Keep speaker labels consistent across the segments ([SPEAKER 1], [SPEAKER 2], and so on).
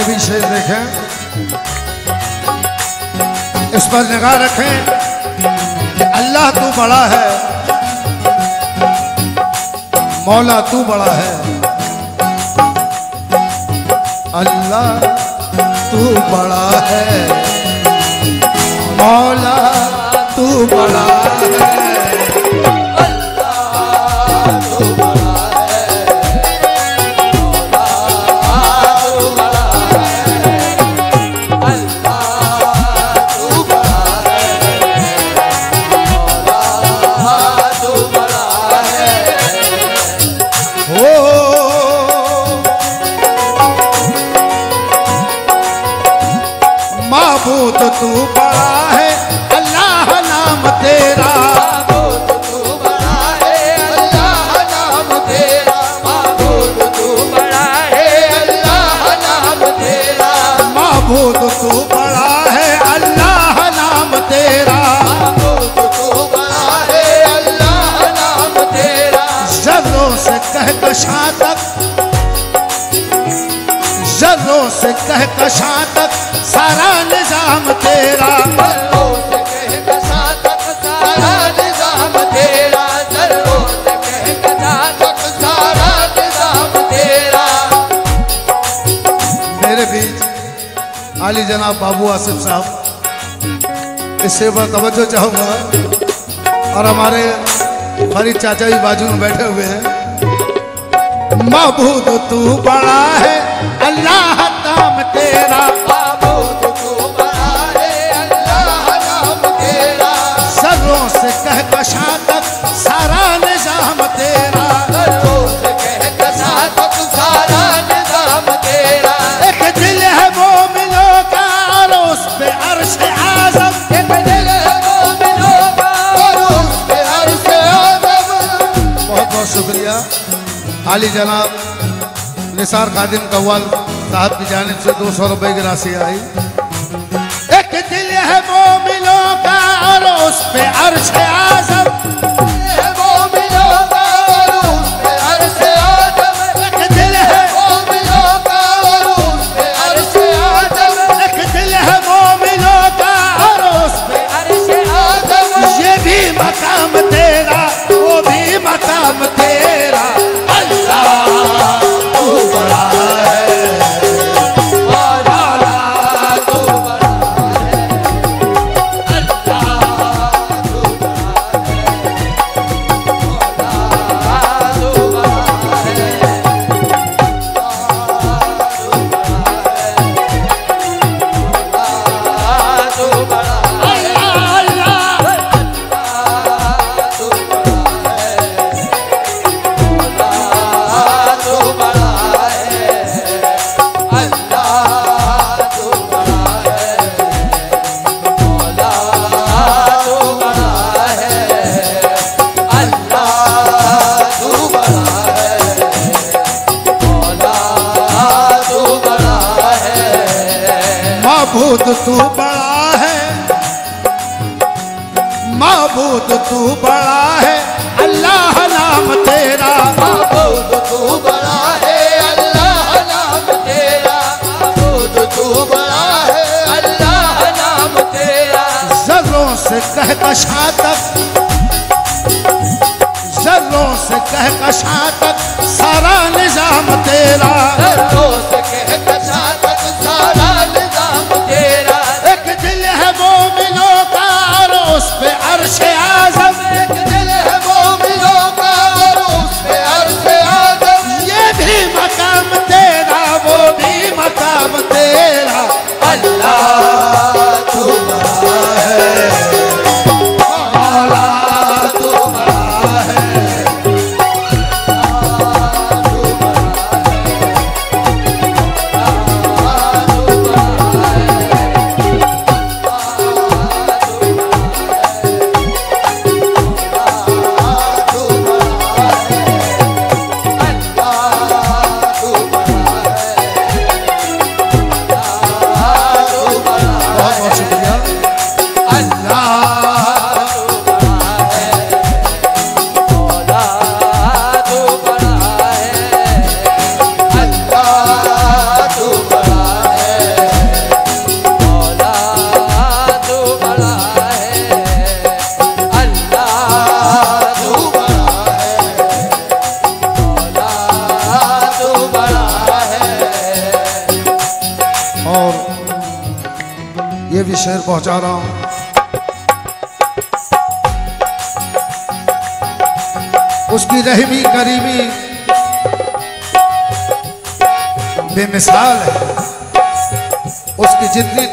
[SPEAKER 1] ये भी शेर देखें। इस पर निगाह रखें अल्लाह तू बड़ा है, मौला तू बड़ा है। अल्लाह तू बड़ा है, मौला तू बड़ा है। जनाब बाबू आसिफ साहब इससे मैं तवज्जो चाहूँगा और हमारे हमारी चाचा भी बाजू में बैठे हुए हैं। महबूद तू बड़ा है अल्लाह नाम तेरा।
[SPEAKER 2] महबूद तू बड़ा है अल्लाह नाम तेरा।
[SPEAKER 1] सरों से कह कशात आली जनाब, निसार कादिम कवाल साहब की जानब से दो सौ रुपए की राशि आई। एक दिल है वो मिलों का और उस पे अर्श आज़म।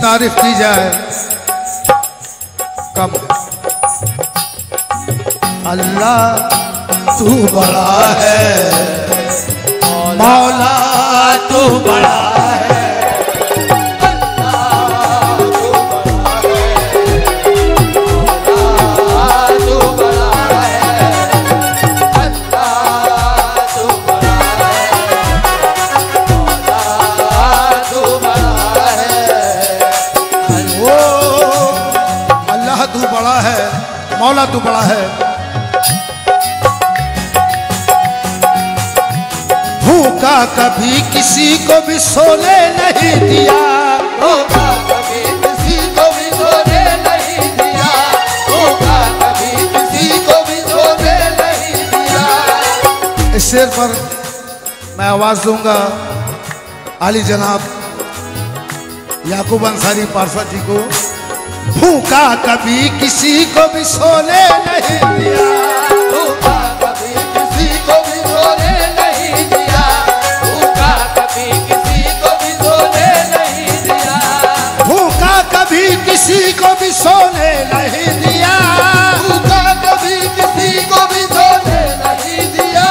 [SPEAKER 1] तारीफ़ की जाए। कम। अल्लाह तू बड़ा है। मौला तू बड़ा किसी नहीं दिया।
[SPEAKER 2] सोने नहीं दिया।
[SPEAKER 1] इस शेर पर मैं आवाज़ दूँगा। आली जनाब याकूब अंसारी पार्षद जी को, भूखा कभी किसी को भी सोने नहीं दिया।
[SPEAKER 2] को भी सोने नहीं दिया।
[SPEAKER 1] भूखा कभी किसी को भी सोने नहीं दिया।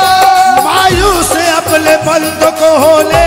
[SPEAKER 1] मायूस अपने बंद को होने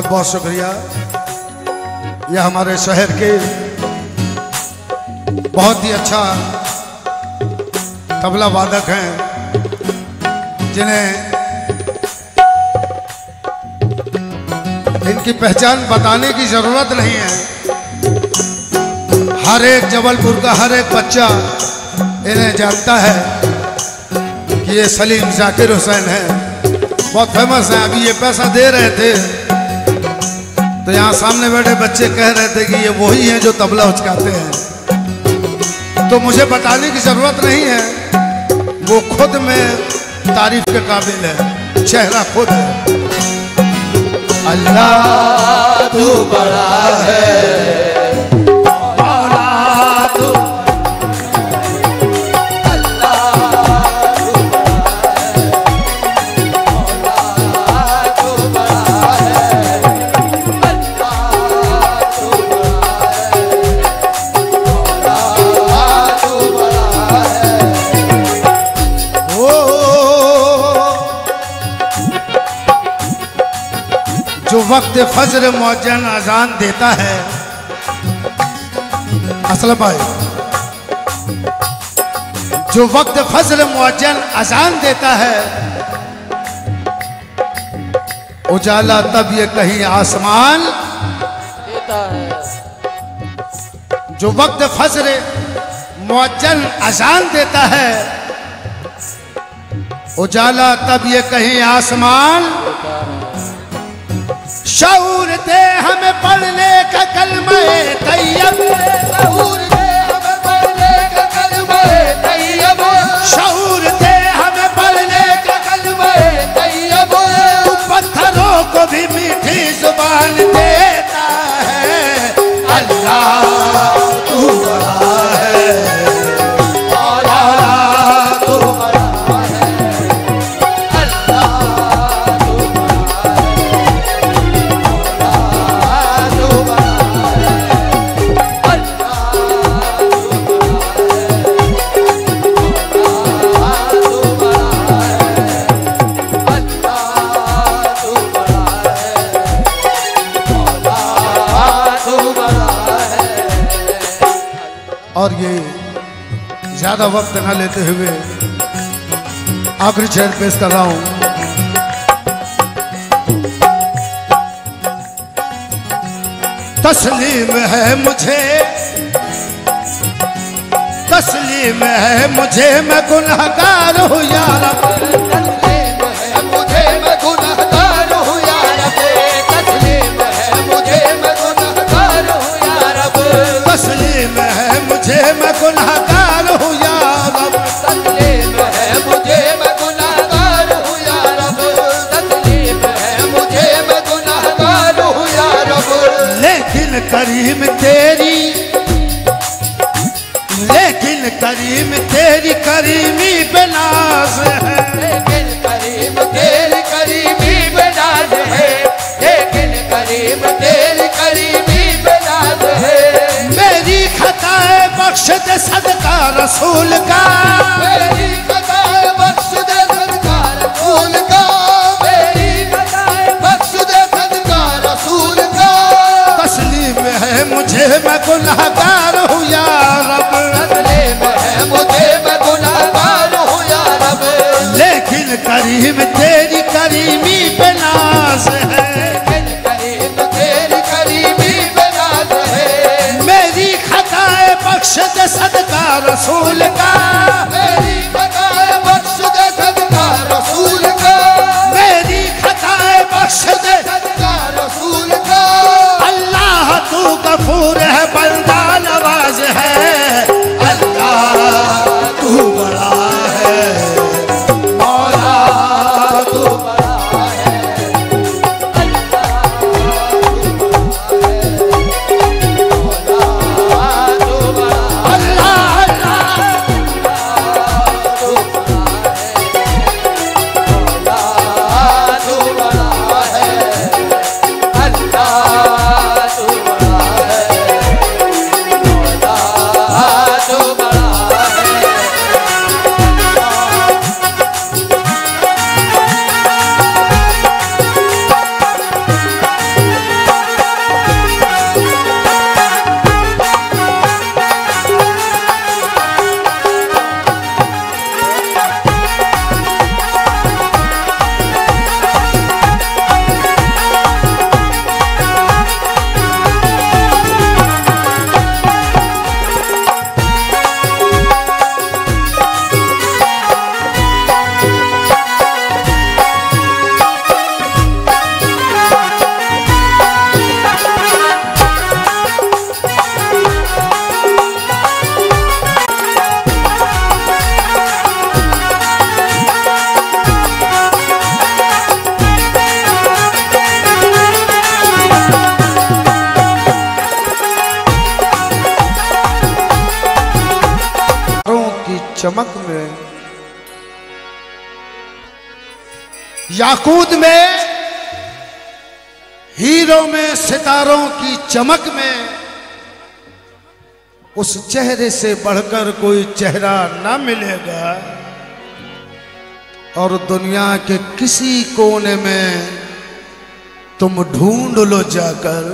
[SPEAKER 1] बहुत बहुत शुक्रिया। यह हमारे शहर के बहुत ही अच्छा तबला वादक हैं, जिन्हें इनकी पहचान बताने की ज़रूरत नहीं है। हर एक जबलपुर का हर एक बच्चा इन्हें जानता है कि ये सलीम जाकिर हुसैन है। बहुत फ़ेमस है, अभी ये पैसा दे रहे थे। तो यहाँ सामने बैठे बच्चे कह रहे थे कि ये वही है जो तबला उचकाते हैं। तो मुझे बताने की ज़रूरत नहीं है। वो खुद में तारीफ़ के काबिल है, चेहरा खुद है। अल्लाह
[SPEAKER 2] तू बड़ा है।
[SPEAKER 1] वक्त फजर मौजन अजान देता है। असल भाई जो वक्त फजर मौजन अजान देता है उजाला तब ये कहीं आसमान देता है। जो वक्त फजर मौजन अजान देता है उजाला तब ये कहीं आसमान शऊर दे हमें पढ़ने का कलम तैयब।
[SPEAKER 2] शऊर दे हमें पढ़ने का कलम तैयब।
[SPEAKER 1] शऊर दे हमें पढ़ने का
[SPEAKER 2] कलम तैयब।
[SPEAKER 1] पत्थरों को भी मीठी ज़ुबान देता है, अल्लाह। ज़्यादा वक्त ना लेते हुए आखिरी शहर पेश कर रहा हूँ तस्लीम है मुझे तस्लीम है मुझे, मैं गुनहगार हूँ यार
[SPEAKER 2] मुझे, मैं गुनहगार हूँ
[SPEAKER 1] यार तस्लीम है
[SPEAKER 2] मुझे, मैं
[SPEAKER 1] करीम तेरी लेकिन करीम तेरी करीमी बेनाज है।
[SPEAKER 2] लेकिन करीम तेरी करीबी बेदाद है। लेकिन करीम तेरी करीबी बेदाद है।
[SPEAKER 1] मेरी खताए बख्श दे सदका रसूल का।
[SPEAKER 2] मेरी
[SPEAKER 1] गुनाहगार हूँ या रब।
[SPEAKER 2] मुझे मैं
[SPEAKER 1] लेकिन करीम तेरी करीमी है
[SPEAKER 2] करीबी बेदाद है।
[SPEAKER 1] मेरी खताए बख्श सदका रसूल का। याकूत में, हीरो में, सितारों की चमक में, उस चेहरे से बढ़कर कोई चेहरा ना मिलेगा। और दुनिया के किसी कोने में तुम ढूंढ लो जाकर,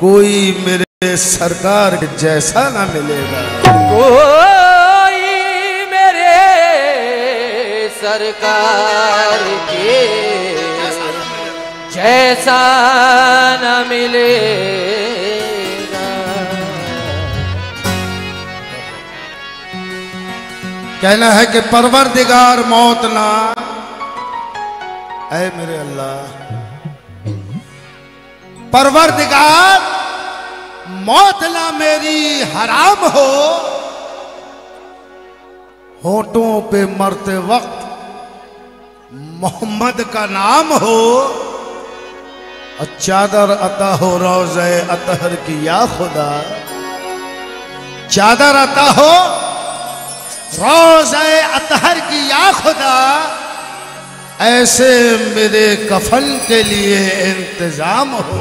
[SPEAKER 1] कोई मेरे सरकार जैसा ना मिलेगा।
[SPEAKER 2] कोई सरकार के जैसा न मिले
[SPEAKER 1] कहना है कि परवर दिगार मौत ना ऐ मेरे अल्लाह। परवर दिगार मौत ना मेरी हराम हो, होठों पे मरते वक्त मोहम्मद का नाम हो। चादर अता हो, रोज़े अतहर की या खुदा। चादर अता हो, रोज़े अतहर की या खुदा। ऐसे मेरे कफन के लिए इंतज़ाम हो।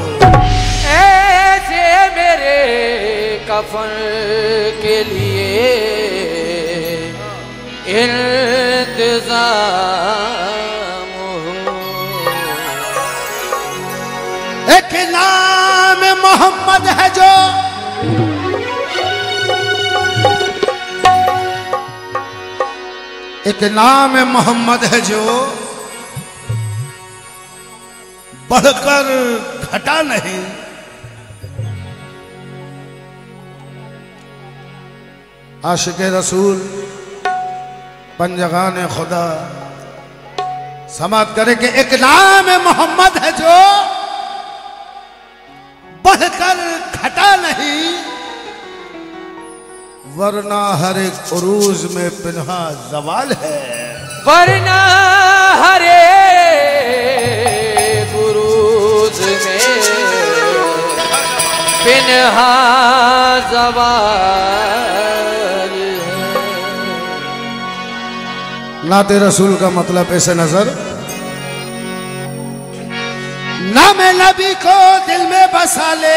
[SPEAKER 2] ऐसे मेरे कफन के लिए इंतज़ाम
[SPEAKER 1] नाम मोहम्मद है जो। एक नाम मोहम्मद है जो बढ़कर घटा नहीं। आशिक रसूल, पंजगान खुदा, समाप्त करे कि एक नाम मोहम्मद है जो बढ़कर घटा नहीं। वरना हर एक उरूज में पिन्हा जवाल है।
[SPEAKER 2] वरना हरे गुरूज में पिन्हा जवाल
[SPEAKER 1] नाते रसूल का मतलब ऐसे नज़र नाम नबी को दिल में बसा ले।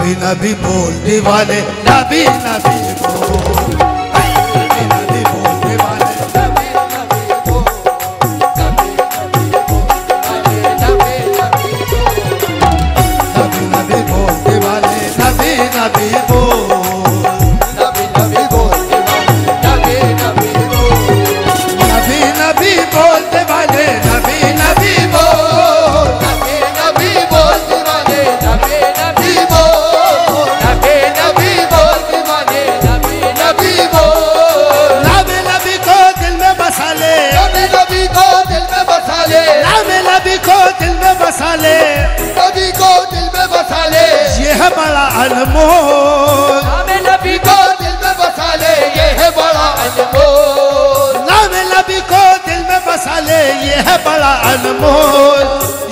[SPEAKER 1] नबी
[SPEAKER 2] नबी बोलने
[SPEAKER 1] वाले नबी
[SPEAKER 2] नबी
[SPEAKER 1] अनमोल। नाम नबी को दिल में बसा ले ये है बड़ा अनमोल। नाम नबी को दिल में बसा ले ये है बड़ा अनमोल।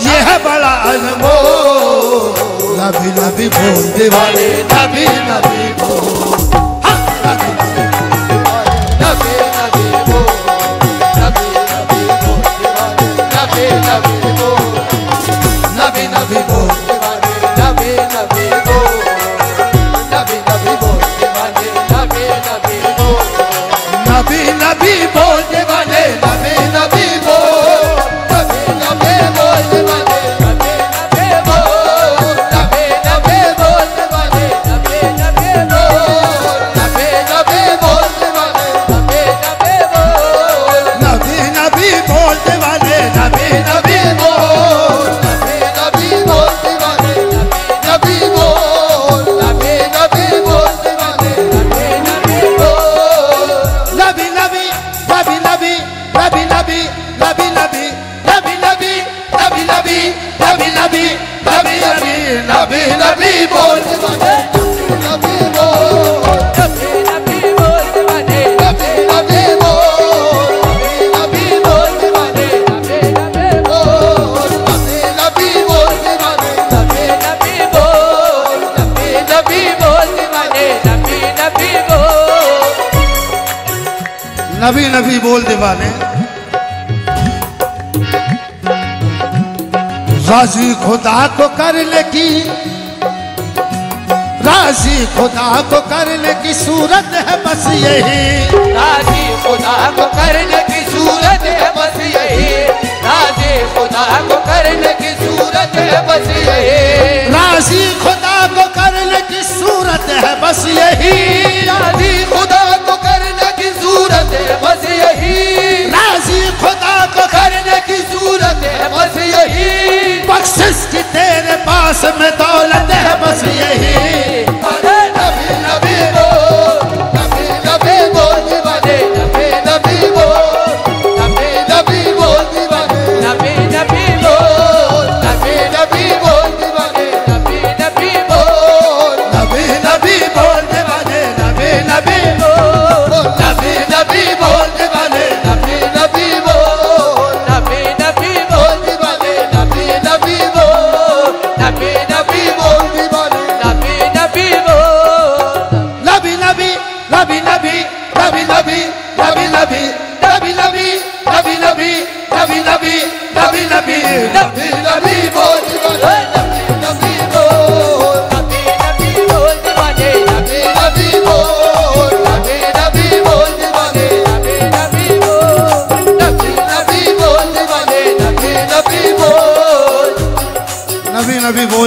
[SPEAKER 1] ये है बड़ा अनमोल। नबी नबी बोल। दीवाने नबी नबी बोल नबी नबी
[SPEAKER 2] नबी नबी बोल दीवाने।
[SPEAKER 1] राज़ी खुदा को करने की, राज़ी खुदा को करने की सूरत है बस यही।
[SPEAKER 2] राज़ी खुदा को करने की सूरत है बस यही। राज़ी खुदा को करने की सूरत है बस यही।
[SPEAKER 1] राज़ी खुदा को करने की सूरत है बस यही।
[SPEAKER 2] राज़ी खुदा सूरत बस यही।
[SPEAKER 1] राज़ी खुदा को
[SPEAKER 2] करने की सूरत है बस यही।
[SPEAKER 1] बख्शिश की तेरे पास में दौलत है बस यही।
[SPEAKER 2] अरे नबी नबी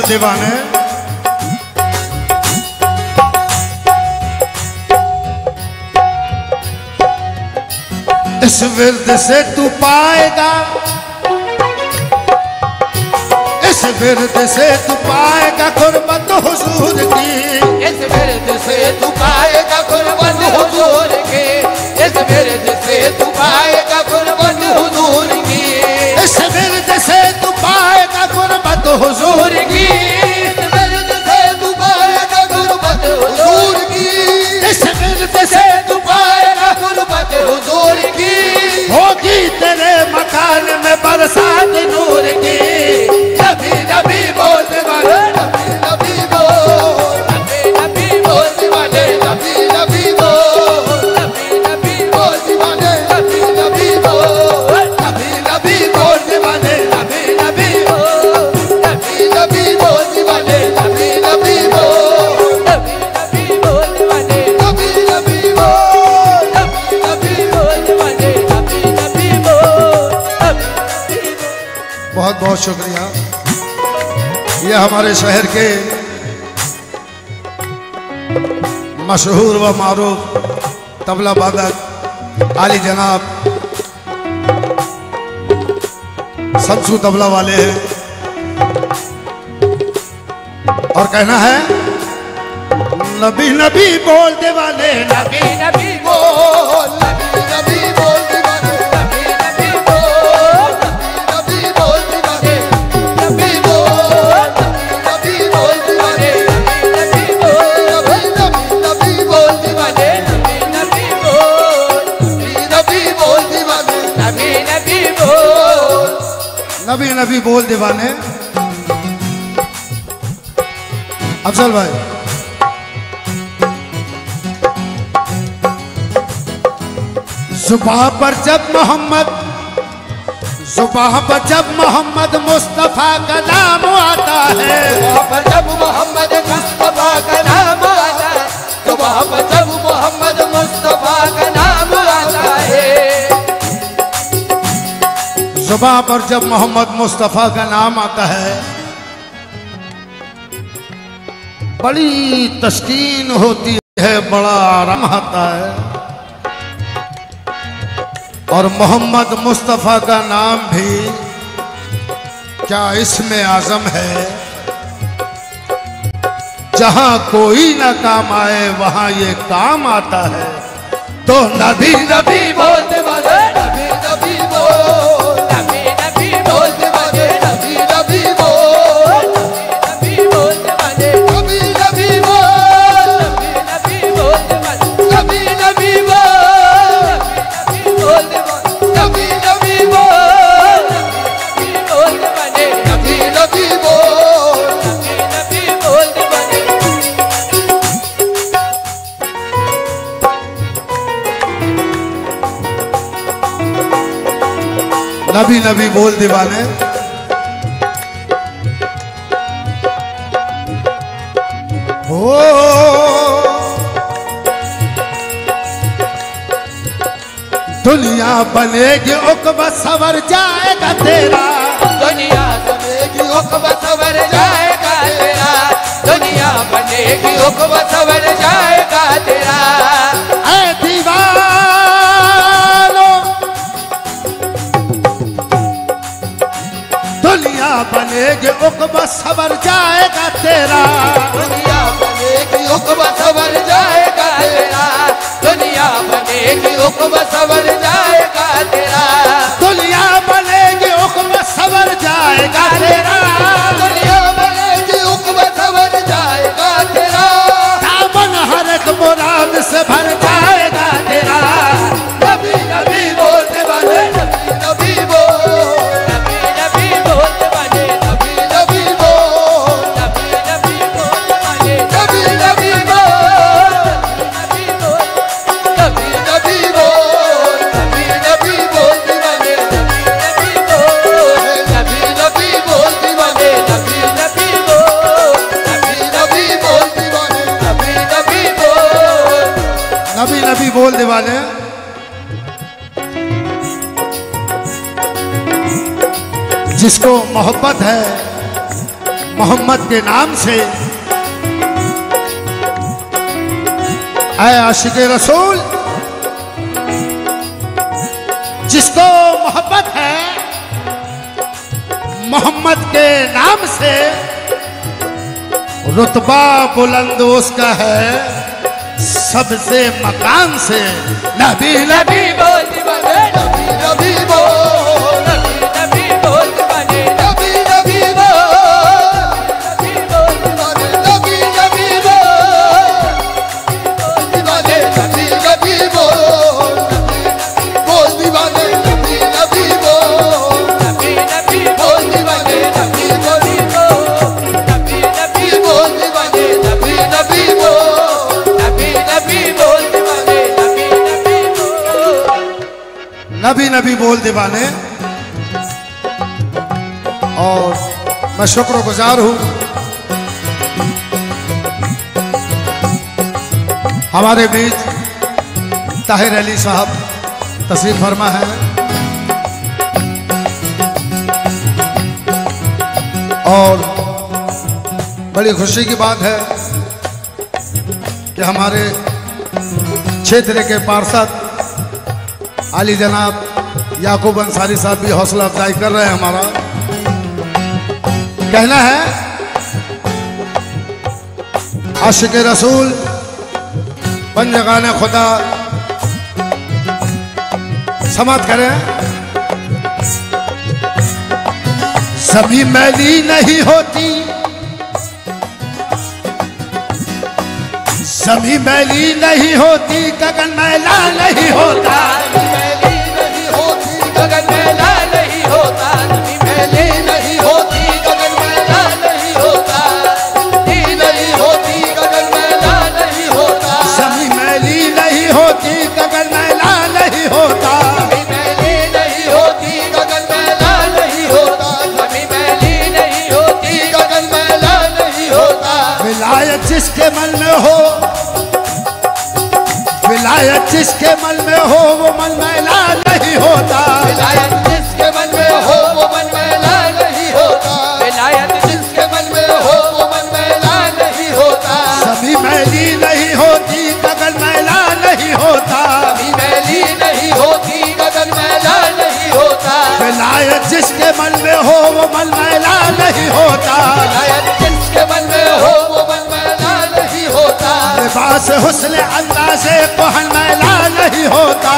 [SPEAKER 2] बोल दीवाने।
[SPEAKER 1] इस विरद से तू पाएगा। इस विरद से तू पाएगा गुरबत हुजूर की।
[SPEAKER 3] इस बिरद से तू पाएगा गुरबत हुजूर के। इस बिरद से तू पाएगा गुरबत हुजूर की।
[SPEAKER 1] इस विरद से तू पाएगा गुरबत हुजूर में बरसात नूर की बहुत शुक्रिया। ये हमारे शहर के मशहूर व मारूफ तबला वादक आली जनाब शमसू तबला वाले हैं। और कहना है, नबी नबी बोल दे वाले, नबी
[SPEAKER 3] नबी बोल, नबी नबी नबी बोल दीवाने।
[SPEAKER 1] अफजल भाई। सुबह पर जब मोहम्मद सुबह पर जब मोहम्मद मुस्तफ़ा का नाम आता है।
[SPEAKER 3] पर जब मोहम्मद मुस्तफ़ा का नाम आता है। वहाँ पर जब मोहम्मद मुस्तफ़ा
[SPEAKER 1] सुबह पर जब मोहम्मद मुस्तफ़ा का नाम आता है, बड़ी तस्कीन होती है, बड़ा आराम आता है। और मोहम्मद मुस्तफ़ा का नाम भी क्या इसमें आज़म है? जहाँ कोई ना काम आए, वहाँ ये काम आता है। तो नबी
[SPEAKER 3] नबी बोलते नबी नबी बोल
[SPEAKER 1] दीवाने। हो। दुनिया बनेगी उकबा सवर, जाएगा तेरा।
[SPEAKER 3] दुनिया बनेगी हुक्म सवर, जाएगा तेरा। दुनिया बनेगी हुक्म सवर, जाएगा तेरा।
[SPEAKER 1] उकबा सवर जाएगा तेरा।
[SPEAKER 3] दुनिया बनेगी हुक्म
[SPEAKER 1] सवर जाएगा तेरा।
[SPEAKER 3] दुनिया बनेगी हुक्म सवर
[SPEAKER 1] जिसको मोहब्बत है, मोहम्मद के नाम से। ऐ आशिक रसूल, जिसको मोहब्बत है, मोहम्मद के नाम से, रुतबा बुलंद उसका है, सबसे मकान से। नबी नबी
[SPEAKER 3] नबी नबी बोल दीवाने।
[SPEAKER 1] और मैं शुक्रगुजार हूँ। हमारे बीच ताहिर अली साहब तस्वीर फरमा है। और बड़ी खुशी की बात है कि हमारे क्षेत्र के पार्षद अली जनाब याकूब अंसारी साहब भी हौसला अफजाई कर रहे हैं हमारा। कहना है अश के रसूल पंजगान खुदा समाप्त करें। सभी मैली नहीं होती, सभी मैली नहीं होती, गगन मैला नहीं होता। जिसके मन में हो विलायत जिसके मन में हो वो मन मैला नहीं होता।
[SPEAKER 3] विलायत जिसके मन में हो वो मन मैला नहीं होता। विलायत जिसके मन में हो वो मन मैला नहीं होता।
[SPEAKER 1] सभी मैली नहीं होती गगन मैला नहीं होता।
[SPEAKER 3] कभी मैली नहीं होती गगन मैला नहीं होता।
[SPEAKER 1] विलायत जिसके मन में हो वो मन मैला नहीं होता।
[SPEAKER 3] विलायत जिसके मन में हो वो मन
[SPEAKER 1] लिबास हुस्न अंदाजे कोहन मैला नहीं होता।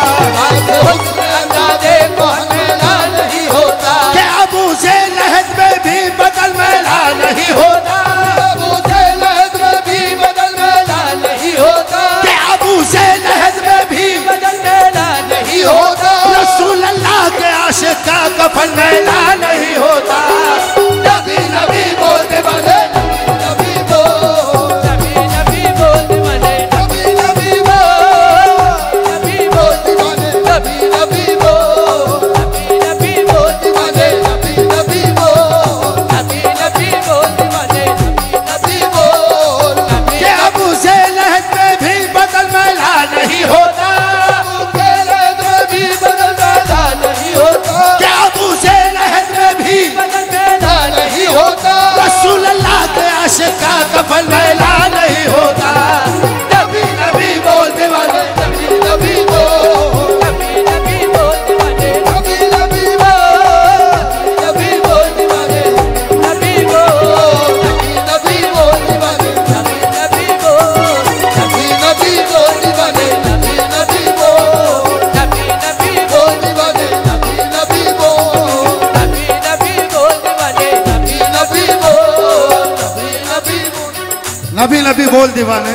[SPEAKER 3] बोल
[SPEAKER 1] दीवाने।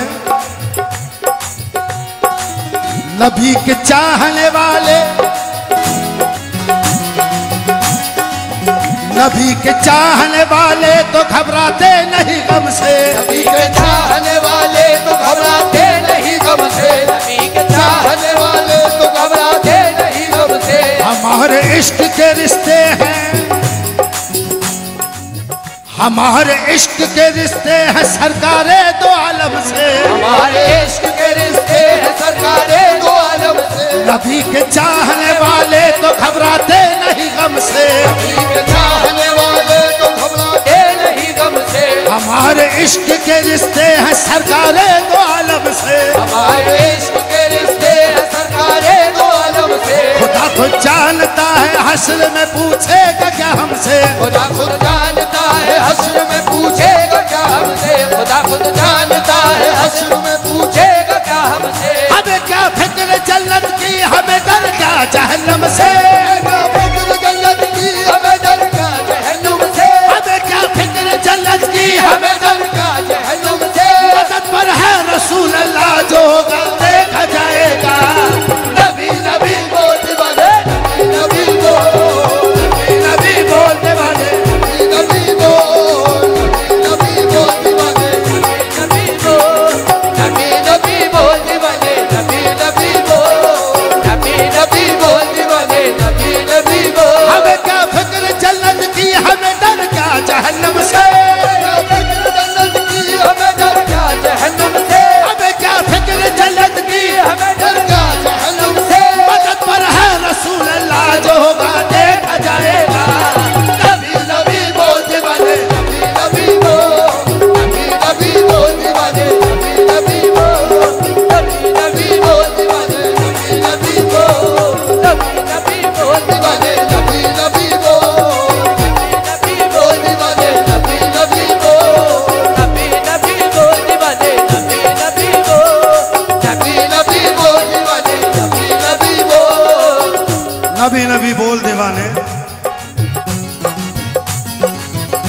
[SPEAKER 1] नबी के चाहने वाले। नबी के चाहने वाले तो घबराते नहीं गम से
[SPEAKER 3] नबी के चाहने वाले तो घबराते नहीं गम से नबी के चाहने वाले तो घबराते नहीं गम से
[SPEAKER 1] हमारे इश्क के रिश्ते हैं। हमारे इश्क के रिश्ते हैं सरकारे दो आलम से।
[SPEAKER 3] हमारे इश्क के रिश्ते हैं सरकारे दो आलम से।
[SPEAKER 1] नबी के चाहने वाले तो घबराते नहीं गम से।
[SPEAKER 3] नबी के चाहने वाले तो घबराते नहीं गम से। हमारे इश्क के रिश्ते हैं सरकारे दो आलम से।
[SPEAKER 1] हमारे इश्क के रिश्ते खुदा खुद जानता है हसर में पूछेगा क्या हमसे?
[SPEAKER 3] खुदा खुद जानता है हसर में पूछेगा क्या हमसे? खुदा खुद जानता है हसर में पूछेगा क्या हमसे?
[SPEAKER 1] हमें क्या फ़िक्र जन्नत की हमें कर क्या जहन्नम से?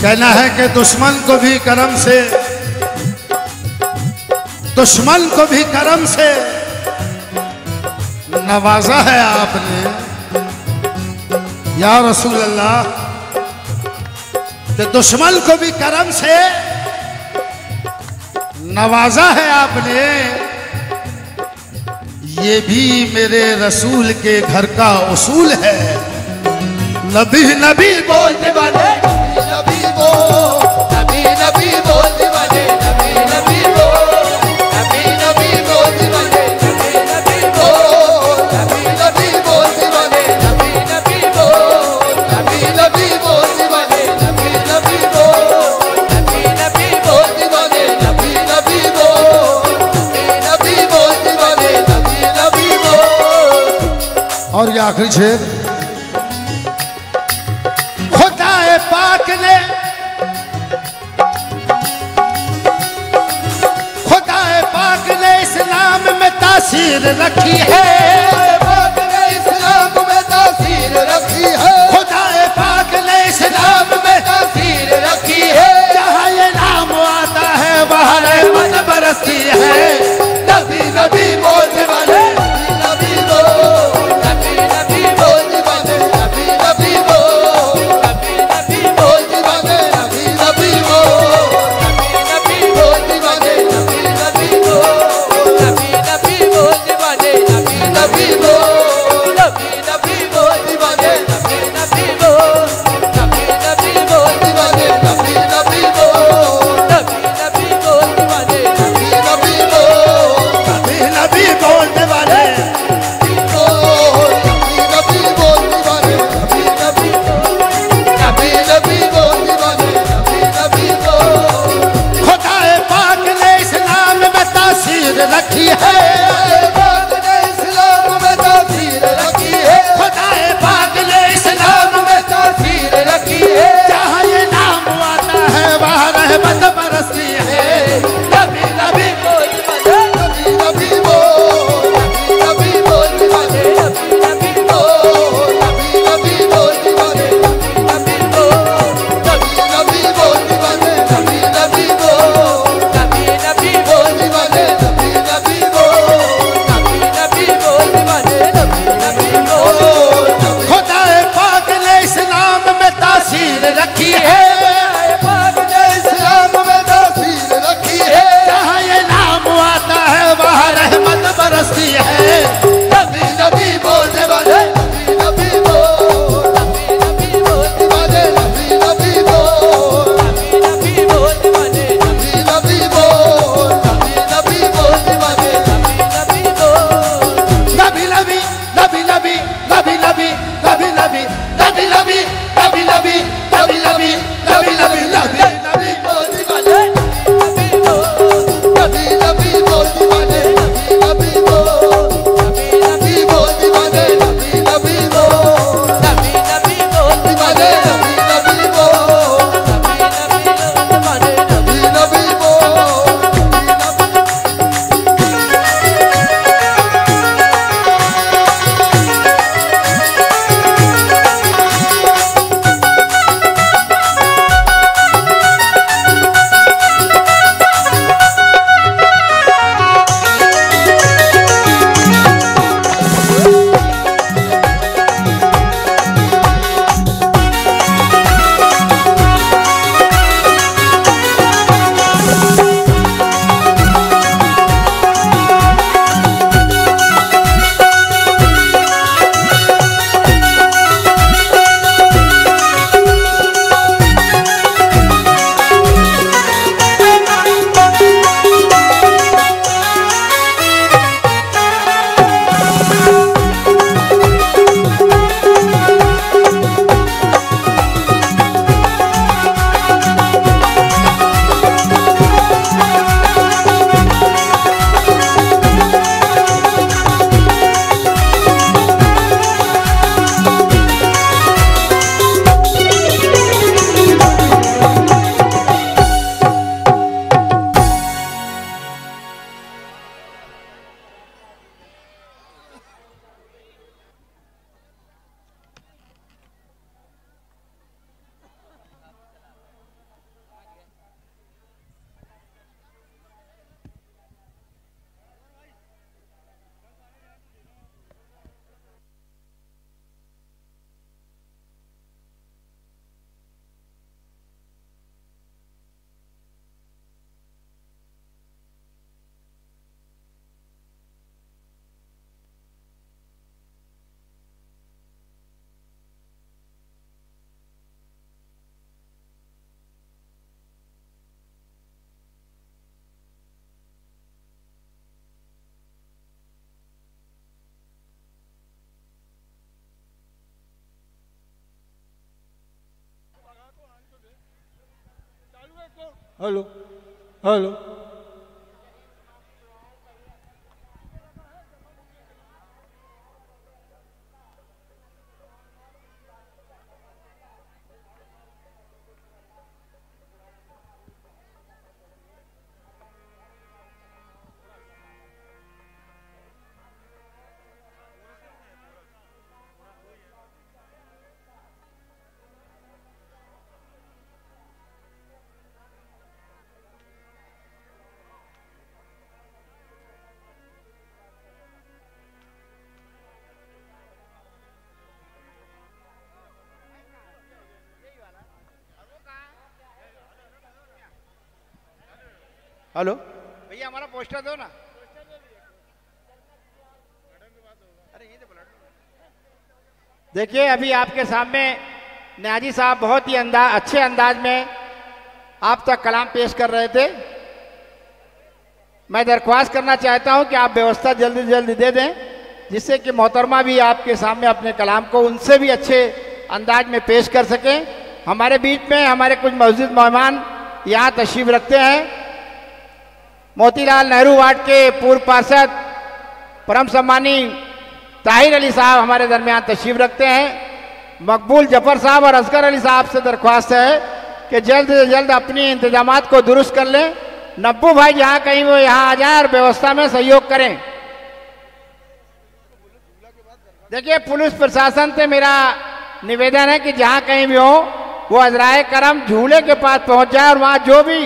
[SPEAKER 1] कहना है कि दुश्मन को भी कर्म से, दुश्मन को भी कर्म से नवाजा है आपने। या रसूल अल्लाह दुश्मन को भी कर्म से नवाजा है आपने। ये भी मेरे रसूल के घर का उसूल है। नबी नबी बोलने वाले आखिरी छेद। खुदा पाक रखी है।
[SPEAKER 3] पाक ने में तासीर रखी है।
[SPEAKER 1] खुदा पाक ने इस्लाम में
[SPEAKER 3] तासीर रखी है।
[SPEAKER 1] जहाँ ये नाम आता है वहाँ मत बरसती है।
[SPEAKER 3] नबी नबी बोल
[SPEAKER 4] हेलो?
[SPEAKER 5] भैया हमारा पोस्टर दो ना। देखिए अभी आपके सामने न्याजी साहब बहुत ही अंदाज अच्छे अंदाज में आप तक कलाम पेश कर रहे थे। मैं दरख्वास्त करना चाहता हूँ कि आप व्यवस्था जल्दी जल्दी दे दें जिससे कि मोहतरमा भी आपके सामने अपने कलाम को उनसे भी अच्छे अंदाज में पेश कर सकें। हमारे बीच में हमारे कुछ मस्जिद मेहमान यहाँ तशरीफ़ रखते हैं। मोतीलाल नेहरू वार्ड के पूर्व पार्षद परम सम्मानी ताहिर अली साहब हमारे दरमियान तशरीफ़ रखते हैं। मकबूल ज़फ़र साहब और असगर अली साहब से दरख्वास्त है कि जल्द से जल्द अपनी इंतज़ाम को दुरुस्त कर लें। नब्बू भाई जहाँ कहीं वो यहाँ आ जाए और व्यवस्था में सहयोग करें। देखिए, पुलिस प्रशासन से मेरा निवेदन है कि जहाँ कहीं भी हो, वो हजराए करम झूले के पास पहुँच जाए और वहाँ जो भी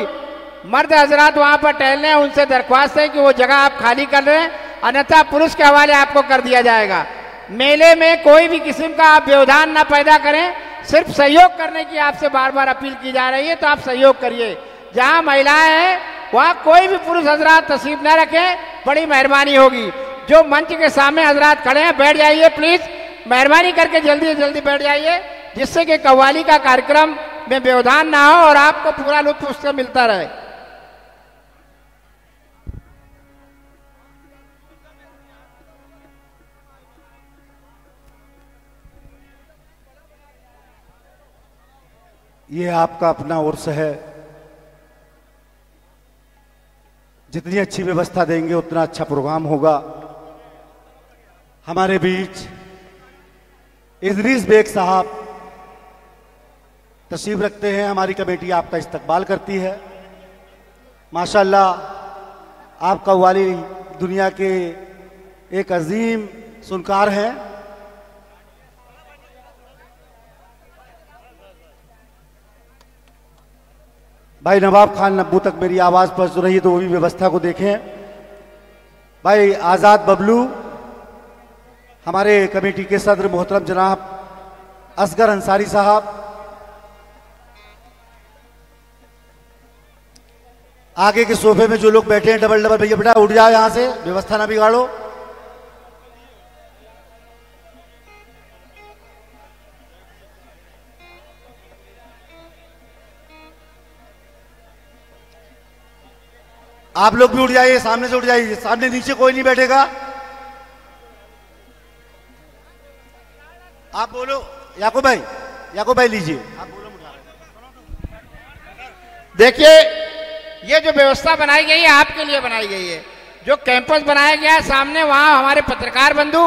[SPEAKER 5] मर्द हजरात वहाँ पर टहलने हैं, उनसे दरख्वास्त है कि वो जगह आप खाली कर लें अन्यथा पुरुष के हवाले आपको कर दिया जाएगा। मेले में कोई भी किस्म का आप व्यवधान ना पैदा करें, सिर्फ़ सहयोग करने की आपसे बार बार अपील की जा रही है तो आप सहयोग करिए। जहाँ महिलाएँ हैं, वहाँ कोई भी पुरुष हजरात तस्वीर न रखें, बड़ी मेहरबानी होगी। जो मंच के सामने हजरात खड़े हैं, बैठ जाइए प्लीज़। मेहरबानी करके जल्दी से जल्दी बैठ जाइए, जिससे कि कव्वाली का कार्यक्रम में व्यवधान ना हो और आपको पूरा लुत्फ उससे मिलता रहे।
[SPEAKER 6] ये आपका अपना उर्स है। जितनी अच्छी व्यवस्था देंगे, उतना अच्छा प्रोग्राम होगा। हमारे बीच इदरीस बेग साहब तशरीफ़ रखते हैं। हमारी कमेटी आपका इस्तकबाल करती है। माशाल्लाह, आपका वाली दुनिया के एक अजीम सुनकार हैं। भाई नवाब खान नब्बू तक मेरी आवाज़ पहुँच रही है तो वो भी व्यवस्था को देखें। भाई आज़ाद बबलू, हमारे कमेटी के सदर मोहतरम जनाब असगर अंसारी साहब, आगे के सोफे में जो लोग बैठे हैं, डबल डबल, भैया बेटा उठ जाओ यहाँ से, व्यवस्था ना बिगाड़ो। आप लोग भी उठ जाइए, सामने से उठ जाइए। सामने नीचे कोई नहीं बैठेगा। आप बोलो, याकूब भाई याकूब भाई लीजिए। आप बोलो
[SPEAKER 5] देखिए, ये जो व्यवस्था बनाई गई है, आपके लिए बनाई गई है। जो कैंपस बनाया गया है, सामने वहाँ हमारे पत्रकार बंधु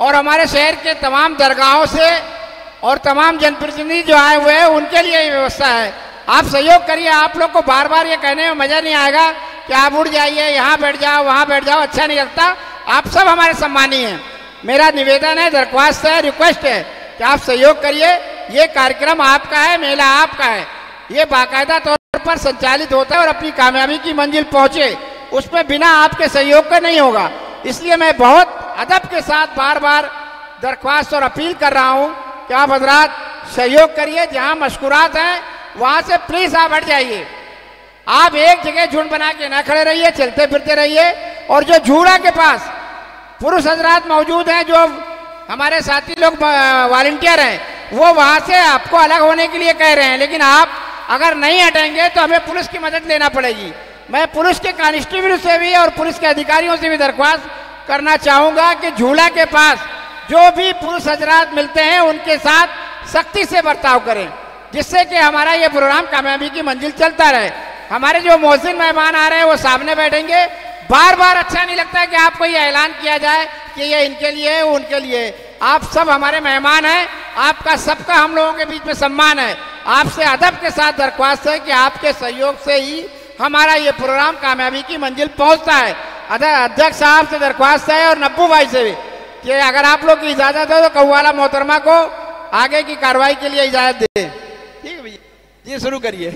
[SPEAKER 5] और हमारे शहर के तमाम दरगाहों से और तमाम जनप्रतिनिधि जो आए हुए हैं, उनके लिए ये व्यवस्था है। आप सहयोग करिए, आप लोग को बार बार ये कहने में मज़ा नहीं आएगा कि आप उठ जाइए, यहाँ बैठ जाओ, वहाँ बैठ जाओ अच्छा नहीं लगता। आप सब हमारे सम्मानी हैं। मेरा निवेदन है, दरख्वास्त है, रिक्वेस्ट है कि आप सहयोग करिए। ये कार्यक्रम आपका है, मेला आपका है। ये बाकायदा तौर पर संचालित होता है और अपनी कामयाबी की मंजिल पहुँचे। उसमें बिना आपके सहयोग के नहीं होगा। इसलिए मैं बहुत अदब के साथ बार बार दरख्वास्त और अपील कर रहा हूँ कि आप हजरात सहयोग करिए। जहाँ मशकुरात हैं, वहाँ से प्लीज़ आप हट जाइए। आप एक जगह झुंड बना के ना खड़े रहिए, चलते फिरते रहिए। और जो झूड़ा के पास पुरुष हजरात मौजूद हैं, जो हमारे साथी लोग वॉल्टियर हैं, वो वहाँ से आपको अलग होने के लिए कह रहे हैं। लेकिन आप अगर नहीं हटेंगे तो हमें पुलिस की मदद लेना पड़ेगी। मैं पुलिस के कांस्टेबल से भी और पुलिस के अधिकारियों से भी दरख्वास्त करना चाहूँगा कि झूला के पास जो भी पुरुष हजरात मिलते हैं, उनके साथ सख्ती से बर्ताव करें, जिससे कि हमारा ये प्रोग्राम कामयाबी की मंजिल चलता रहे। हमारे जो मोहसिन मेहमान आ रहे हैं, वो सामने बैठेंगे। बार बार अच्छा नहीं लगता कि आपको ये ऐलान किया जाए कि ये इनके लिए है उनके लिए। आप सब हमारे मेहमान हैं, आपका सबका हम लोगों के बीच में सम्मान है। आपसे अदब के साथ दरख्वास्त है कि आपके सहयोग से ही हमारा ये प्रोग्राम कामयाबी की मंजिल पहुँचता है। अध्यक्ष साहब से दरख्वास्त है और नब्बू भाई से भी कि अगर आप लोग की इजाज़त हो तो कौवाला मोहतरमा को आगे की कार्रवाई के लिए इजाज़त दें। ठीक है भैया? जी, शुरू करिए।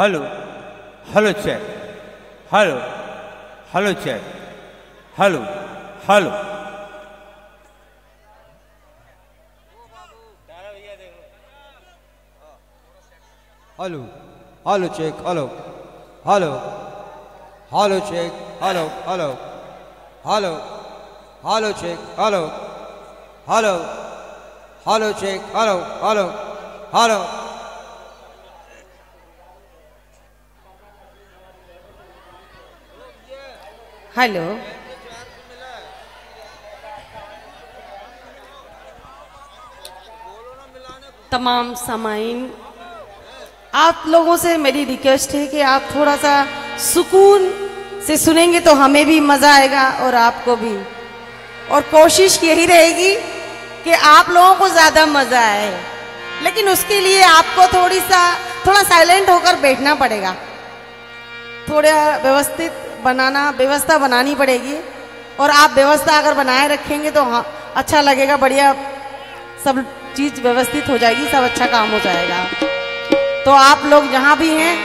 [SPEAKER 4] Hello. Hello, check. Hello. Hello, check. Hello. Hello.
[SPEAKER 7] Hello. Hello, check. Hello. Hello. Hello, check. Hello. Hello. Hello. Hello, check. Hello. Hello. Hello, check. Hello. Hello. Hello.
[SPEAKER 8] Hello तमाम सामाइन, आप लोगों से मेरी रिक्वेस्ट है कि आप थोड़ा सा सुकून से सुनेंगे तो हमें भी मज़ा आएगा और आपको भी। और कोशिश यही रहेगी कि आप लोगों को ज़्यादा मज़ा आए। लेकिन उसके लिए आपको थोड़ी सा, थोड़ा साइलेंट होकर बैठना पड़ेगा। थोड़ा व्यवस्थित बनाना, व्यवस्था बनानी पड़ेगी। और आप व्यवस्था अगर बनाए रखेंगे तो हाँ अच्छा लगेगा, बढ़िया सब चीज़ व्यवस्थित हो जाएगी, सब अच्छा काम हो जाएगा। तो आप लोग जहाँ भी हैं,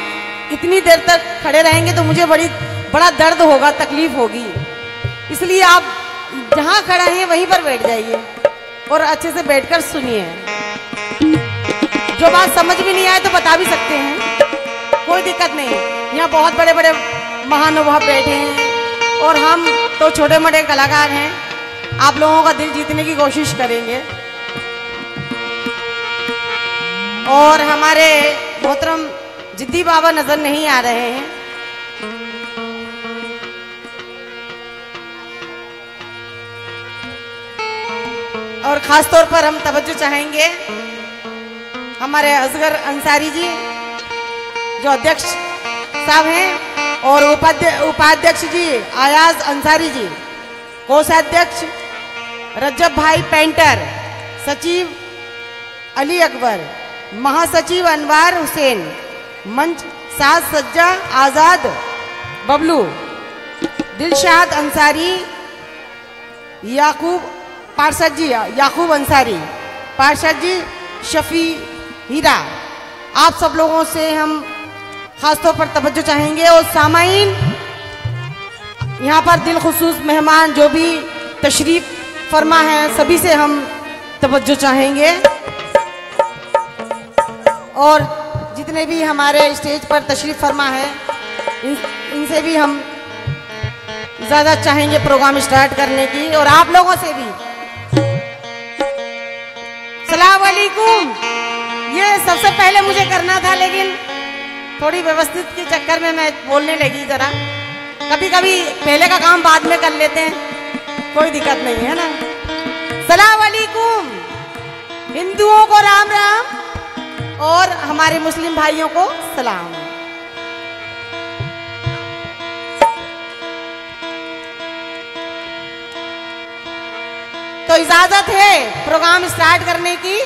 [SPEAKER 8] इतनी देर तक खड़े रहेंगे तो मुझे बड़ी, बड़ा दर्द होगा, तकलीफ़ होगी। इसलिए आप जहाँ खड़ा हैं, वहीं पर बैठ जाइए और अच्छे से बैठकर सुनिए। जो बात समझ भी नहीं आए तो बता भी सकते हैं। कोई दिक्कत नहीं। यहाँ बहुत बड़े बड़े महानुभाव बैठे हैं। और हम तो छोटे मोटे कलाकार हैं। आप लोगों का दिल जीतने की कोशिश करेंगे। और हमारे मोहतरम जिद्दी बाबा नज़र नहीं आ रहे हैं। और ख़ास तौर पर हम तवज्जो चाहेंगे हमारे असगर अंसारी जी, जो अध्यक्ष साहब हैं और उपाध्य, उपाध्यक्ष जी, आयाज अंसारी जी, कोषाध्यक्ष रज्जब भाई पेंटर, सचिव अली अकबर, महासचिव अनवार हुसैन, मंच साज सज्जा आज़ाद बबलू, दिलशाद अंसारी, याकूब पार्षद जी, याकूब अंसारी, पार्षद जी शफी हीरा। आप सब लोगों से हम खासतौर पर तवज्जो चाहेंगे और सामाइन। यहाँ पर दिल खसूस मेहमान जो भी तशरीफ़ फरमा है, सभी से हम तवज्जो चाहेंगे। और जितने भी हमारे स्टेज पर तशरीफ़ फरमा है, इन, इनसे भी हम ज़्यादा चाहेंगे प्रोग्राम स्टार्ट करने की और आप लोगों से भी। सलाम ये सबसे पहले मुझे करना था, लेकिन थोड़ी व्यवस्थित के चक्कर में मैं बोलने लगी ज़रा। कभी कभी पहले का काम बाद में कर लेते हैं। कोई दिक्कत नहीं, है ना? सलाम वालेकुम हिंदुओं को राम राम, और हमारे मुस्लिम भाइयों को सलाम। तो इजाज़त है प्रोग्राम स्टार्ट करने की।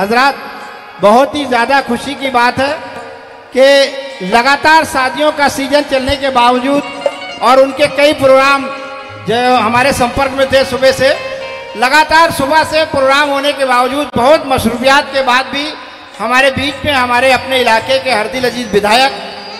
[SPEAKER 5] हज़रत, बहुत ही ज़्यादा खुशी की बात है कि लगातार शादियों का सीज़न चलने के बावजूद और उनके कई प्रोग्राम जो हमारे संपर्क में थे सुबह से, लगातार सुबह से प्रोग्राम होने के बावजूद बहुत मशरूबियात के बाद भी हमारे बीच में हमारे अपने इलाके के हरदिल अज़ीज़ विधायक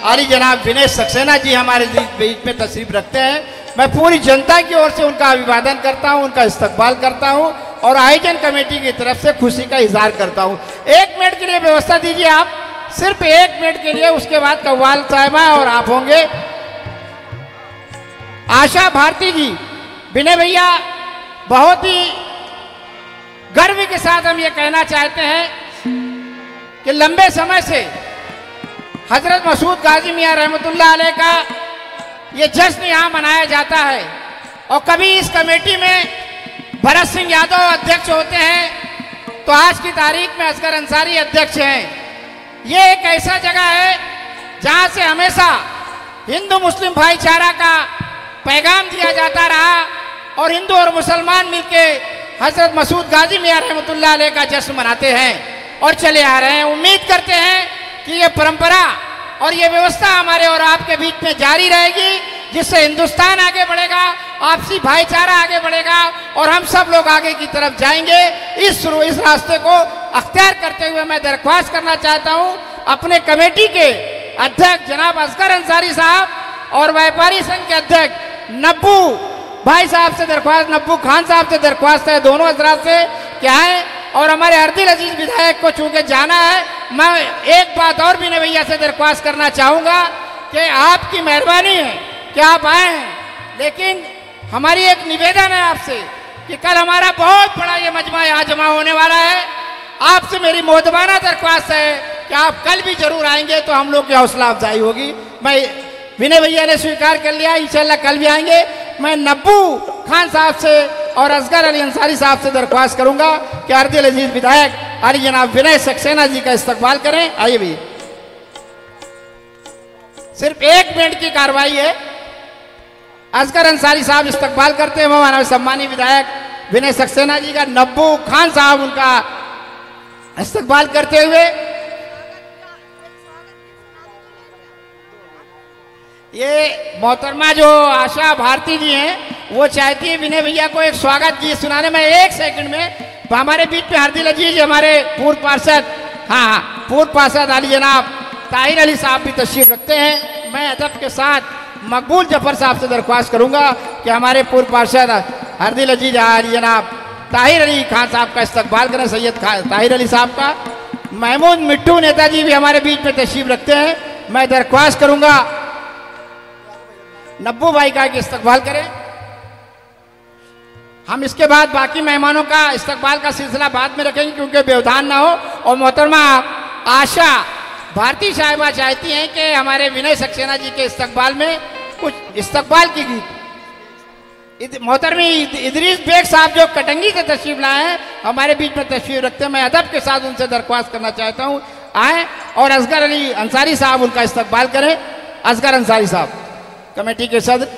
[SPEAKER 5] आली जनाब विनय सक्सेना जी हमारे बीच में तशरीफ़ रखते हैं। मैं पूरी जनता की ओर से उनका अभिवादन करता हूँ, उनका इस्तकबाल करता हूँ। और आयोजन कमेटी की तरफ़ से खुशी का इजहार करता हूँ। एक मिनट के लिए व्यवस्था दीजिए आप। सिर्फ़ एक मिनट के लिए, उसके बाद कव्वाल साहिबा और आप होंगे। आशा भारती जी, विनय भैया, बहुत ही गर्व के साथ हम ये कहना चाहते हैं कि लंबे समय से हज़रत मसूद गाजी मियाँ रहमतुल्लाह अलैह का ये जश्न यहाँ मनाया जाता है। और कभी इस कमेटी में भरत सिंह यादव अध्यक्ष होते हैं तो आज की तारीख में असगर अंसारी अध्यक्ष हैं। ये एक ऐसा जगह है, जहाँ से हमेशा हिंदू मुस्लिम भाईचारा का पैगाम दिया जाता रहा और हिंदू और मुसलमान मिलके हज़रत मसूद गाजी मियाँ रहमतुल्लाह अलैह का जश्न मनाते हैं और चले आ रहे हैं। उम्मीद करते हैं कि ये परंपरा और ये व्यवस्था हमारे और आपके बीच में जारी रहेगी, जिससे हिंदुस्तान आगे बढ़ेगा। आपसी भाईचारा आगे बढ़ेगा और हम सब लोग आगे की तरफ़ जाएँगे। इस इस रास्ते को अख्तियार करते हुए मैं दरख्वास्त करना चाहता हूँ। अपने कमेटी के अध्यक्ष जनाब असगर अंसारी साहब और व्यापारी संघ के अध्यक्ष नब्बू भाई साहब से दरख्वास्त, नब्बू खान साहब से दरख्वास्त है दोनों हजरात से क्या है और हमारे हरदिल अज़ीज़ विधायक को चूँकि जाना है, मैं एक बात और भी भैया से दरख्वास्त करना चाहूँगा कि आपकी मेहरबानी है कि आप आए हैं। लेकिन हमारी एक निवेदन है आपसे कि कल हमारा बहुत बड़ा ये मजमा यहाँ जमा होने वाला है। आपसे मेरी मोहतबाना दरख्वास्त है कि आप कल भी ज़रूर आएँगे तो हम लोग की हौसला अफजाई होगी। मैं विनय भैया ने स्वीकार कर लिया, इंशाल्लाह कल भी आएँगे। मैं नब्बू खान साहब से और असगर अली अंसारी साहब से दरख्वास्त करूँगा कि अर्दिल अज़ीज़ विधायक अली जनाब विनय सक्सेना जी का इस्तकबाल करें। आइए भी सिर्फ़ एक मिनट की कार्रवाई है। असगर अंसारी साहब इस्तकबाल करते हैं हमारा सम्मानी विधायक विनय सक्सेना जी का, नब्बू खान साहब उनका इस्तकबाल करते हुए। ये मोहतरमा जो आशा भारती जी हैं, वो चाहती है विनय भैया को एक स्वागत गीत सुनाने। में एक सेकंड में तो हमारे बीच में हरदिल अज़ीज़ हमारे पूर्व पार्षद हाँ हाँ पूर्व पार्षद अली जनाब, ताहिर अली साहब भी तशरीफ़ रखते हैं। मैं अदब के साथ मकबूल ज़फ़र साहब से दरख्वास्त करूँगा कि हमारे पूर्व पार्षद हरदिल अज़ीज़ जनाब ताहिर अली खान साहब का इस्तकबाल करें, सैयद ताहिर अली साहब का। महमूद मिट्टू नेताजी भी हमारे बीच में तशरीफ़ रखते हैं। मैं दरख्वास्त करूँगा, नब्बू भाई का इस्तकबाल करें। हम इसके बाद बाकी मेहमानों का इस्तकबाल का सिलसिला बाद में रखेंगे, क्योंकि व्यवधान ना हो। और मोहतरमा आशा भारती साहिबा चाहती हैं कि हमारे विनय सक्सेना जी के इस्तकबाल में कुछ इस्तकबाल की गीत। मोहतरमी इदरीस बेग साहब जो कटंगी से तशरीफ़ लाए हैं, हमारे बीच में तशरीफ़ रखते हैं। मैं अदब के साथ उनसे दरख्वास्त करना चाहता हूँ। आए और असगर अली अंसारी साहब उनका इस्तकबाल करें। असगर अंसारी साहब, कमेटी के सदर।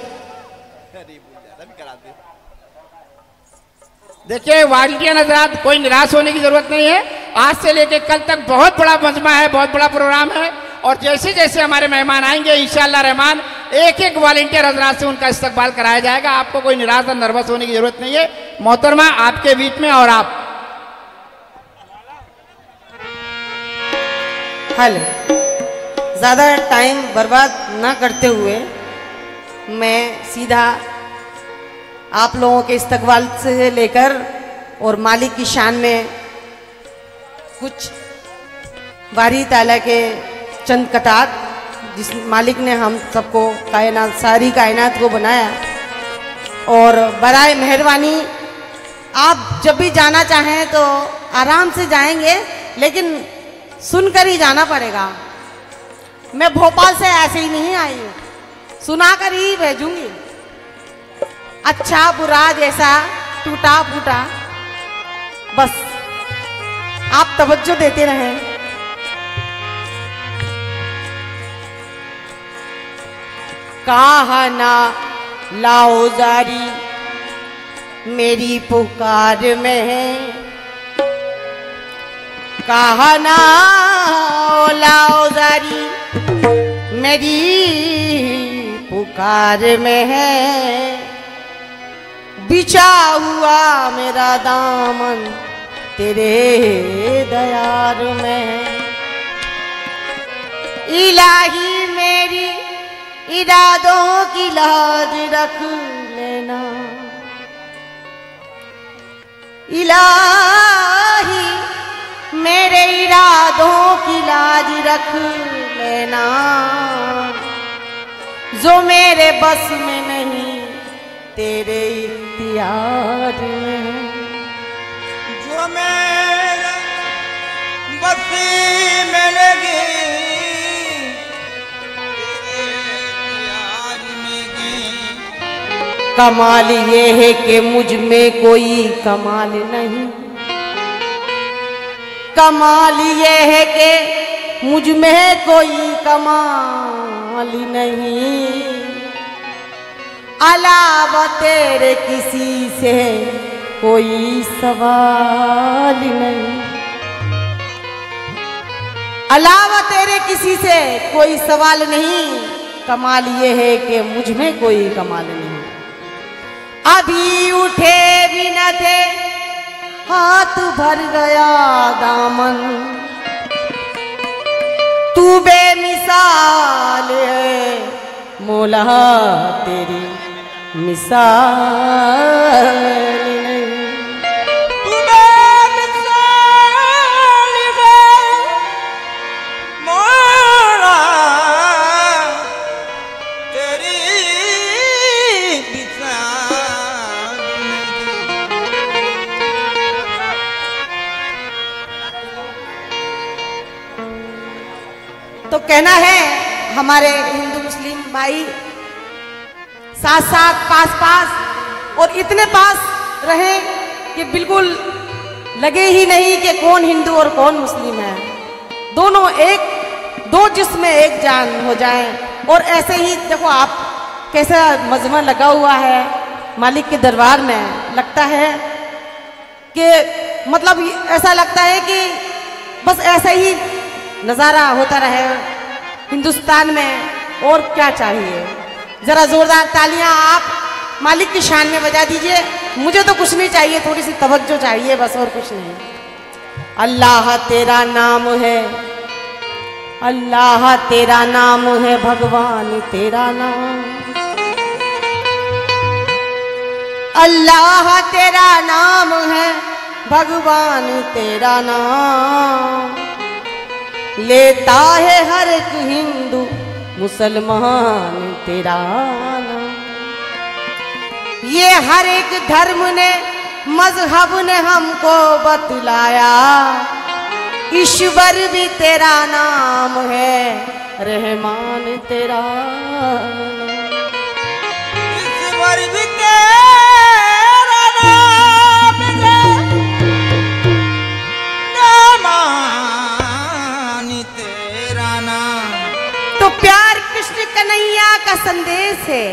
[SPEAKER 5] देखिए वालंटियर नजरात कोई निराश होने की ज़रूरत नहीं है। आज से लेकर कल तक बहुत बड़ा मजमा है, बहुत बड़ा प्रोग्राम है। और जैसे जैसे हमारे मेहमान आएँगे इंशाल्लाह रहमान एक एक वॉलेंटियर हजरात से उनका इस्तकबाल कराया जाएगा। आपको कोई निराश और नर्वस होने की ज़रूरत नहीं है। मोहतरमा, आपके बीच में और आप।
[SPEAKER 8] हेलो। ज़्यादा टाइम बर्बाद ना करते हुए मैं सीधा आप लोगों के इस्तकबाल से लेकर और मालिक की शान में कुछ बारी ताला के चंद कतार, जिस मालिक ने हम सबको कायनात, सारी कायनात को बनाया। और बरए मेहरबानी, आप जब भी जाना चाहें तो आराम से जाएँगे, लेकिन सुनकर ही जाना पड़ेगा। मैं भोपाल से ऐसे ही नहीं आई हूँ। सुनाकर ही भेजूँगी। अच्छा बुरा जैसा टूटा फूटा, बस। आप तवज्जो देते रहे। कहा ना लाओ जारी, मेरी पुकार में है। कहा ना लाओ जारी, मेरी पुकार में है। बिछा हुआ मेरा दामन तेरे दयार में। इलाही मेरी इरादों की लाज रख लेना। इलाही मेरे इरादों की लाज रख लेना। जो मेरे बस में नहीं तेरे इख्तियार
[SPEAKER 4] जो मेरे बसी में लगी
[SPEAKER 8] कमाल ये है कि मुझमें कोई कमाल नहीं। कमाल ये है कि मुझमें कोई कमाल नहीं। अलावा तेरे किसी से कोई सवाल नहीं। अलावा तेरे किसी से कोई सवाल नहीं। कमाल ये है कि मुझमें कोई कमाल नहीं। अभी उठे भी न थे, हाथ भर गया दामन। तू बेमिसाल है, मोला तेरी मिसाल। तो कहना है हमारे हिंदू मुस्लिम भाई साथ साथ पास पास और इतने पास रहे कि बिल्कुल लगे ही नहीं कि कौन हिंदू और कौन मुस्लिम है। दोनों एक, दो जिसमें एक जान हो जाए, और ऐसे ही देखो आप कैसा मजमा लगा हुआ है मालिक के दरबार में। लगता है कि मतलब ऐसा लगता है कि बस ऐसा ही नज़ारा होता रहे हिंदुस्तान में, और क्या चाहिए? ज़रा ज़ोरदार तालियाँ आप। मालिक की शान में बजा दीजिए। मुझे तो कुछ नहीं चाहिए थोड़ी सी तवज्जो चाहिए, बस और कुछ नहीं। अल्लाह तेरा नाम है। अल्लाह तेरा नाम है, भगवान तेरा नाम। अल्लाह तेरा नाम है, भगवान तेरा नाम। लेता है हर एक हिंदू मुसलमान तेरा नाम। ये हर एक धर्म ने, मज़हब ने हमको बतलाया। ईश्वर भी तेरा नाम है, रहमान तेरा
[SPEAKER 4] ईश्वर भी
[SPEAKER 8] कन्हैया का संदेश है।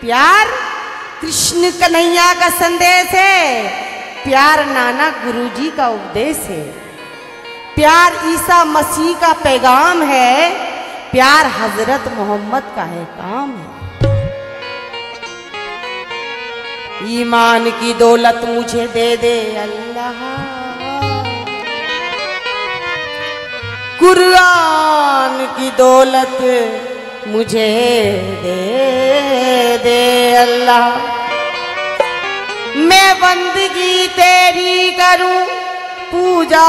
[SPEAKER 8] प्यार कृष्ण कन्हैया का संदेश है। प्यार नाना गुरुजी का उपदेश है। प्यार ईसा मसीह का पैगाम है। प्यार हज़रत मोहम्मद का है काम है। ईमान की दौलत मुझे दे दे अल्लाह। कुरान की दौलत मुझे दे दे अल्लाह। मैं बंदगी तेरी करूँ, पूजा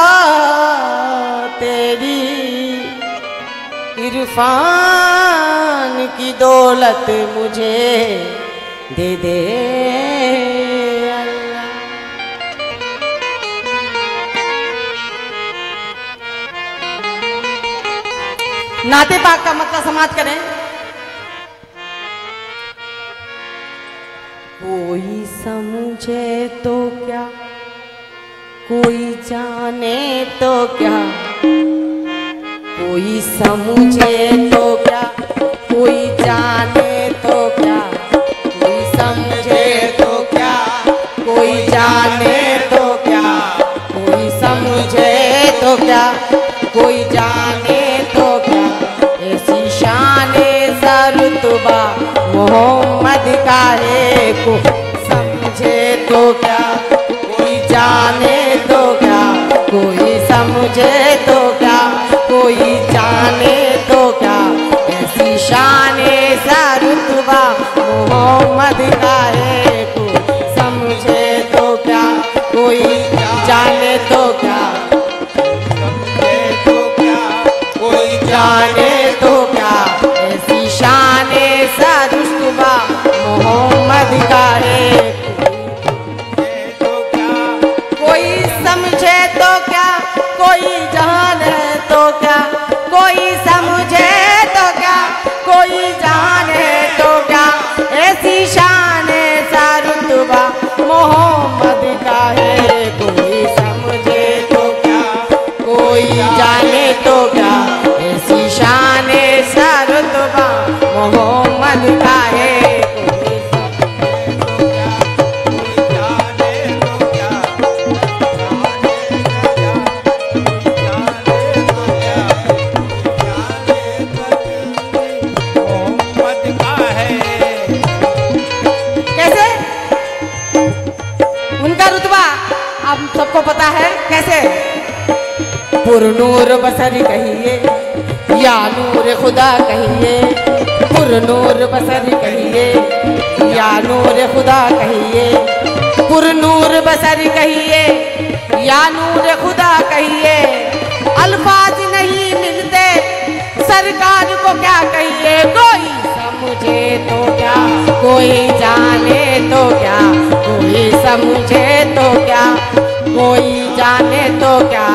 [SPEAKER 8] तेरी। इरफान की दौलत मुझे दे दे। नाते पाक का मतलब समाज करें। कोई समझे तो क्या? कोई जाने तो क्या? कोई समझे तो क्या? कोई जाने तो क्या? कोई समझे तो क्या? कोई जाने तो क्या? कोई समझे तो क्या? कोई सरुतबा मोहम्मद का को समझे तो क्या? कोई जाने तो क्या? कोई समझे तो क्या? कोई जाने तो क्या? ऐसी शान सा रुतबा मोहम्मद का है पुरनूर बसर कहिए, या नूर खुदा कहिए। पुरनूर बसर कहिए, या नूर खुदा कहिए। पुरनूर बसर कहिए, या नूर खुदा कहिए। अल्फाज नहीं मिलते, सरकार को क्या कहिए? कोई समझे तो क्या? कोई जाने तो क्या? कोई समझे तो क्या? कोई जाने तो क्या?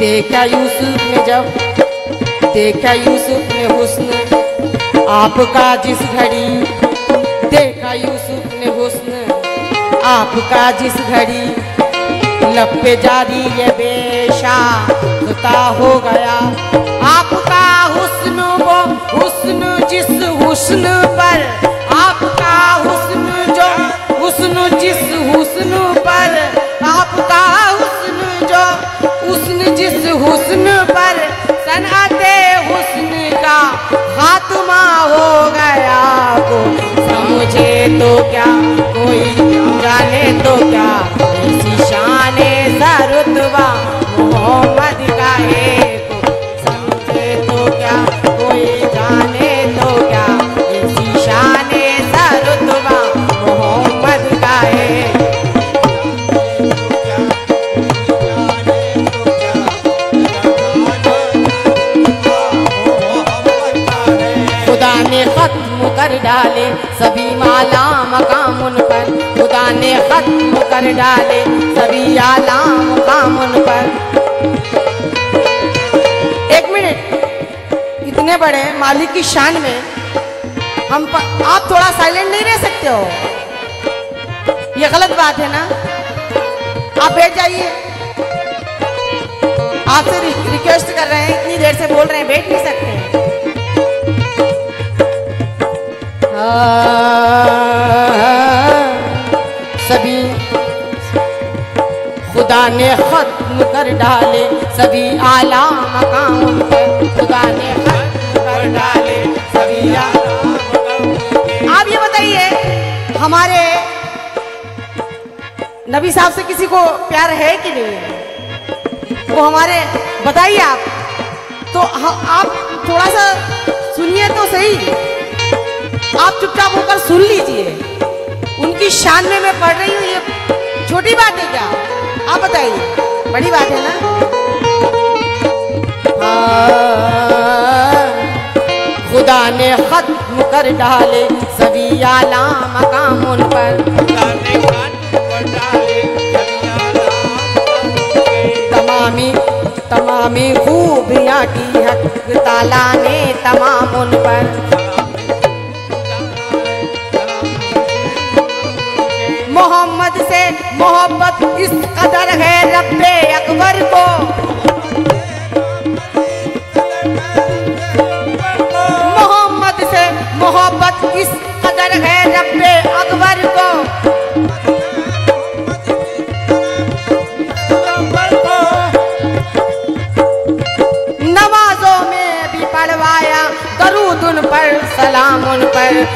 [SPEAKER 8] देखा यूसुफ ने जब देखा यूसुफ ने हुस्न। आपका जिस घड़ी, देखा यूसुफ ने हुस्न। आपका जिस घड़ी, लपे पे जारी ये बेशा हो गया। आपका हुस्न वो, हुस्न जिस हुस्न पर क्या? कोई जाने तो क्या? ऐसी शान सरुतबा मोहम्मद का है समझे तो क्या? कोई जाने तो क्या? ऐसी शान सरुतबा मोहम्मद का है खुदा ने खत्म कर डाले सभी माला मकाम उन पर खुदा ने खत्म कर डाले। सभी आला मकाम उन पर। एक मिनट। इतने बड़े मालिक की शान में हम प, आप थोड़ा साइलेंट नहीं रह सकते हो। ये गलत बात है ना? आप बैठ जाइए। आपसे रिक्वेस्ट कर रहे हैं इतनी देर से बोल रहे हैं बैठ नहीं सकते। हैं खुदा ने खत्म कर डाले सभी आला मकाम पर। खुदा ने खत्म कर डाले सभी आला आप ये बताइए, हमारे नबी साहब से किसी को प्यार है कि नहीं? है वो हमारे, बताइए आप। तो आप थोड़ा सा सुनिए तो सही। आप चुपचाप होकर सुन लीजिए। उनकी शान में मैं पढ़ रही हूँ, ये छोटी बात है क्या? आप बताइए। बड़ी बात है ना? हाँ। खुदा ने खत्म कर डाले सभी आला मकाम उन पर। तमामी तमामी खूबियाँ की हक ताला ने तमाम उन पर। मोहब्बत इस कदर है रब्बे अकबर को।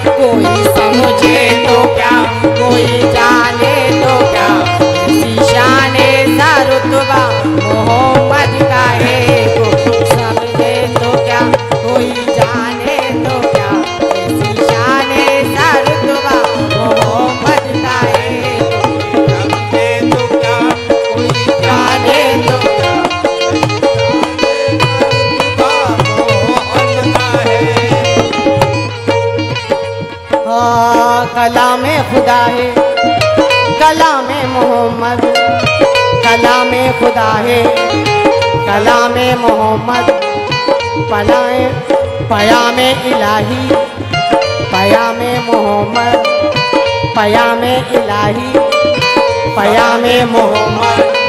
[SPEAKER 8] कोई समझे तो क्या? कोई जाने तो क्या? शीशा ने सा रुतबा मोह खुदा है कला में मोहम्मद, पलाए। पया में इलाही पया में मोहम्मद पया में इलाही पया में मोहम्मद।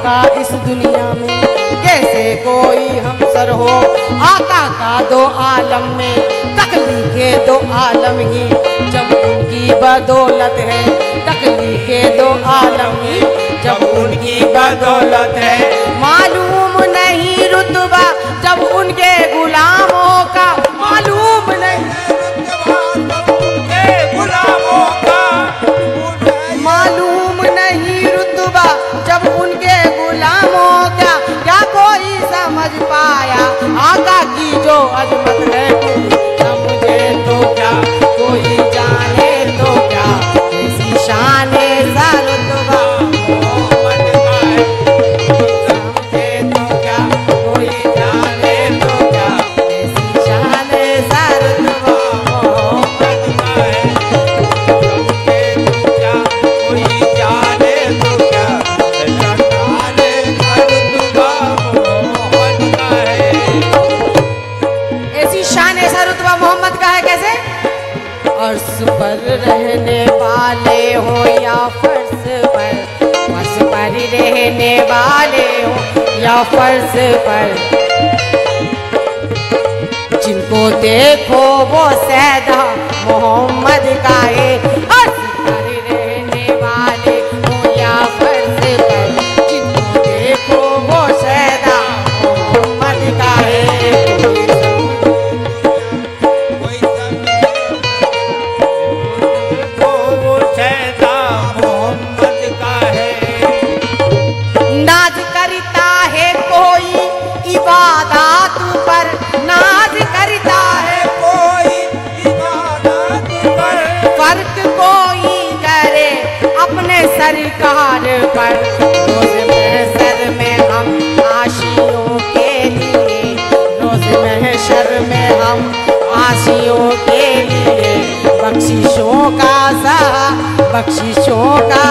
[SPEAKER 8] का इस दुनिया में? कैसे कोई हम सर हो, आका का दो आलम में तकली के दो आलम ही। जब उनकी बदौलत है तकली के दो आलम ही। जब उनकी बदौलत है, मालूम फर्श पर। जिनको देखो वो सैदा मोहम्मद का एक बख्शिशों का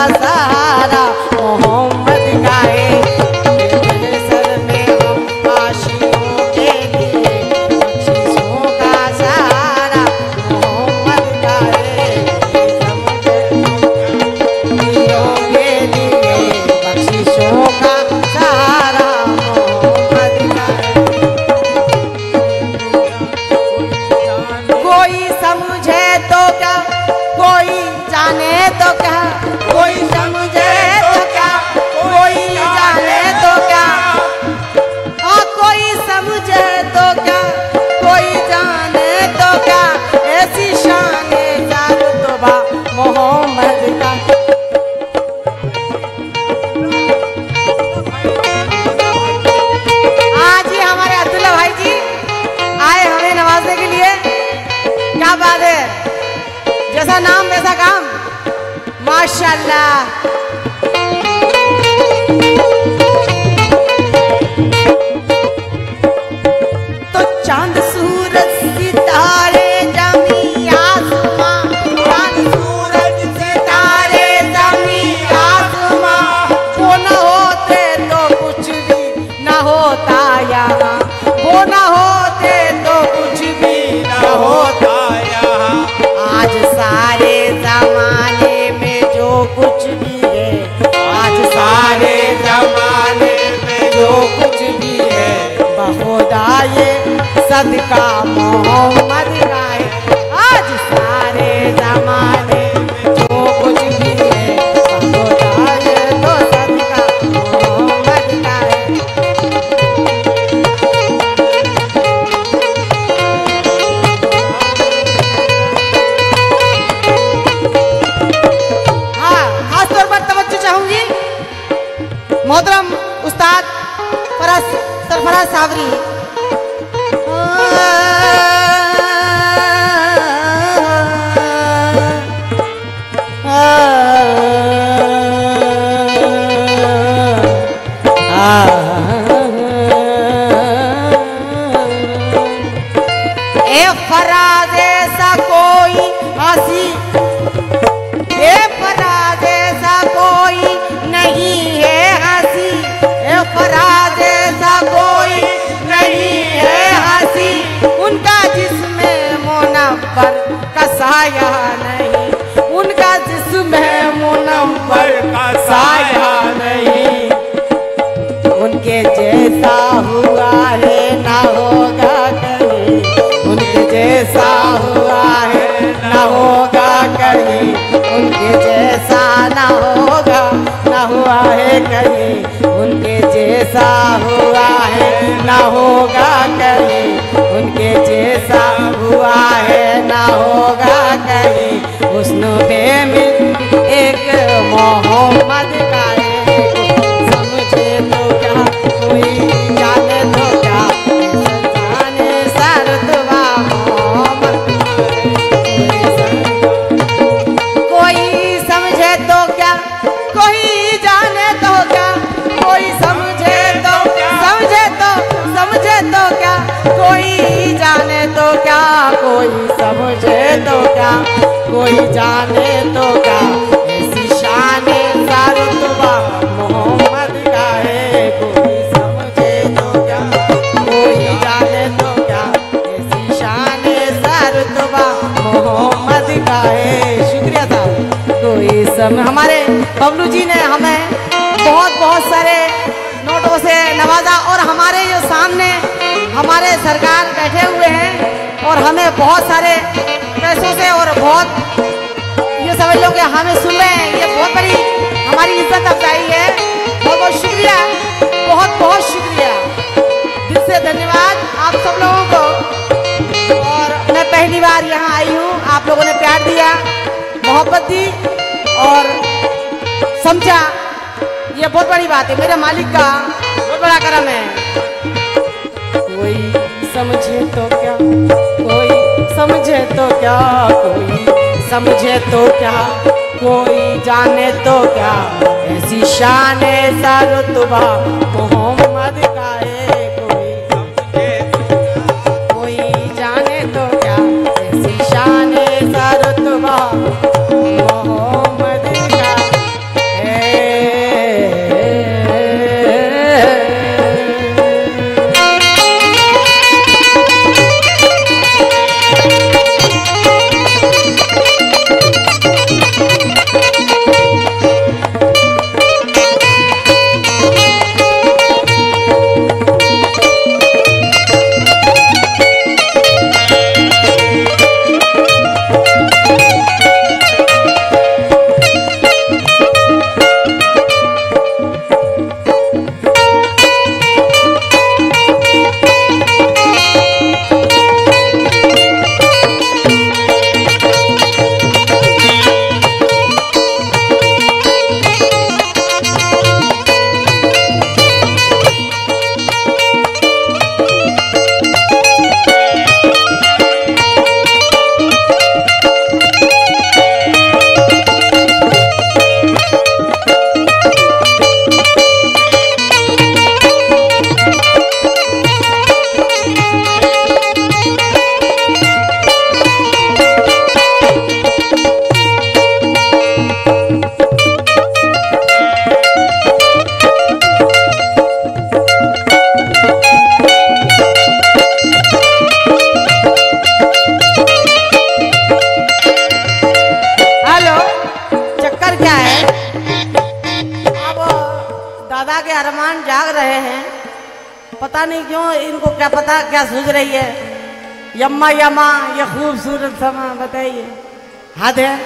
[SPEAKER 8] हद है?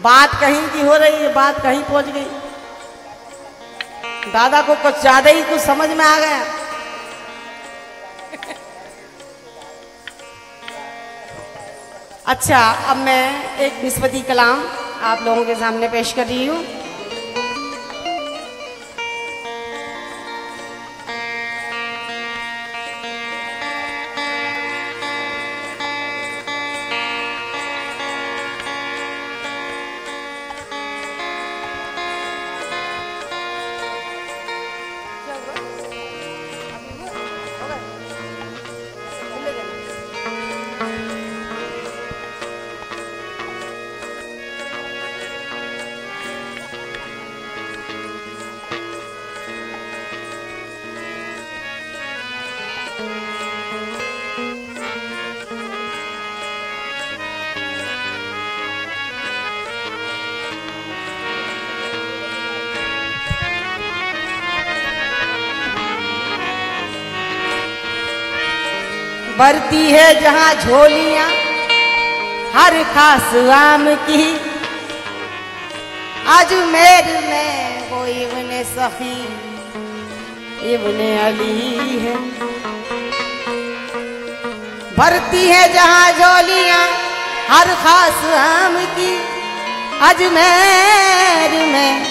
[SPEAKER 8] बात कहीं की हो रही है, बात कहीं पहुँच गई। दादा को कुछ ज़्यादा ही कुछ समझ में आ गया। अच्छा अब मैं एक विस्पति कलाम आप लोगों के सामने पेश कर रही हूँ। जहाँ झोलियाँ, हर खास आम की। अजमेर में वो इब्ने सखी इब्ने अली है। भरती है जहाँ झोलियाँ, हर खास आम की। अजमेर में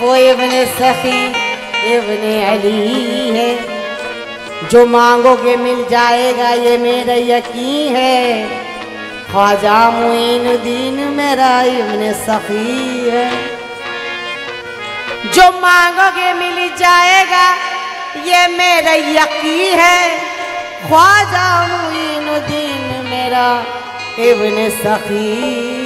[SPEAKER 8] वो इब्ने सखी इब्ने अली है। जो मांगोगे मिल जाएगा, ये मेरा यकीन है। ख्वाजा मुइन दीन मेरा इब्न सखी है। जो मांगोगे मिल जाएगा, ये मेरा यकीन है। ख्वाजा मुइन दीन मेरा इब्न सखी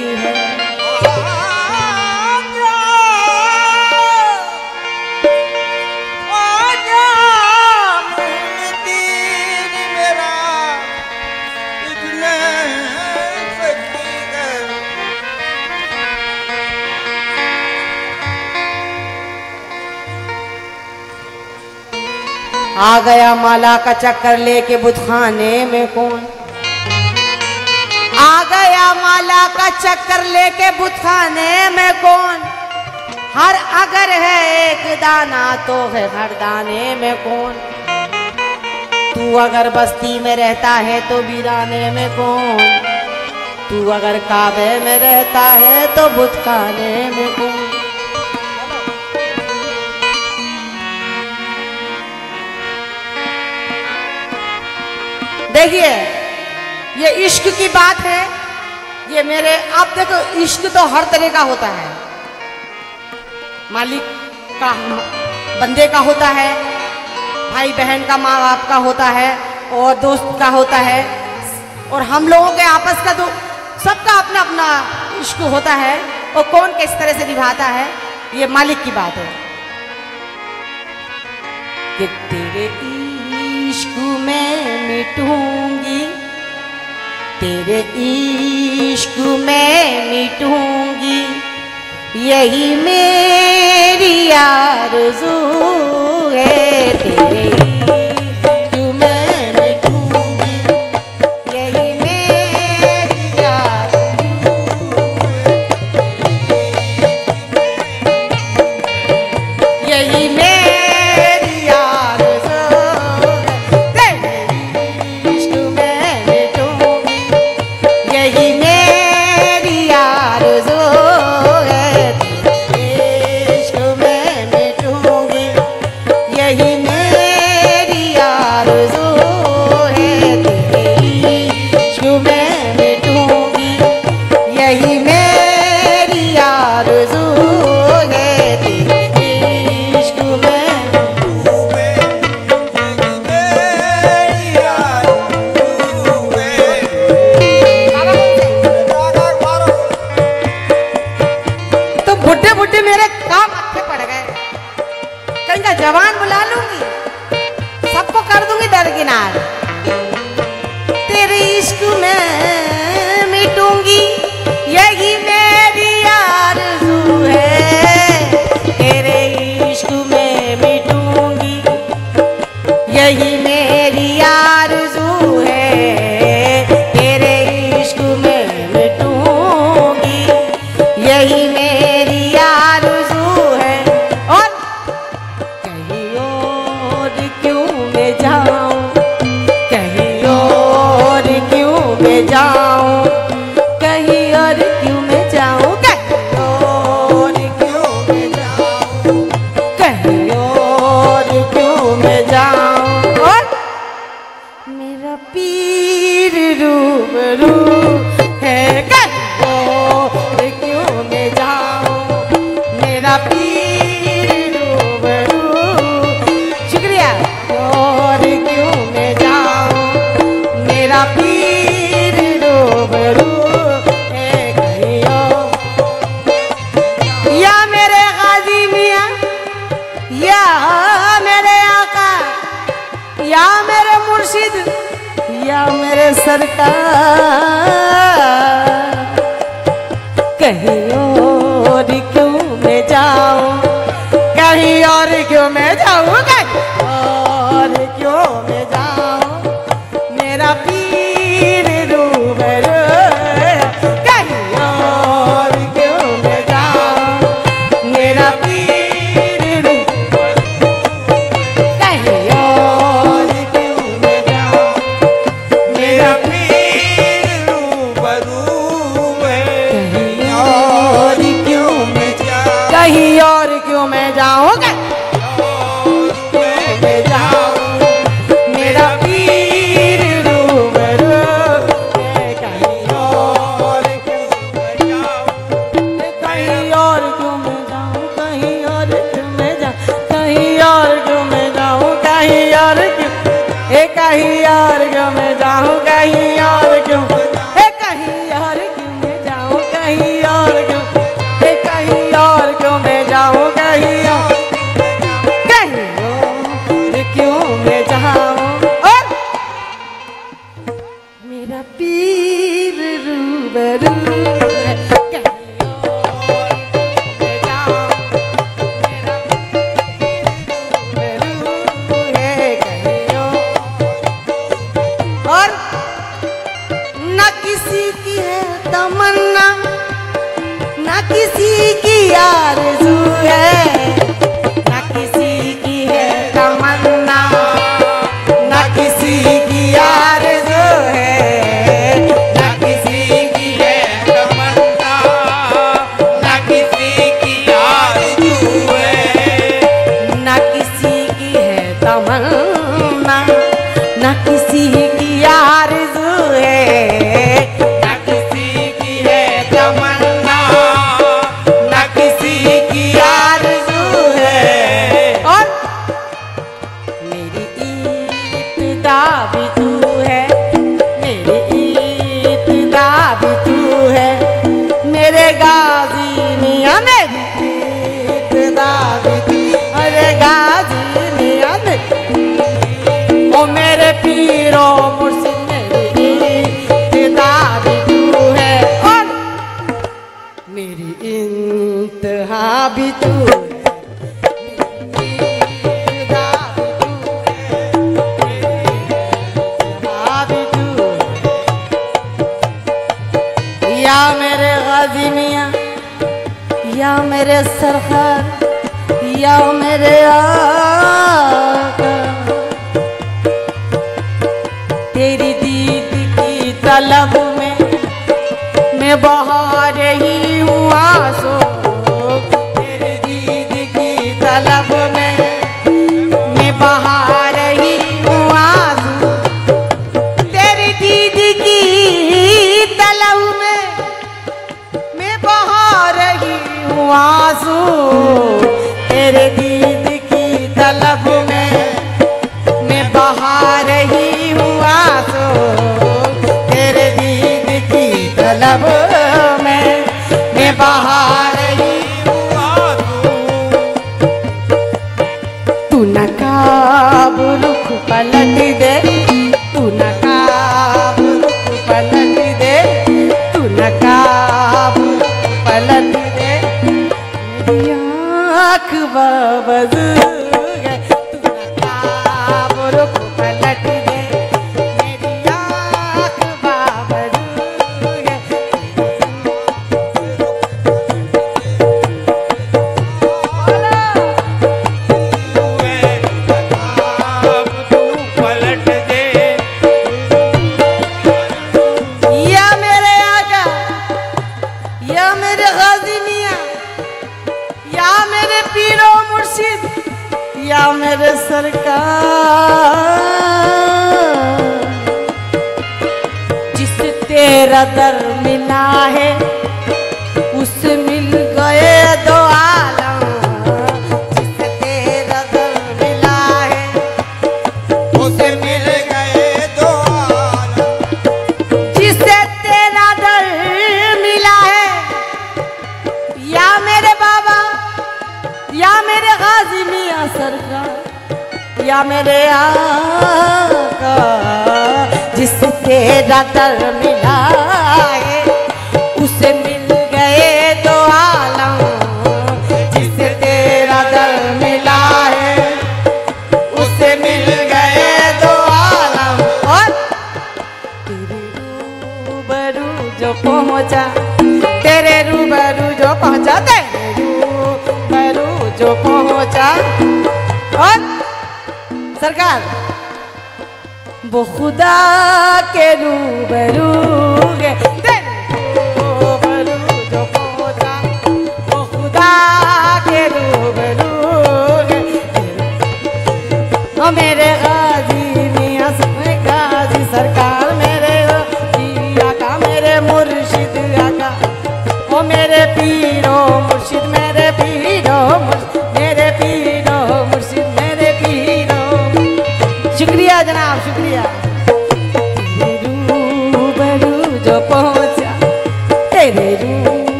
[SPEAKER 8] आ गया माला का चक्कर लेके बुतखाने में कौन? आ गया माला का चक्कर लेके बुतखाने में कौन? हर अगर है एक दाना तो है हर दाने में कौन? तू अगर बस्ती में रहता है तो वीराने में कौन? तू अगर काबे में रहता है तो बुतखाने में कौन? देखिए, ये इश्क की बात है, ये मेरे, आप देखो, इश्क तो हर तरह का होता है। मालिक का, बंदे का होता है भाई बहन का माँ बाप का होता है, और दोस्त का होता है, और हम लोगों के आपस का तो सबका अपना अपना इश्क होता है, और कौन किस तरह से निभाता है, ये मालिक की बात है। कि तेरे इश्क में मिटूँगी। तेरे इश्क में मिटूँगी। यही मेरी आरज़ू है तेरे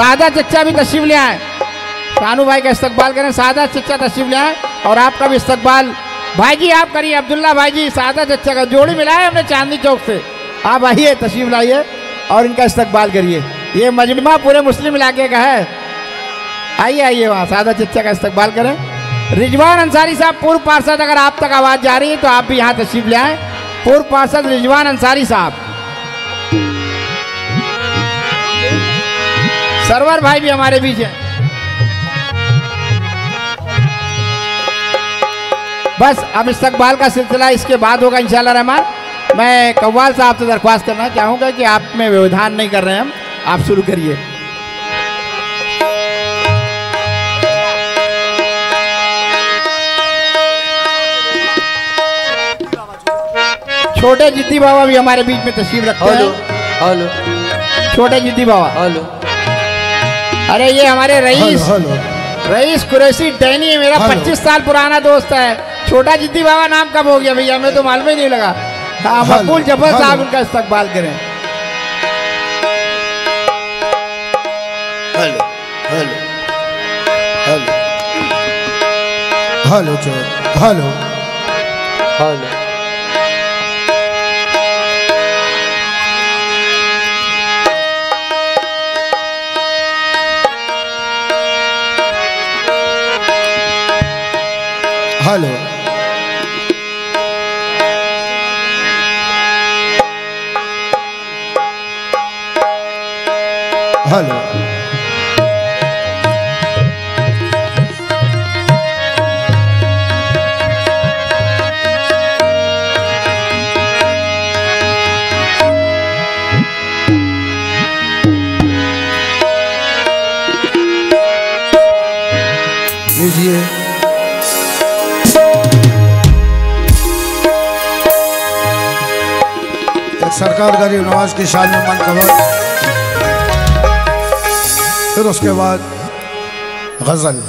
[SPEAKER 5] सादा चच्चा भी तशरीफ़ ले आए। शानू भाई का इस्तकबाल करें, सादा चच्चा तशरीफ़ ले आए और आपका भी इस्तकबाल। भाई जी, आप करिए, अब्दुल्ला भाई जी, सादा चच्चा का जोड़ी मिलाए हमने चांदनी चौक से। आप आइए, तशरीफ़ लाइए और इनका इस्तकबाल करिए। ये मजमा पूरे मुस्लिम इलाके का है। आइए आइए वहाँ, सादा चच्चा का इस्तकबाल करें। रिजवान अंसारी साहब, पूर्व पार्षद, अगर आप तक आवाज़ जा रही है तो आप भी यहाँ तशरीफ़ ले आए। पूर्व पार्षद रिजवान अंसारी साहब। सरवर भाई भी हमारे बीच है। बस अब इस्तकबाल का सिलसिला इसके बाद होगा इंशाल्लाह रहमान। मैं कव्वाल साहब से दरख्वास्त करना चाहूँगा कि आप में व्यवधान नहीं कर रहे हैं हम। आप शुरू करिए। छोटे जिद्दी बाबा भी हमारे बीच में तशरीफ़ रखते
[SPEAKER 2] हेलो
[SPEAKER 5] हैं।
[SPEAKER 2] हेलो।
[SPEAKER 5] छोटे जिद्दी बाबा।
[SPEAKER 2] हेलो।
[SPEAKER 5] अरे ये हमारे रईस
[SPEAKER 1] हेलो
[SPEAKER 5] रईस कुरैशी डैनी है मेरा पच्चीस साल पुराना दोस्त है। छोटा जिद्दी बाबा नाम कब हो गया भैया? हमें तो मालूम ही नहीं लगा। हाँ मकबूल ज़फ़र साहब उनका इस्तकबाल करें।
[SPEAKER 1] Hello hello hello. Hello hello.
[SPEAKER 2] Hello.
[SPEAKER 1] Hello hello लीजिए सरकार गरीब नवाज़ की शान में मन खबर फिर उसके बाद गज़ल।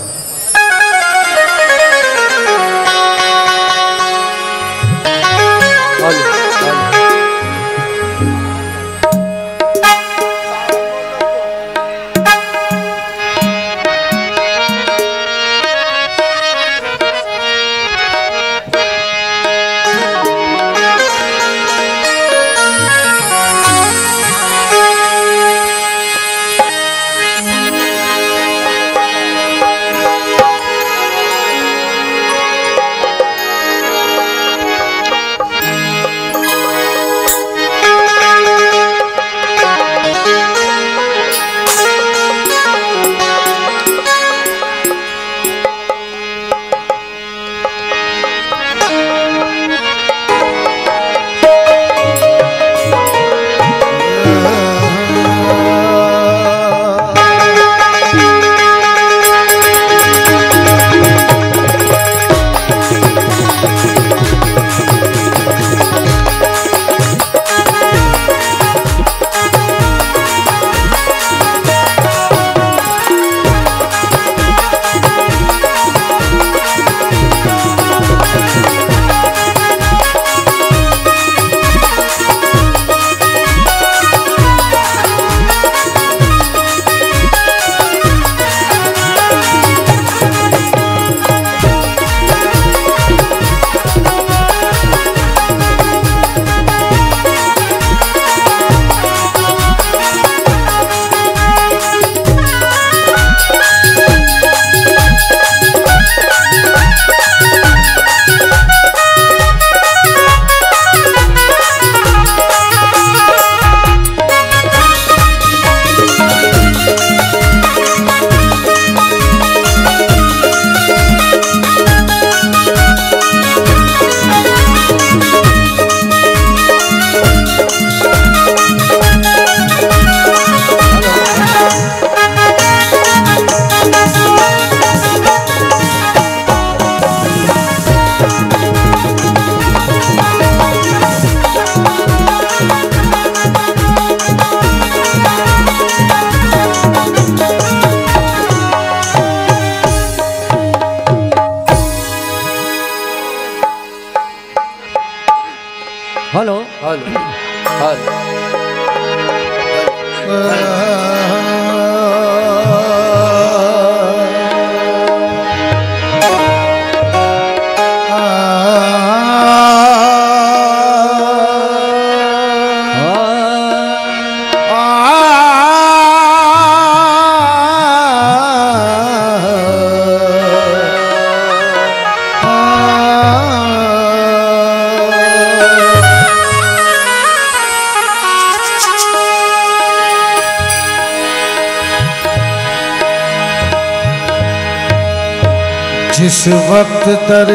[SPEAKER 1] दर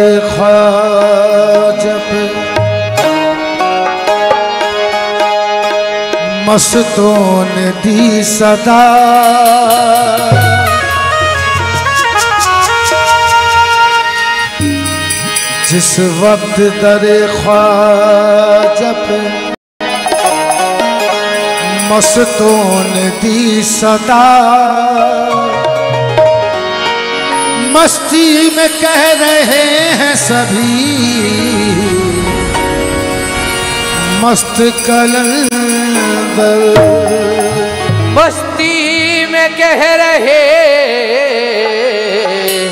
[SPEAKER 1] जब मस्तों ने दी सदा। जिस वक्त दर जब मस्तों ने दी सदा। मस्ती में कह रहे हैं सभी। मस्त कलंदर।
[SPEAKER 2] मस्ती में कह रहे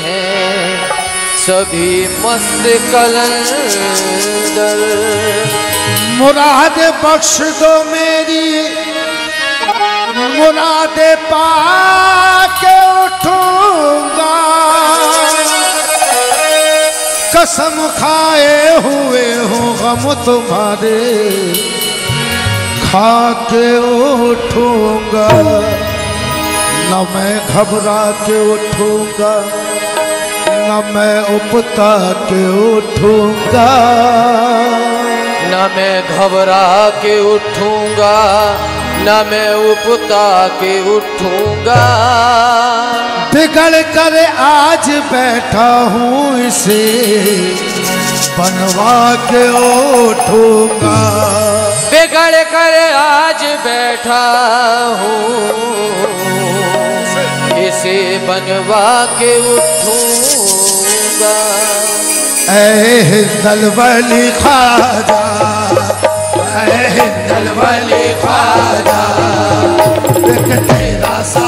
[SPEAKER 2] हैं सभी मस्त कलंदर।
[SPEAKER 1] मुराद बख्श दो मेरी। मुराद पा के उठूँगा कसम खाए हुए हूँ गम तुम्हारे। खा के उठूँगा। न मैं घबरा के उठूँगा, न मैं उपता के उठूँगा।
[SPEAKER 2] न मैं घबरा के उठूँगा, न मैं उपता के उठूँगा।
[SPEAKER 1] बिगड़ कर आज बैठा हूँ इसे, बनवा के उठूँगा।
[SPEAKER 2] बिगड़ कर आज बैठा हूँ इसे बनवा के उठूँगा।
[SPEAKER 1] ऐ दलबली खाजा ऐ दलबली खाजा तेरा सहारा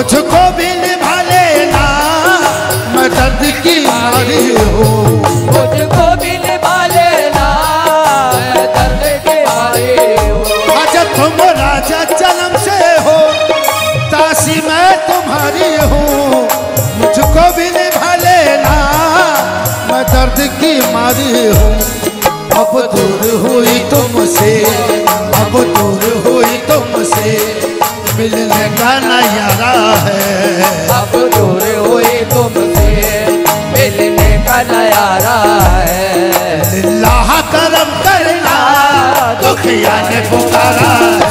[SPEAKER 1] मुझको बिन भले ना। मैं दर्द की मारी हो।
[SPEAKER 2] मुझको भी निभा लेना अच्छा तुम राजा जन्म से हो तासी मैं तुम्हारी हूँ। मुझको भी निभा लेना मैं दर्द की मारी हूँ। अब दूर हुई तुमसे अब दूर हुई तुमसे। मिलने का नज़ारा है।
[SPEAKER 1] अब दूर हुए तुमसे मिलने का नज़ारा है।
[SPEAKER 2] अल्लाह करम करना दुखिया ने पुकारा है।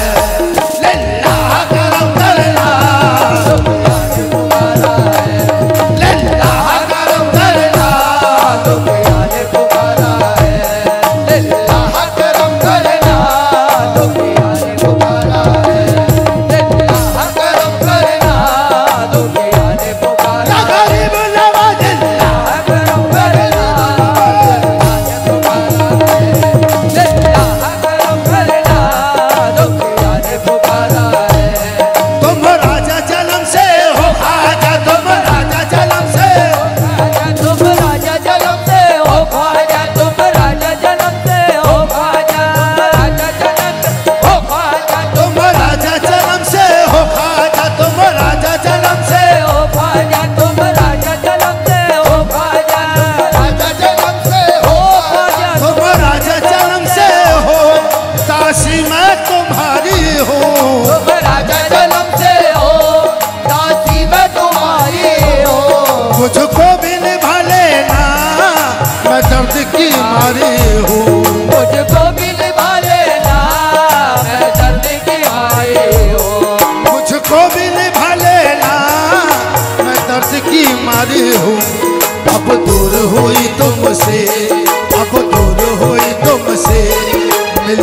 [SPEAKER 2] मारे हो।
[SPEAKER 1] मुझको बिल भले ना मैं दर्द की मारी हूँ।
[SPEAKER 2] अब दूर हुई तुमसे अब दूर हुई तुमसे मिल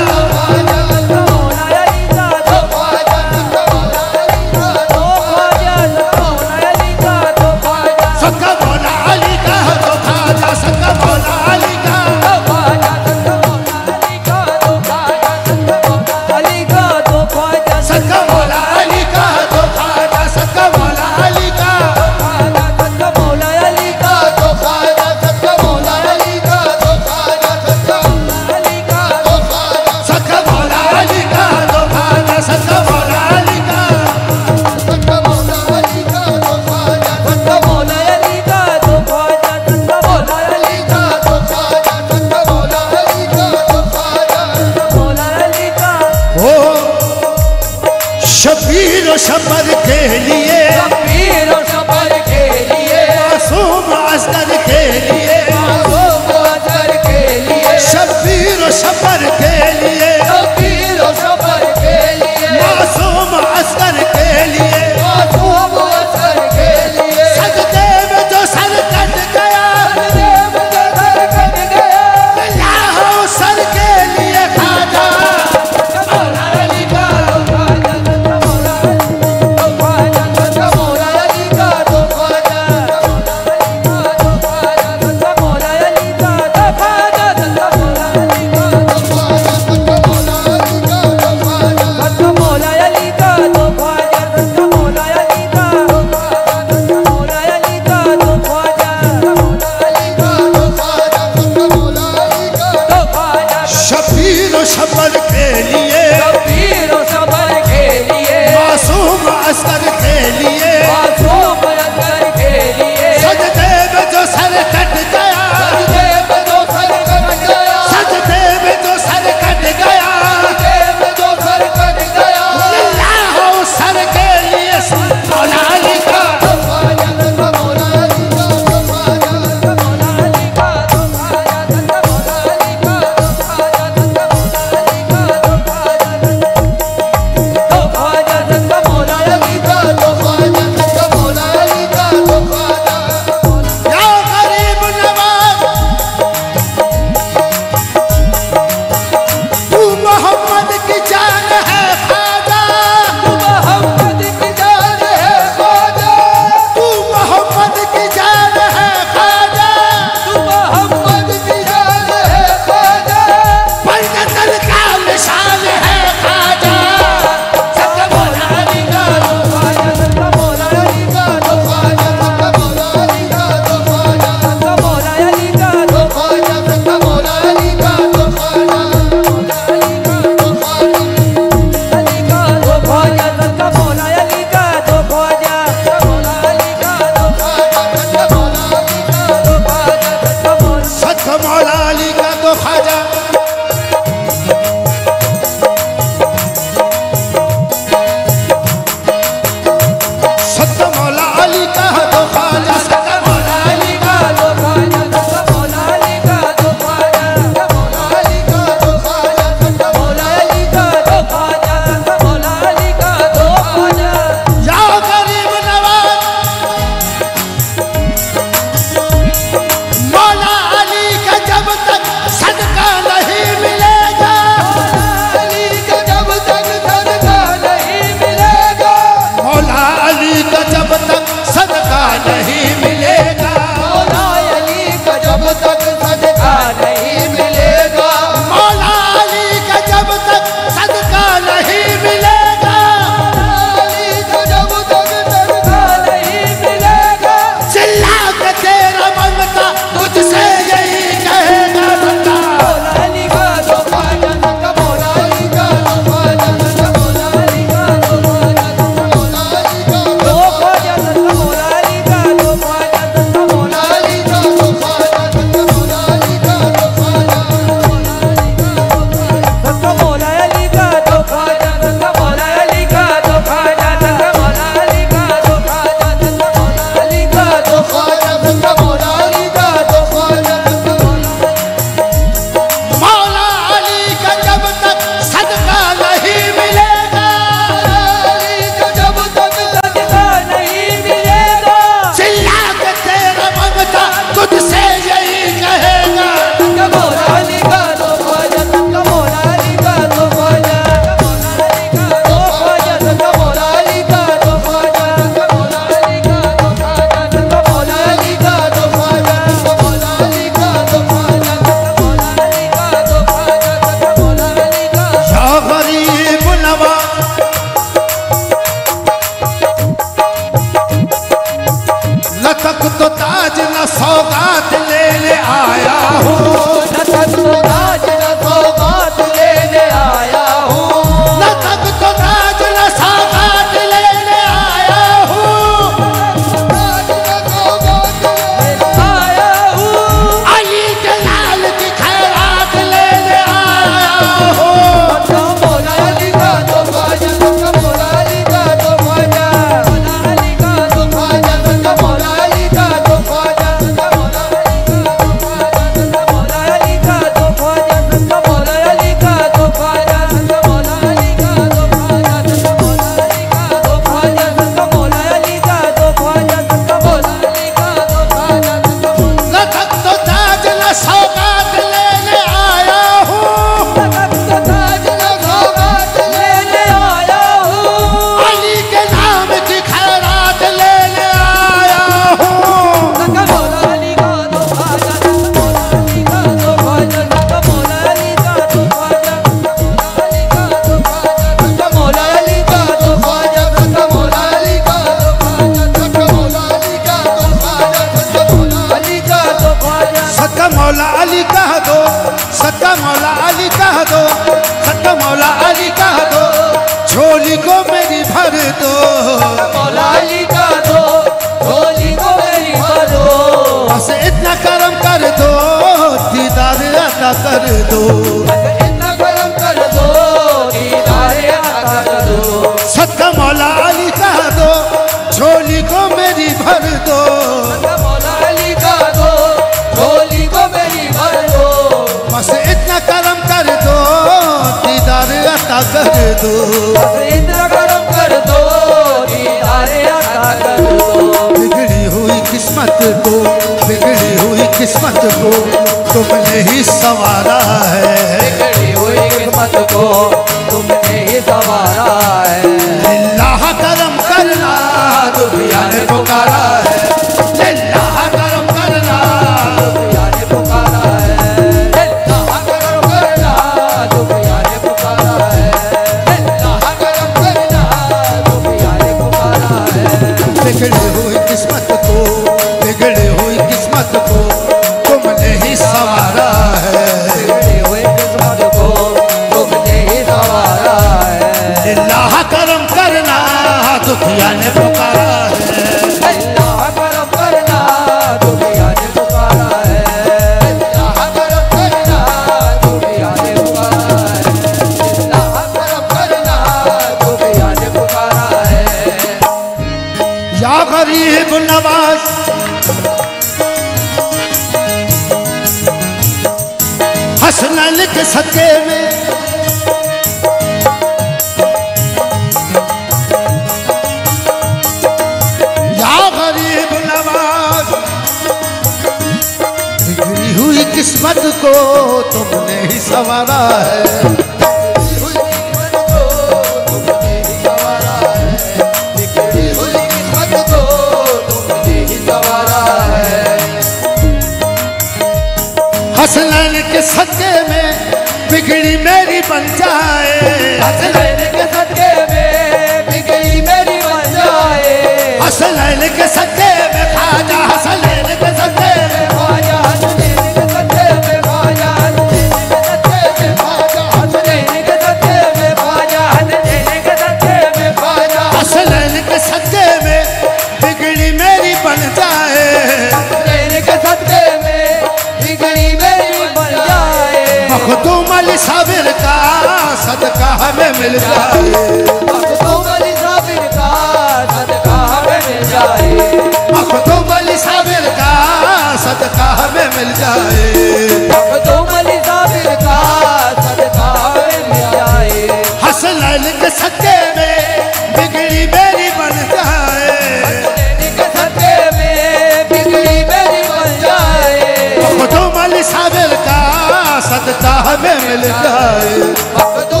[SPEAKER 2] मिल
[SPEAKER 1] जाए। अब तो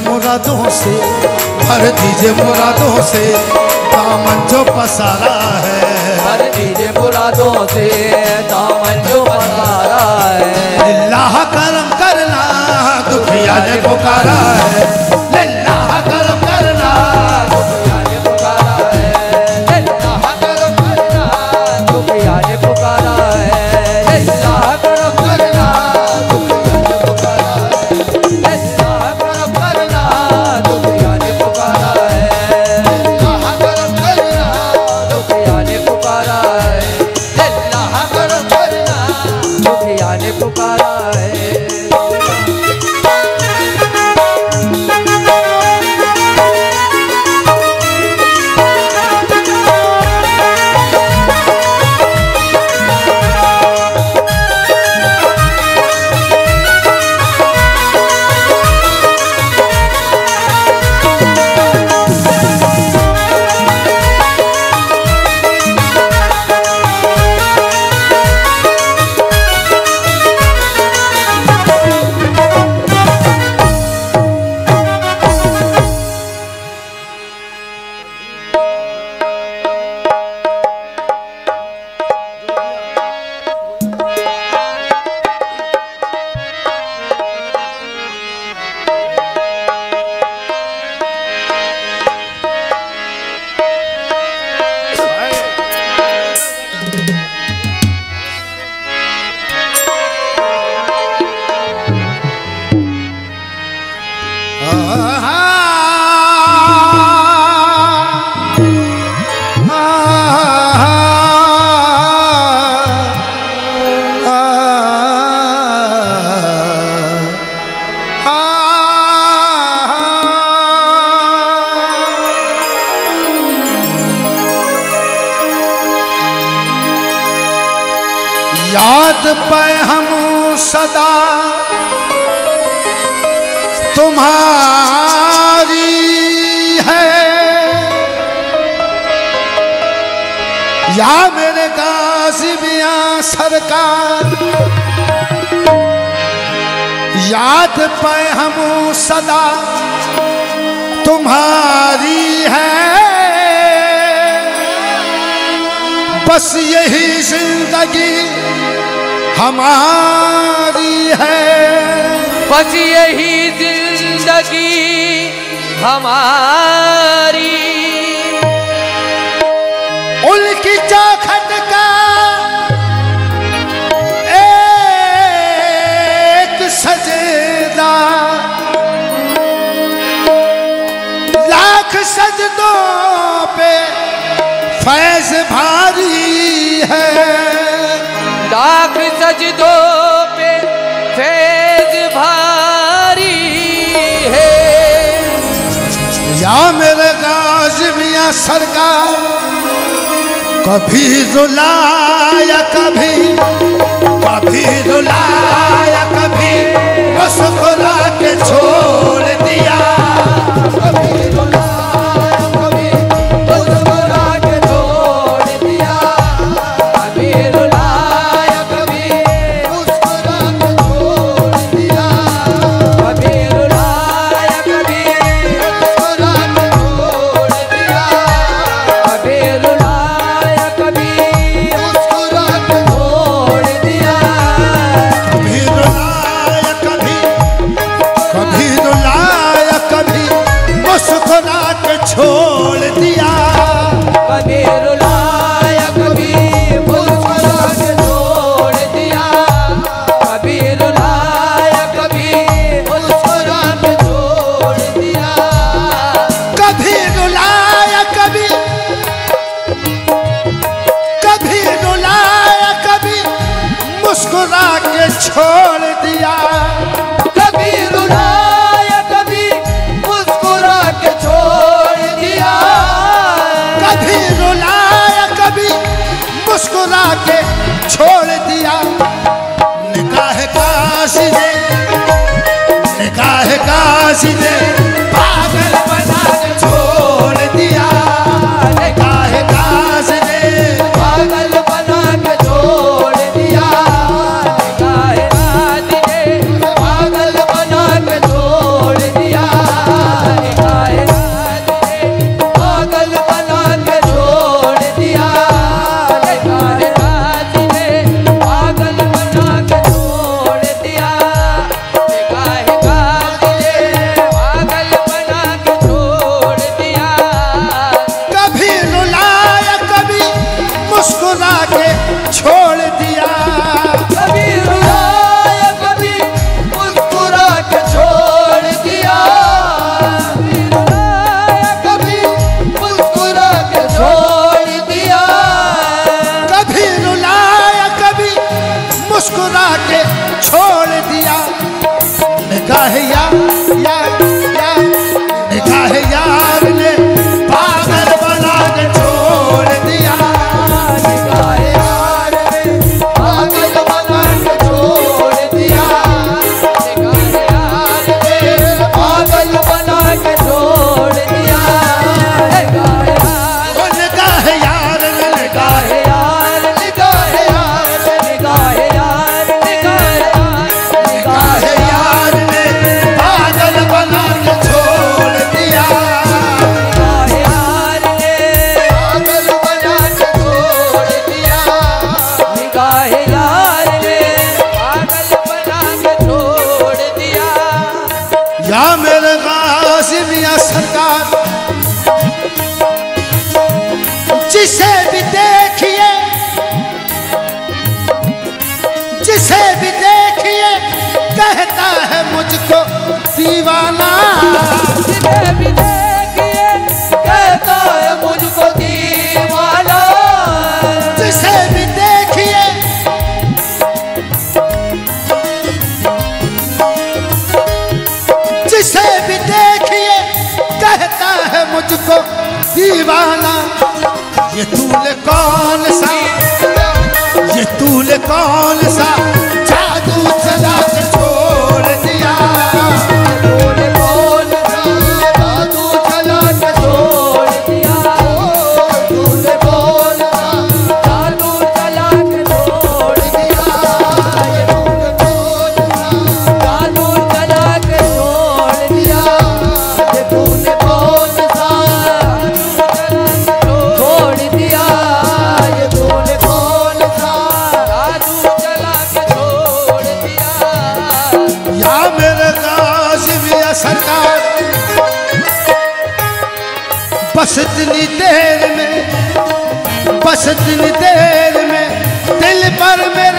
[SPEAKER 1] मुरादों से भर दीजिए मुरादों से, दामन जो पसारा है।
[SPEAKER 2] हर दीजिए मुरादों से, दामन जो पसारा है।
[SPEAKER 1] अल्लाह करम करना, दुखिया ने पुकारा है।
[SPEAKER 2] कभी रुलाया कभी कभी रुलाया कभी मुस्कुरा कौन सा बस इतनी देर में बस इतनी देर में दिल पर
[SPEAKER 1] में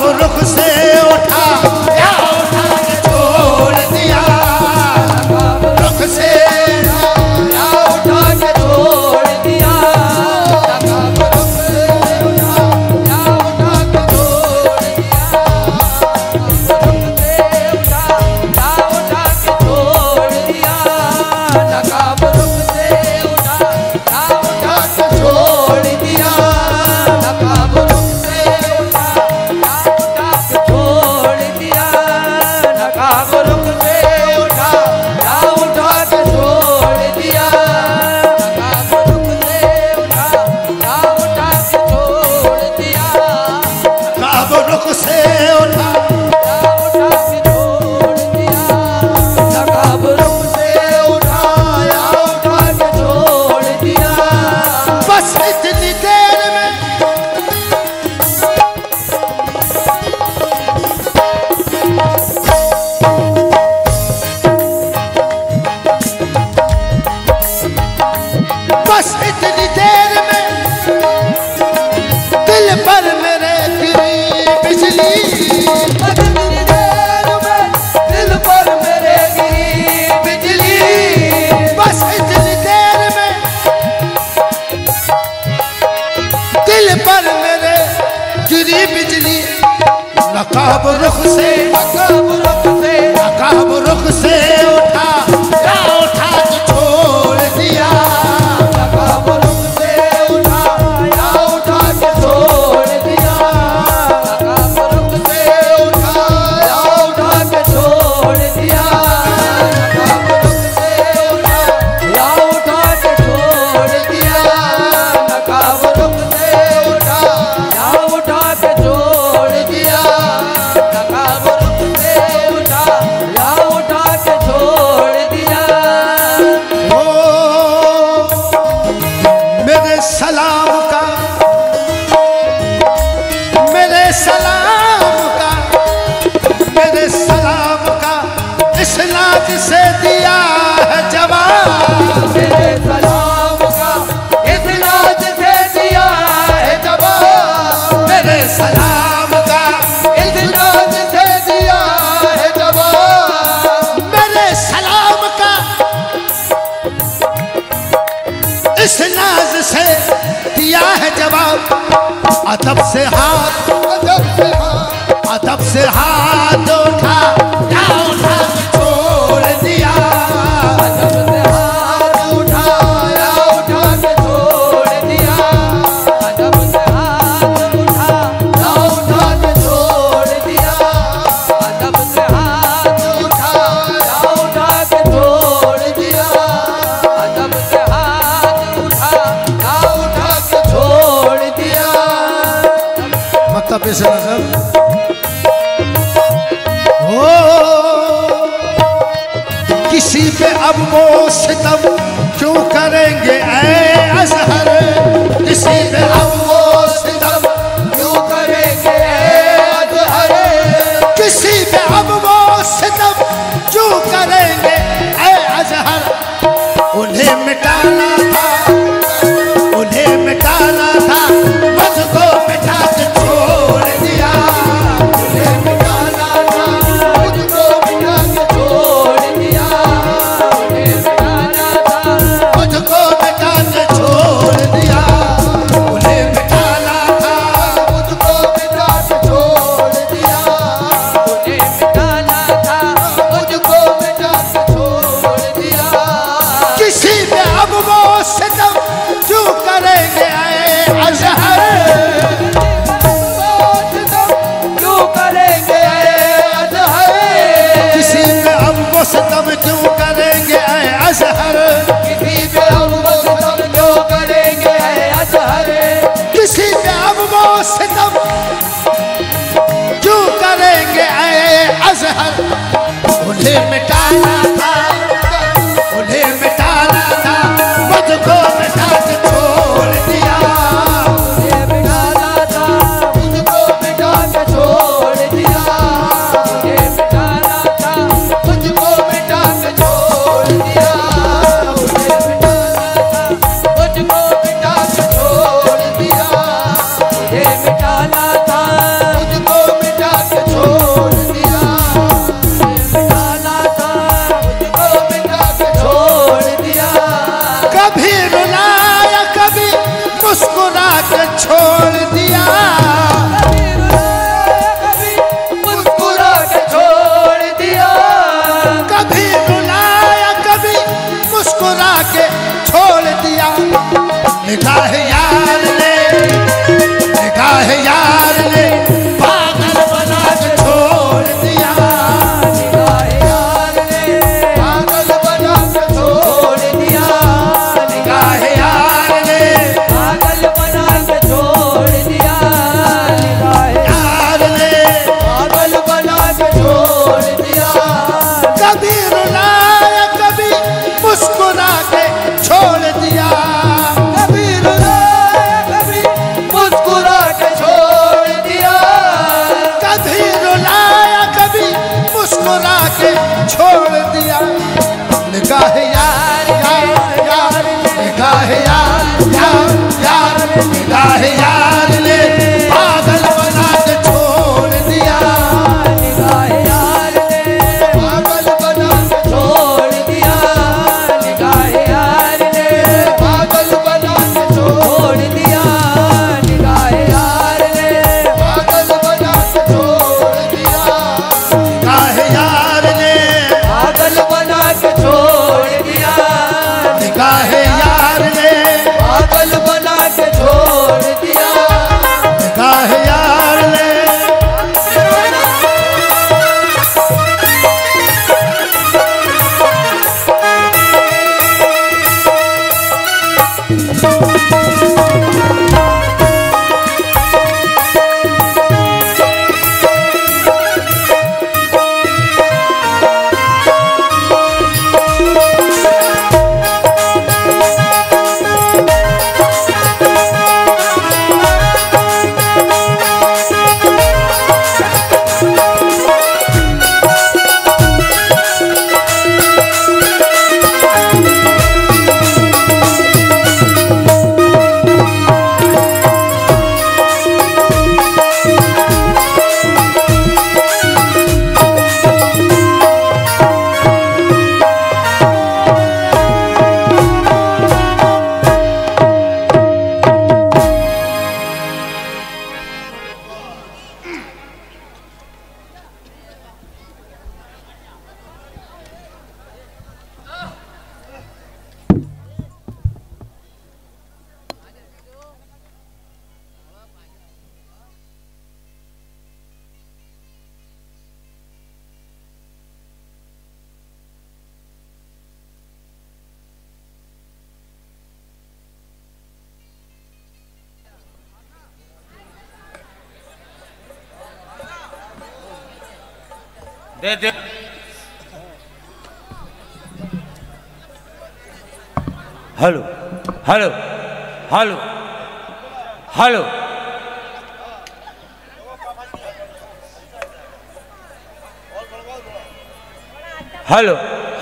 [SPEAKER 2] वो रुख से उठा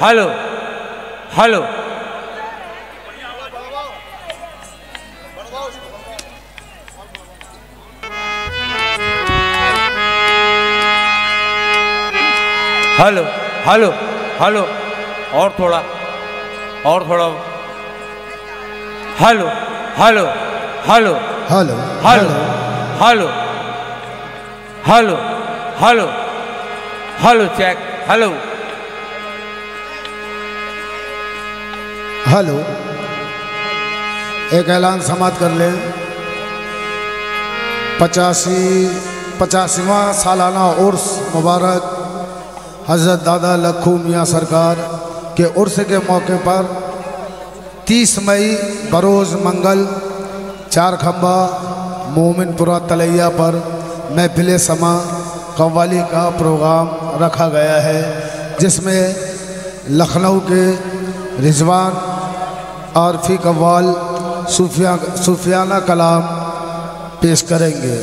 [SPEAKER 4] hello hello. Hello hello hello. और थोड़ा और थोड़ा। Hello hello hello.
[SPEAKER 1] Hello
[SPEAKER 4] hello hello. Hello hello hello. Check hello.
[SPEAKER 1] Hello. एक ऐलान समाप्त कर ले। पचासी, पचासीवा सालाना उर्स मुबारक। हज़रत दादा लखू मियाँ सरकार के उर्स के मौके पर 30 मई, बरोज़ मंगल, चार खम्बा मोमिनपुरा तलैया पर महफिल समा कव्वाली का प्रोग्राम रखा गया है, जिसमें लखनऊ के रिजवान आरफी कव्वाल सूफिया, सूफियाना कलाम पेश करेंगे।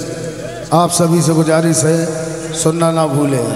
[SPEAKER 1] आप सभी से गुजारिश है, सुनना ना भूलें।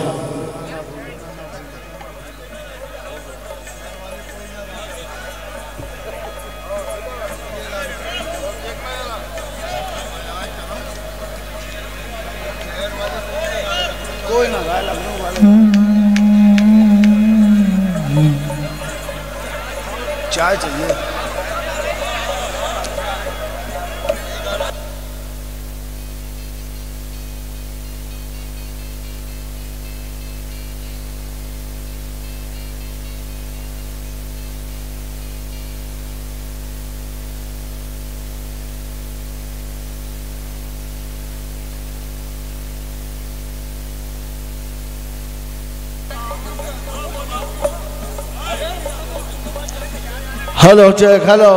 [SPEAKER 1] हेलो चेक हेलो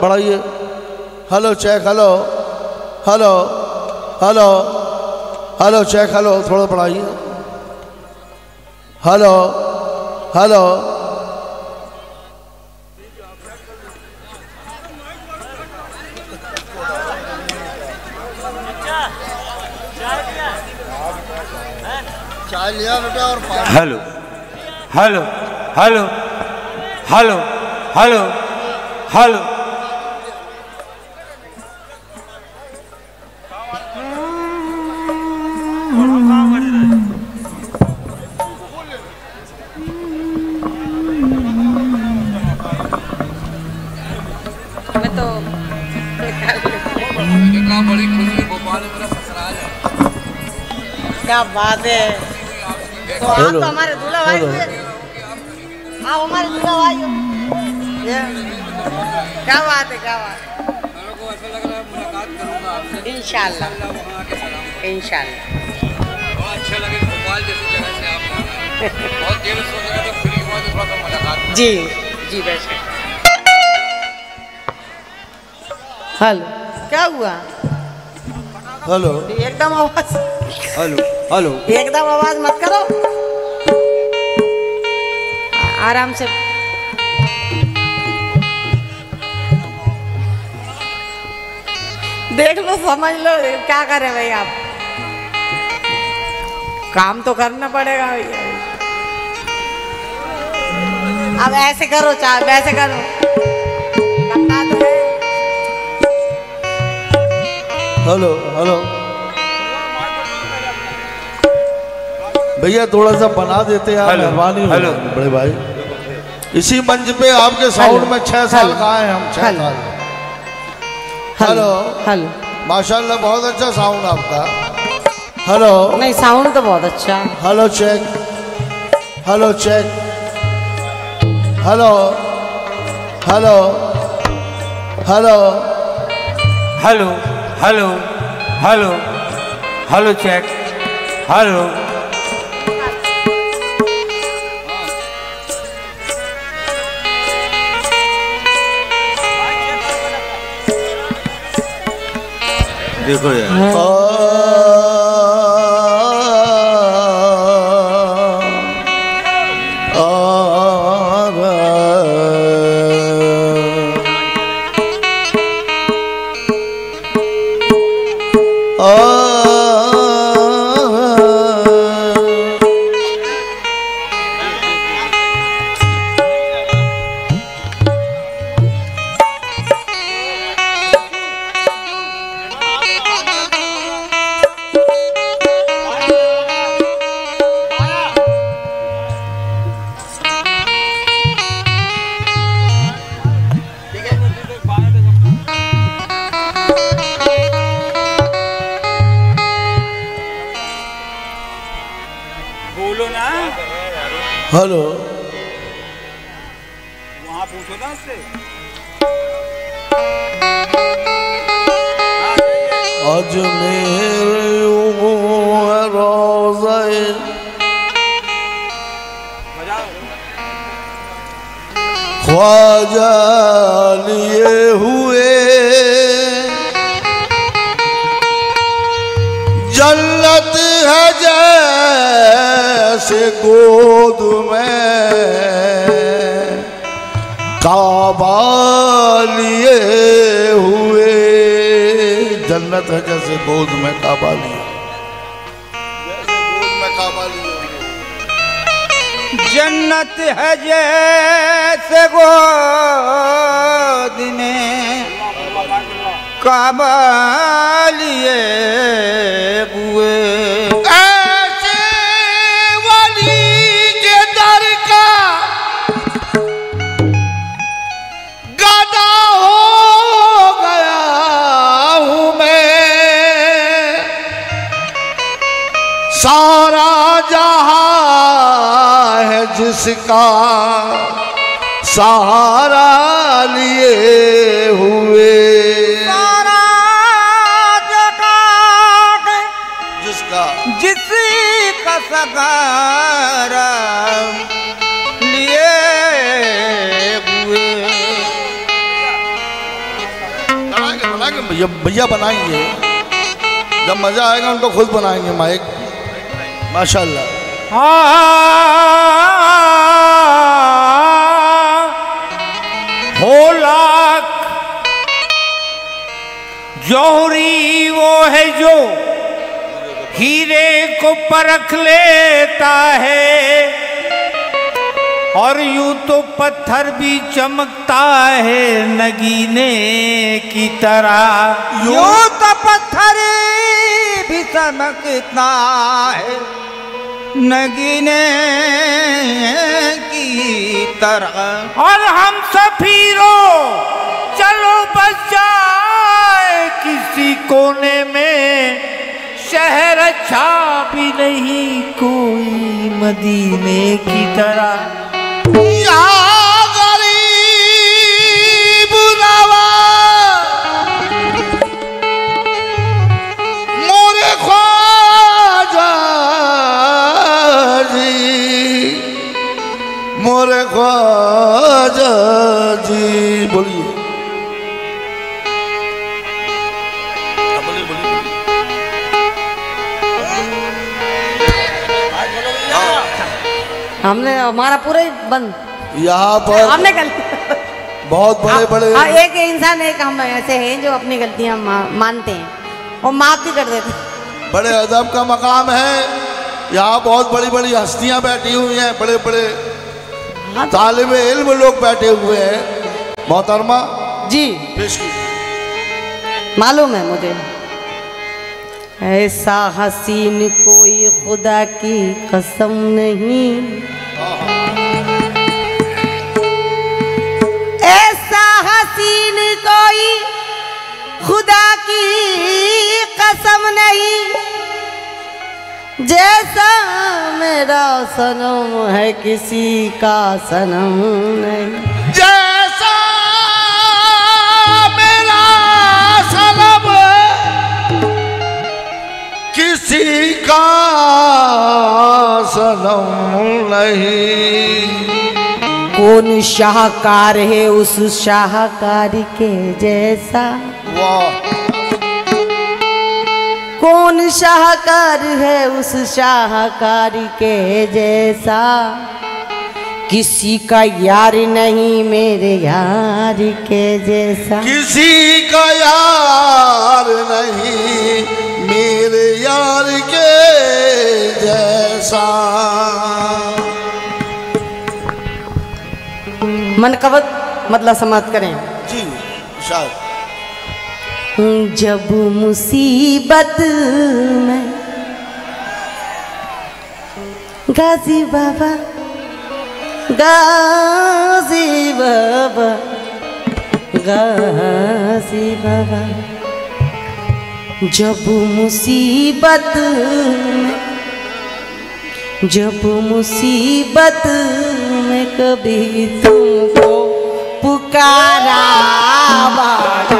[SPEAKER 1] बढ़ाइए। Hello check hello hello hello hello check hello थोड़ा बढ़ाइए। Hello hello. चाय लिया बेटा और
[SPEAKER 4] hello hello hello hello hello hello.
[SPEAKER 8] मैं तो क्या बात है। तो आप तो हमारे दूल्हा भाई थे। आप हमारे दूल्हा भाई हो। क्या बात है क्या बात है। इंशाल्लाह। इंशाल्लाह
[SPEAKER 4] अच्छा लगे भोपाल जैसी जगह से आप बहुत देर सोच रहे थे फ्री हुआ तो थोड़ा सा मुलाकात
[SPEAKER 8] जी जी बेशक। हेलो। क्या हुआ?
[SPEAKER 9] हेलो।
[SPEAKER 8] एकदम आवाज़।
[SPEAKER 7] Hello hello.
[SPEAKER 8] एकदम आवाज़ मत करो। आराम से देख लो समझ लो क्या करें भाई आप? काम तो करना पड़ेगा भैया। अब ऐसे करो चाहे वैसे करो। है
[SPEAKER 9] हेलो हेलो। भैया थोड़ा सा बना देते यार
[SPEAKER 4] हेलो,
[SPEAKER 9] मेहरबानी
[SPEAKER 4] हेलो।
[SPEAKER 9] बड़े भाई। इसी मंच पे आपके साउंड में छह साल। का है हम छह साल। Hello
[SPEAKER 8] hello.
[SPEAKER 9] माशाल्लाह बहुत अच्छा साउंड आपका। हेलो।
[SPEAKER 8] नहीं साउंड तो बहुत अच्छा।
[SPEAKER 9] Hello check hello check hello. Hello. Hello.
[SPEAKER 4] Hello hello. Hello hello check hello.
[SPEAKER 9] 六个人哦 उनको खुद बनाएँगे माइक माशाल्लाह।
[SPEAKER 4] हो लाख जौहरी वो है जो हीरे को परख लेता है और यूँ तो पत्थर भी चमकता है नगीने की तरह। यूँ तो पत्थर चमकता है नगीने की तरह। और हम सफीरो, चलो जाए किसी कोने में। शहर अच्छा भी नहीं कोई मदीने की तरह।
[SPEAKER 9] ख्वाजा जी बोलिए। हाँ, बोलिए।
[SPEAKER 8] हमने हमारा पूरा ही बंद।
[SPEAKER 9] यहाँ पर
[SPEAKER 8] हमने गलती
[SPEAKER 9] बहुत बड़े बड़े
[SPEAKER 8] हाँ, एक इंसान एक हम ऐसे हैं जो अपनी गलतियाँ मा, मानते हैं और माफ़ भी कर देते हैं।
[SPEAKER 9] बड़े अदब का मकाम है। यहाँ बहुत बड़ी बड़ी हस्तियाँ बैठी हुई हैं बड़े बड़े
[SPEAKER 8] हाँ,
[SPEAKER 9] तालिब इल्म लोग बैठे हुए हैं। मोहतरमा।
[SPEAKER 8] जी। मालूम है मुझे। ऐसा हसीन कोई खुदा की कसम नहीं। ऐसा हसीन कोई खुदा की कसम नहीं। जैसा मेरा सनम है किसी का सनम नहीं।
[SPEAKER 9] जैसा मेरा सनम किसी का सनम नहीं।
[SPEAKER 8] कौन शाहकार है उस शाहकार के जैसा?
[SPEAKER 9] वाह।
[SPEAKER 8] कौन शाहकार है उस शाहकार के जैसा? किसी का यार नहीं मेरे यार के जैसा।
[SPEAKER 9] किसी का यार नहीं मेरे यार के जैसा।
[SPEAKER 8] मन कवत मतलब समाप्त करें।
[SPEAKER 9] जी शायद।
[SPEAKER 8] जब मुसीबत में। गाजी बाबा गाजी बाबा गाजी बाबा, जब मुसीबत में, जब मुसीबत में कभी तुमको पुकारा बाबा।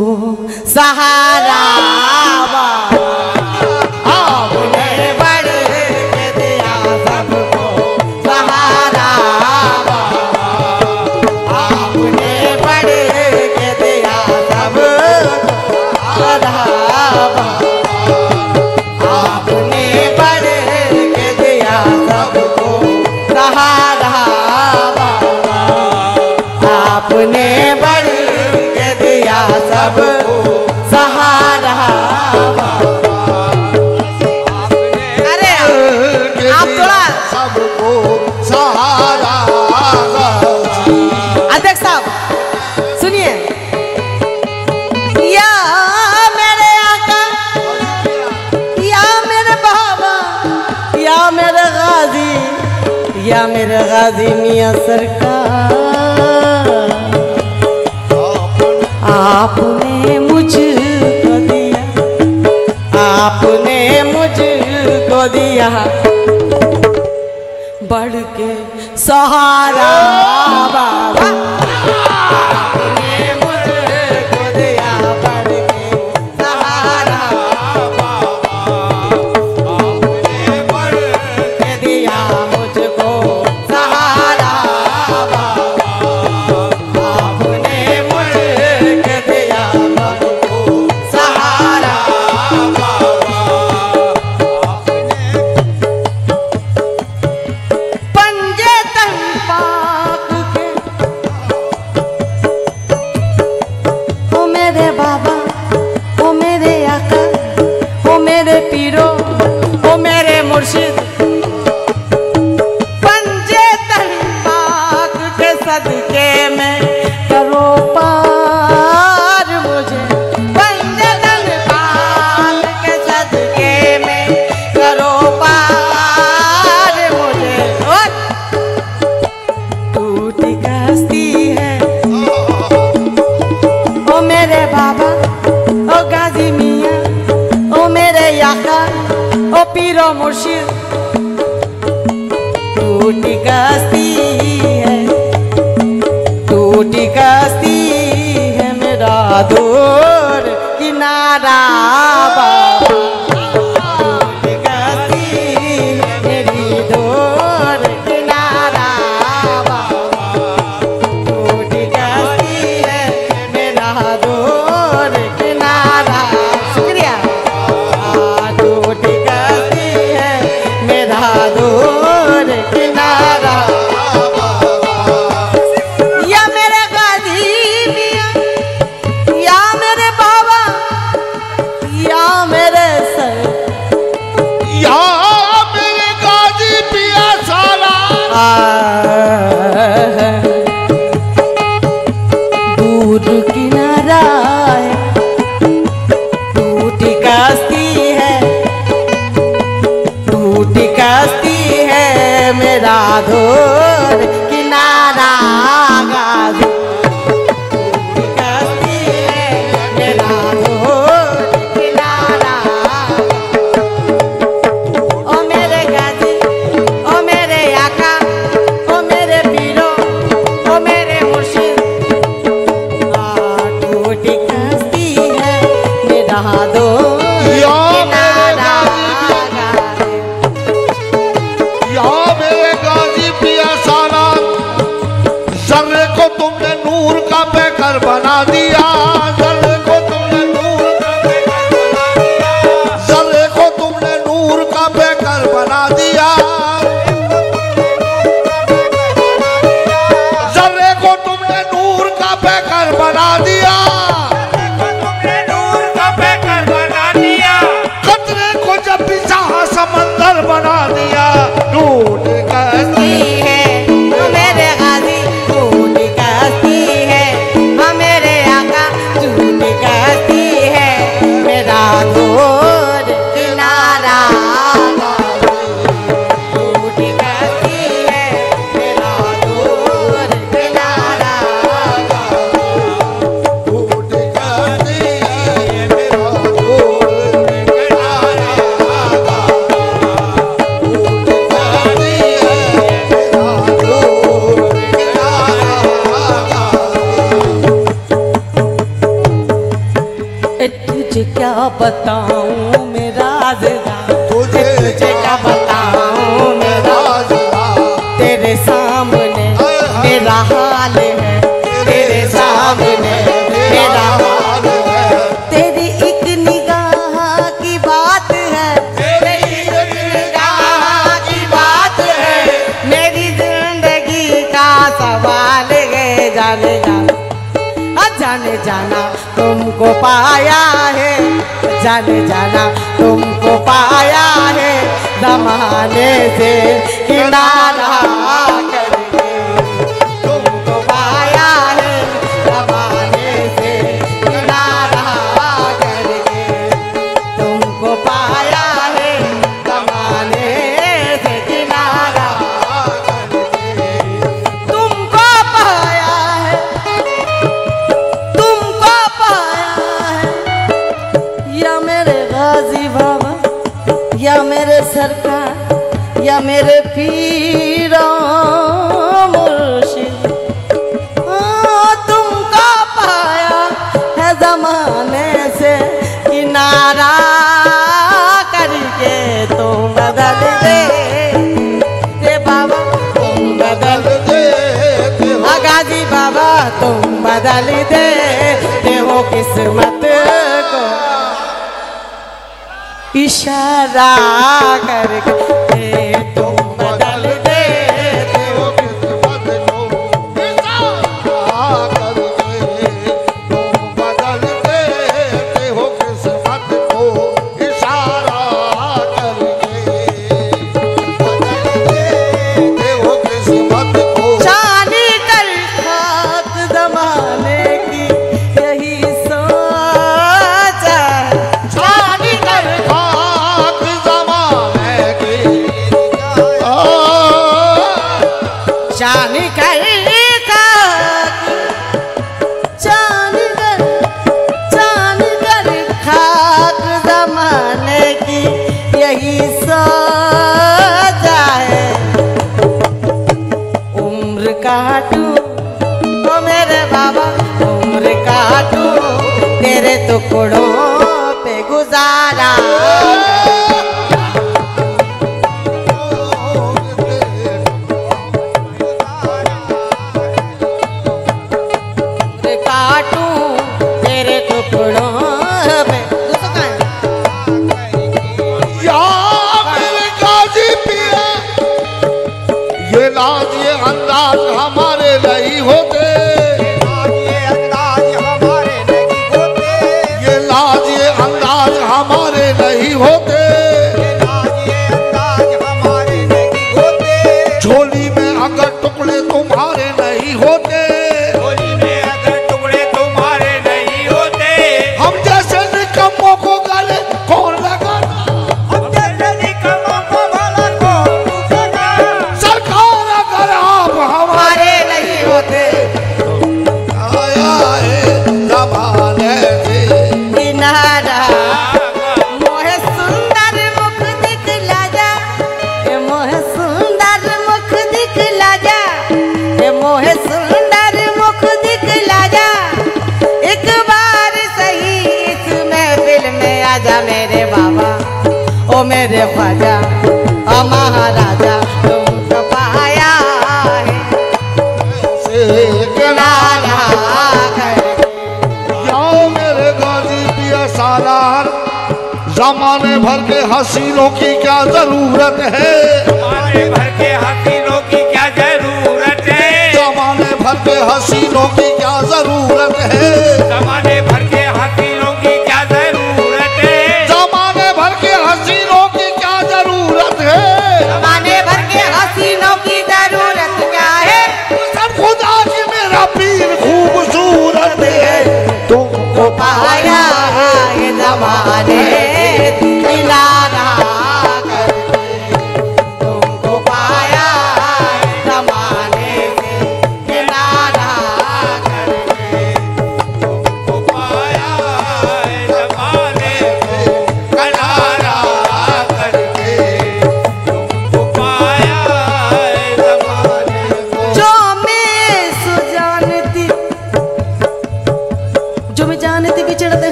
[SPEAKER 8] को सहारा मेरा गाजी सरकार। आपने मुझको दिया आपने मुझको दिया। बढ़ के सहारा बाबा।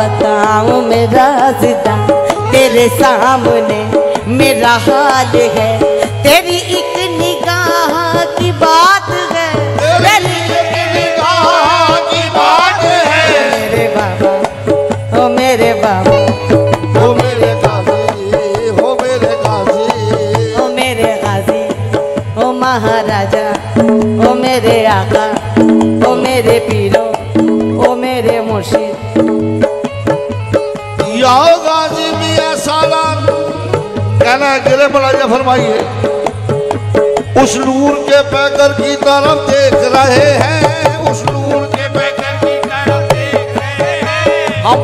[SPEAKER 8] बताऊँ मेरा रास्ता तेरे सामने मेरा हाल है तेरी फरमाइए। उस नूर के पैकर की तरफ़ देख रहे हैं। उस नूर के
[SPEAKER 10] पैकर की तरफ़ देख रहे हैं।
[SPEAKER 8] हम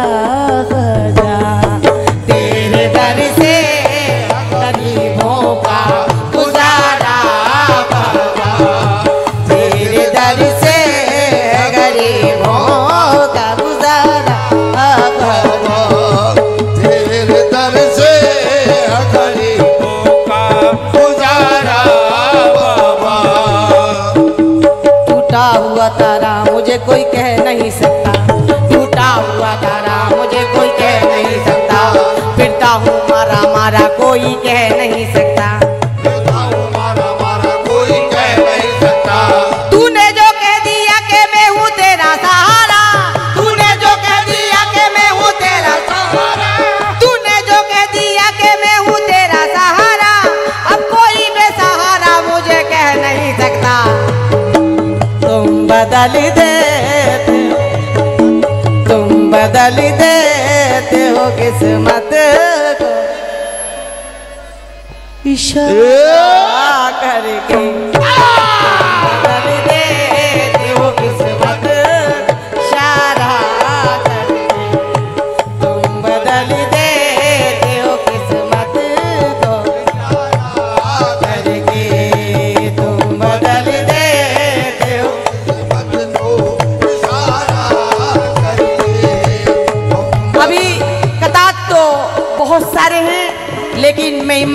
[SPEAKER 8] Ah. बदल देते तुम बदल देते हो किस्मत को। इशारा करके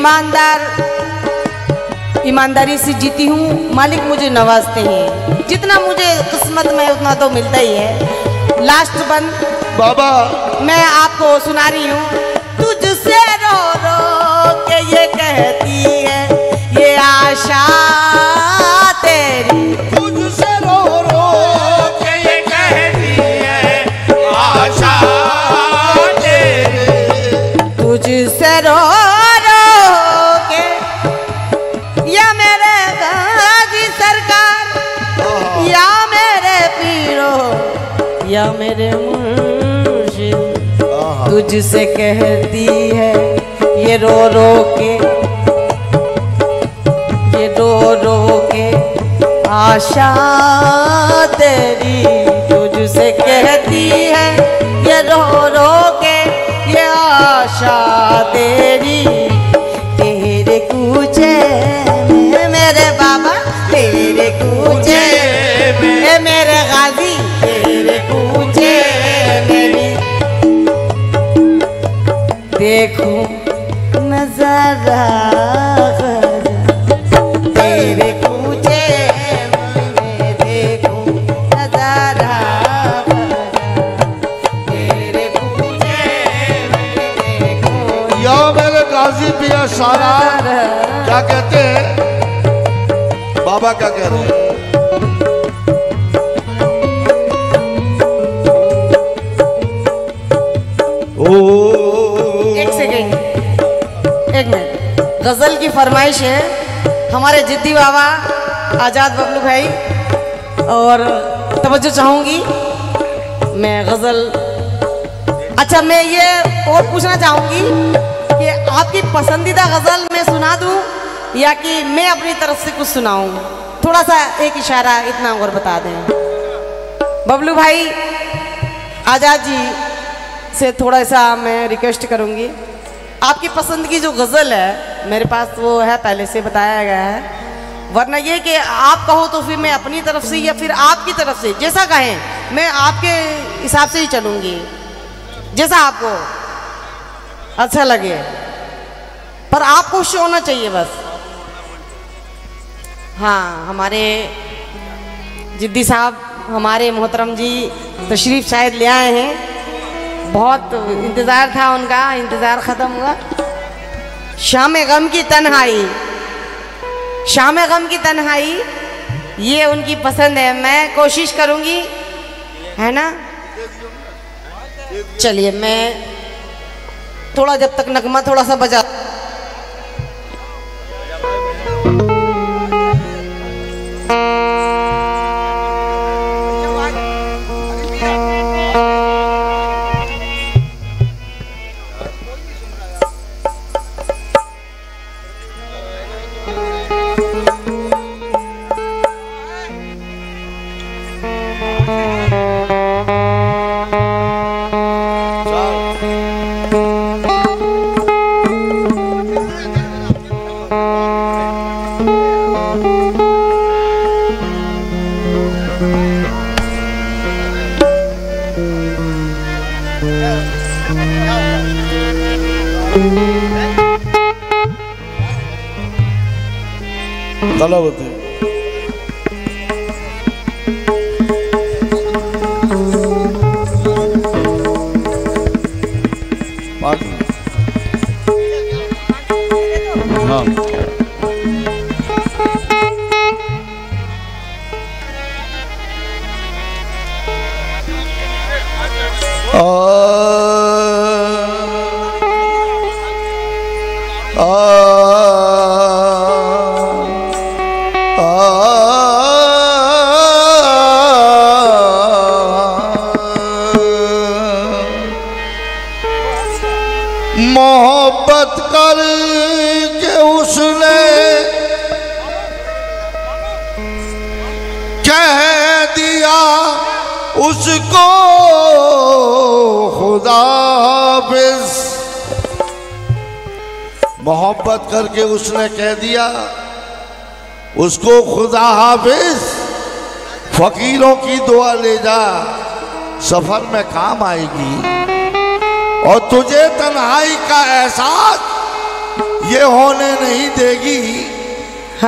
[SPEAKER 8] ईमानदार ईमानदारी से जीती हूँ। मालिक मुझे नवाजते हैं। जितना मुझे किस्मत में उतना तो मिलता ही है। लास्ट बंद
[SPEAKER 2] बाबा।
[SPEAKER 8] मैं आपको सुना रही हूँ। तुझसे रो रो के ये कहती है ये आशा।
[SPEAKER 2] तुझसे कहती है,
[SPEAKER 8] ये रो रो के, ये रो रो के, आशा तेरी तुझसे कहती है, ये रो रो के, ये आशा तेरी। तेरे कूचे में मेरे बाबा, तेरे कूचे में मेरे गाजी। देखो नज़ारा तेरे कूचे में देखो नज़ारा तेरे कूचे में देखो
[SPEAKER 2] या मेरे गाजी पिया सारा। क्या कहते हैं? बाबा क्या कह रहे हैं? ओ
[SPEAKER 8] गज़ल की फरमाइश है। हमारे जिद्दी बाबा, आज़ाद बबलू भाई, और तवज्जो चाहूँगी, मैं गज़ल अच्छा मैं ये और पूछना चाहूँगी कि आपकी पसंदीदा गज़ल मैं सुना दूँ, या कि मैं अपनी तरफ़ से कुछ सुनाऊं? थोड़ा सा एक इशारा इतना और बता दें। बबलू भाई, आज़ाद जी से थोड़ा सा मैं रिक्वेस्ट करूँगी। आपकी पसंद की जो गज़ल है मेरे पास वो है, पहले से बताया गया है। वरना ये कि आप कहो तो फिर मैं अपनी तरफ़ से या फिर आपकी तरफ़ से, जैसा कहें, मैं आपके हिसाब से ही चलूँगी। जैसा आपको अच्छा लगे। पर आपको खुश होना चाहिए बस। हाँ हमारे जिद्दी साहब, हमारे मोहतरम जी तशरीफ़ शायद ले आए हैं। बहुत इंतज़ार था उनका, इंतज़ार ख़त्म हुआ। शाम गम की तन्हाई। शाम गम की तन्हाई, ये उनकी पसंद है। मैं कोशिश करूँगी, है ना? चलिए, मैं थोड़ा जब तक नगमा थोड़ा सा बजा
[SPEAKER 9] அளவுக்கு करके उसने कह दिया उसको खुदा हाफिज फकीरों की दुआ ले जा सफ़र में काम आएगी। और तुझे तन्हाई का एहसास ये होने नहीं देगी।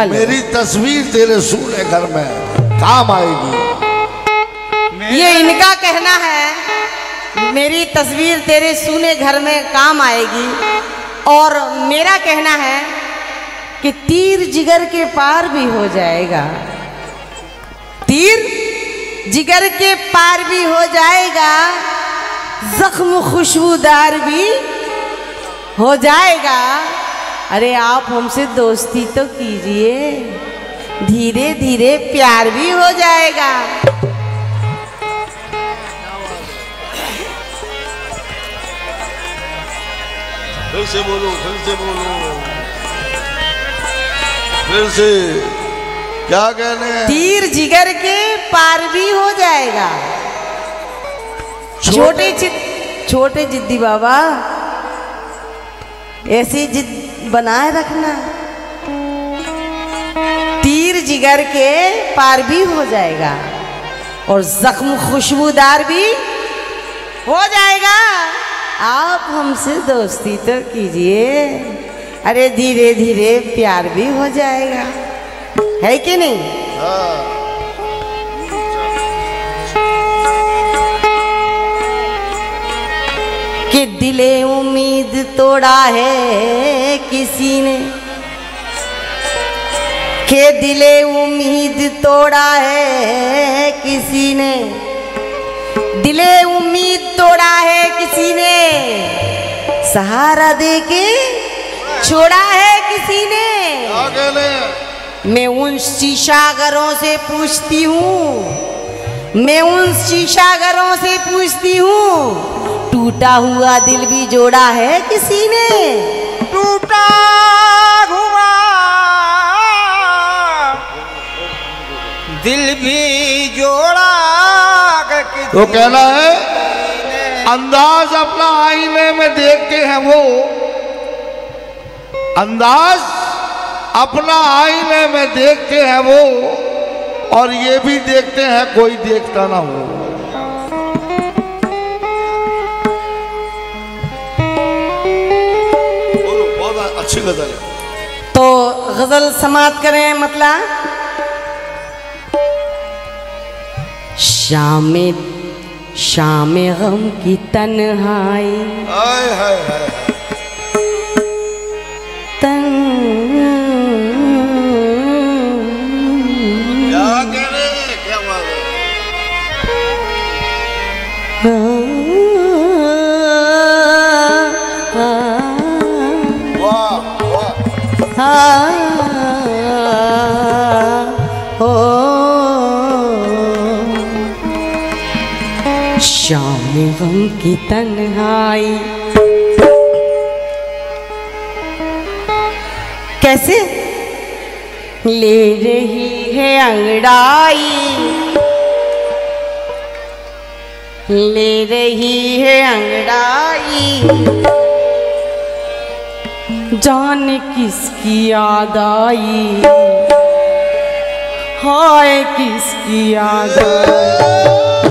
[SPEAKER 9] मेरी तस्वीर तेरे सूने घर में काम आएगी।
[SPEAKER 8] ये इनका कहना है मेरी तस्वीर तेरे सूने घर में काम आएगी। और मेरा कहना है कि तीर जिगर के पार भी हो जाएगा। तीर जिगर के पार भी हो जाएगा, जख्म खुशबूदार भी हो जाएगा। अरे आप हमसे दोस्ती तो कीजिए धीरे धीरे प्यार भी हो जाएगा।
[SPEAKER 9] फिर से बोलो फिर से बोलो। फिर से। क्या कहने
[SPEAKER 8] तीर जिगर के पार भी हो जाएगा। छोटे छोटे जिद्दी बाबा ऐसी जिद बनाए रखना। तीर जिगर के पार भी हो जाएगा और जख्म खुशबूदार भी हो जाएगा। आप हमसे दोस्ती तो कीजिए। अरे धीरे धीरे प्यार भी हो जाएगा। है कि नहीं? कि दिले उम्मीद तोड़ा है किसी ने? के दिले उम्मीद तोड़ा है किसी ने? दिले उम्मीद तोड़ा है किसी ने। सहारा दे के छोड़ा है किसी ने। मैं उन शीशागरों से पूछती हूँ। मैं उन शीशागरों से पूछती हूँ टूटा हुआ दिल भी जोड़ा है किसी ने?
[SPEAKER 10] टूटा हुआ दिल भी जोड़ा
[SPEAKER 9] तो कहना है अंदाज अपना आईने में देखते हैं वो। अंदाज अपना आईने में देखते हैं वो और ये भी देखते हैं कोई देखता ना हो। बहुत अच्छी गज़ल है।
[SPEAKER 8] तो गज़ल समाप्त करें मतलब शाम शाम गम की तन्हाई।
[SPEAKER 9] हाय हाय हाय
[SPEAKER 8] तन
[SPEAKER 9] क्या कह रहे हैं क्या बात है वाह वाह।
[SPEAKER 8] गम की तन्हाई। कैसे? ले रही है अंगड़ाई। ले रही है अंगड़ाई। जान किसकी याद आई हाय किसकी याद आई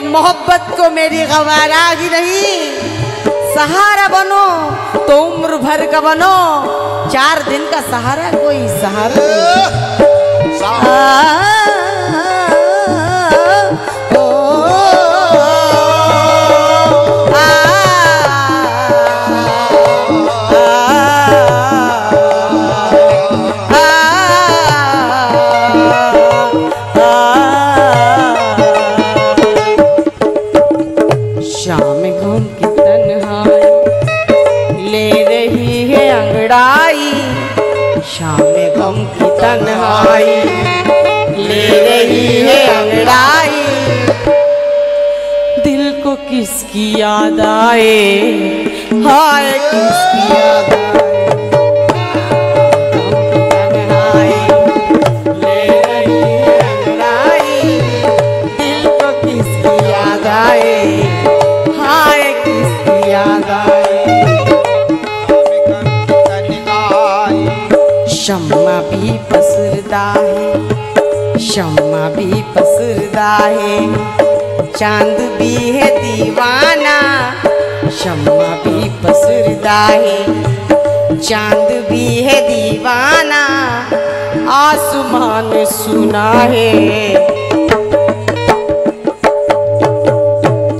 [SPEAKER 8] ये मोहब्बत को मेरी गवारा ही नहीं सहारा बनो तो उम्र भर का बनो चार दिन का सहारा कोई सहारा नहीं। गम की तन्हाई ले रही है अंगड़ाई दिल को किसकी याद आए हाय किसकी याद आए ले भी पसरदा है, शम्मा भी पसरदा है, चाँद भी है दीवाना, शम्मा भी पसरदा है, चाँद भी है दीवाना, आसमान सुना है।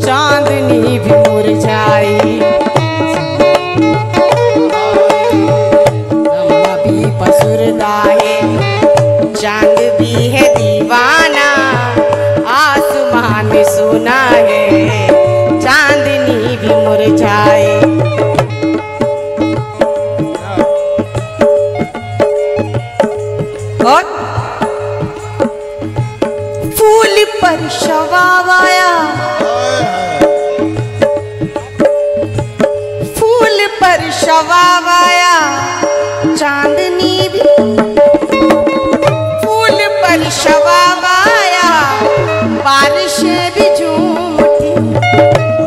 [SPEAKER 8] चांदनी भी मुरझाई पर चांदनी भी। फूल पर शवावाया बारिशें भी झूम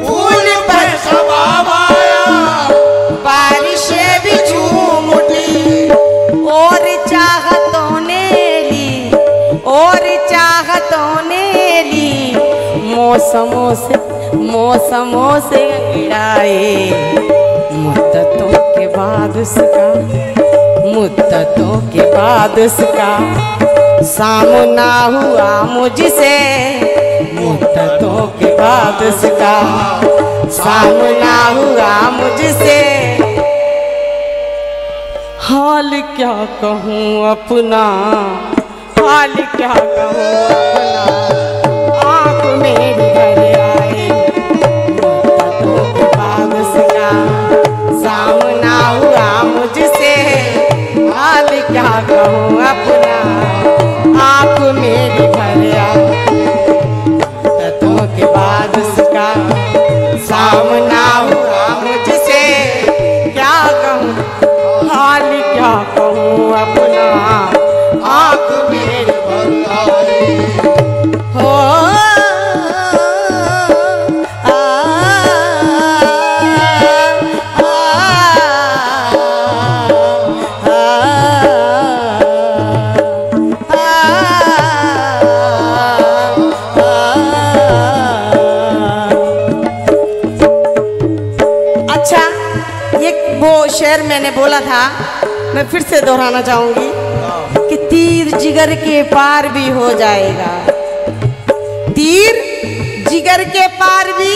[SPEAKER 8] फूल पर शवावाया बारिशें भी झूम और चाहतों ने ली और चाहतों ने ली। मौसमों से मौसमों से गिराए मुद्दतों के बाद उसका मुद्दतों के बाद उसका सामना हुआ मुझसे, मुद्दतों के बाद उसका सामना हुआ मुझसे। हाल क्या कहूँ अपना, हाल क्या कहूँ अपना। आप मेरी भर आए बाद सामना हुआ मुझसे। हाल क्या कहूँ अपना? आँख मेरी भर आए के बाद उसका सामना हुआ मुझसे। क्या कहूँ? हाल क्या कहूँ अपना? बोला था, मैं फिर से दोहराना चाहूँगी कि तीर जिगर के पार भी हो जाएगा। तीर जिगर के पार भी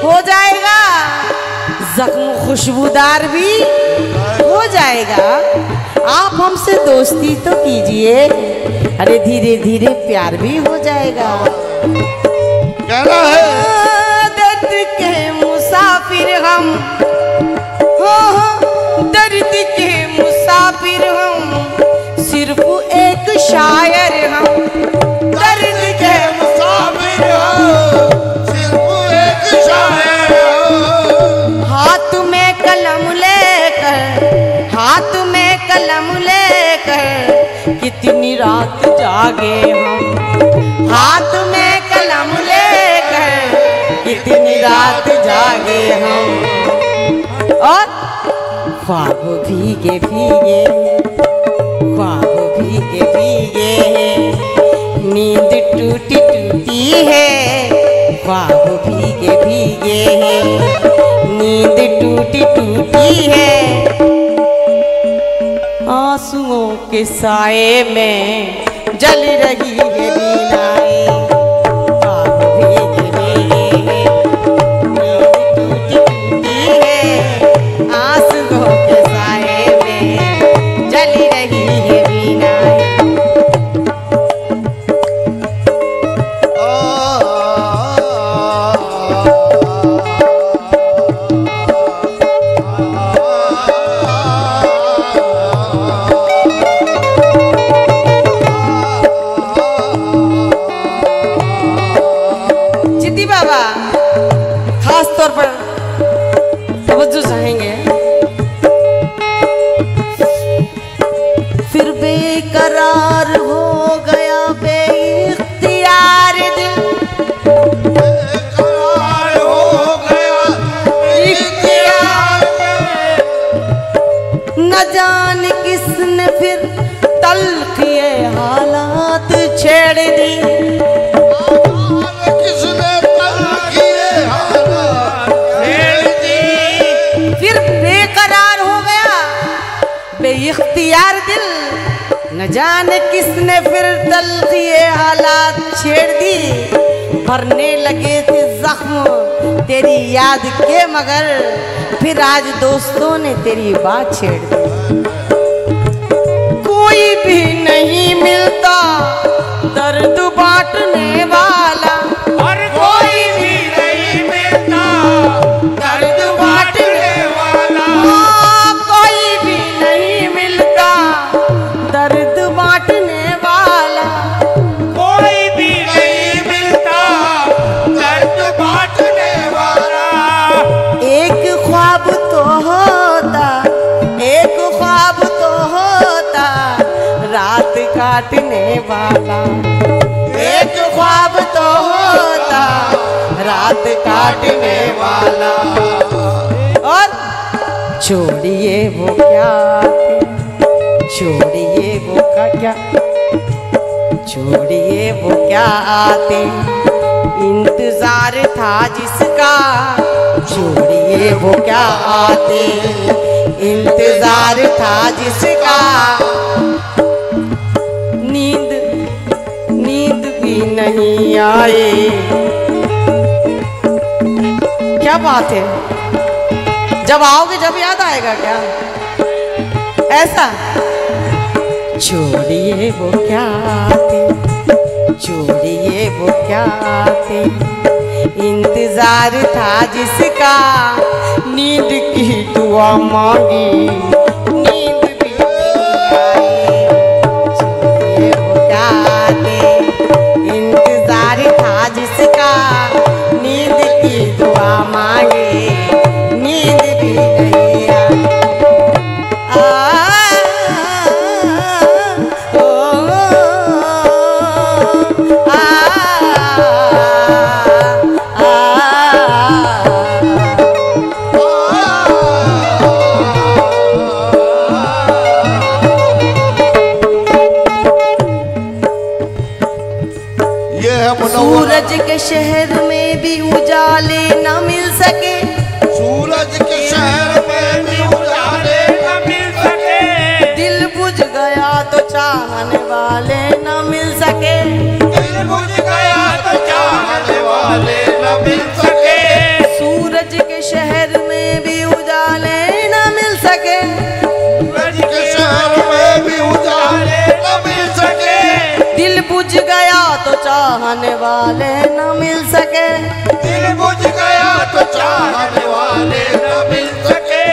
[SPEAKER 8] हो जाएगा। जख्म खुशबूदार भी हो जाएगा। आप हमसे दोस्ती तो कीजिए, अरे धीरे धीरे प्यार भी हो जाएगा।
[SPEAKER 1] कहना है।
[SPEAKER 8] शायर हम दर्द के
[SPEAKER 1] मुसाफिर हो, सिर्फ़ एक शायर हो।
[SPEAKER 8] हाथ में कलम लेकर हाथ में कलम लेकर कितनी रात जागे हम। हाथ में कलम लेकर कितनी रात जागे हम। ख्वाब भीगे भीगे ख्वाब भीगे भीगे नींद टूटी टूटी है। बाह भीगे भीगे नींद टूटी टूटी है। आंसुओं के साए में जल रही है। जाने किसने फिर तलखिए हालात छेड़ दी? भरने लगे थे जख्म तेरी याद के मगर फिर आज दोस्तों ने तेरी बात छेड़ दी। कोई भी नहीं मिलता, दर्द बांटने वाला।
[SPEAKER 4] वाला।
[SPEAKER 8] एक ख्वाब तो होता, रात काटने वाला। और छोड़िए वो क्या छोड़िए वो का क्या, छोड़िए वो क्या आते। इंतज़ार था जिसका, छोड़िए वो क्या आते। इंतज़ार था जिसका नहीं आए। क्या बात है? जब आओगे, जब याद आएगा क्या? ऐसा। छोड़िए वो क्या थे छोड़िए वो क्या थे इंतज़ार था जिसका, नींद की दुआ मांगी। नींद भी आई। छोड़िए वो क्या न मिल सके।
[SPEAKER 1] सूरज के शहर में भी उजाले
[SPEAKER 4] न मिल सके।
[SPEAKER 8] सूरज के शहर में भी उजाले न मिल सके। दिल बुझ गया तो चाहने वाले न मिल सके।
[SPEAKER 4] दिल बुझ गया तो चाहने वाले न मिल सके।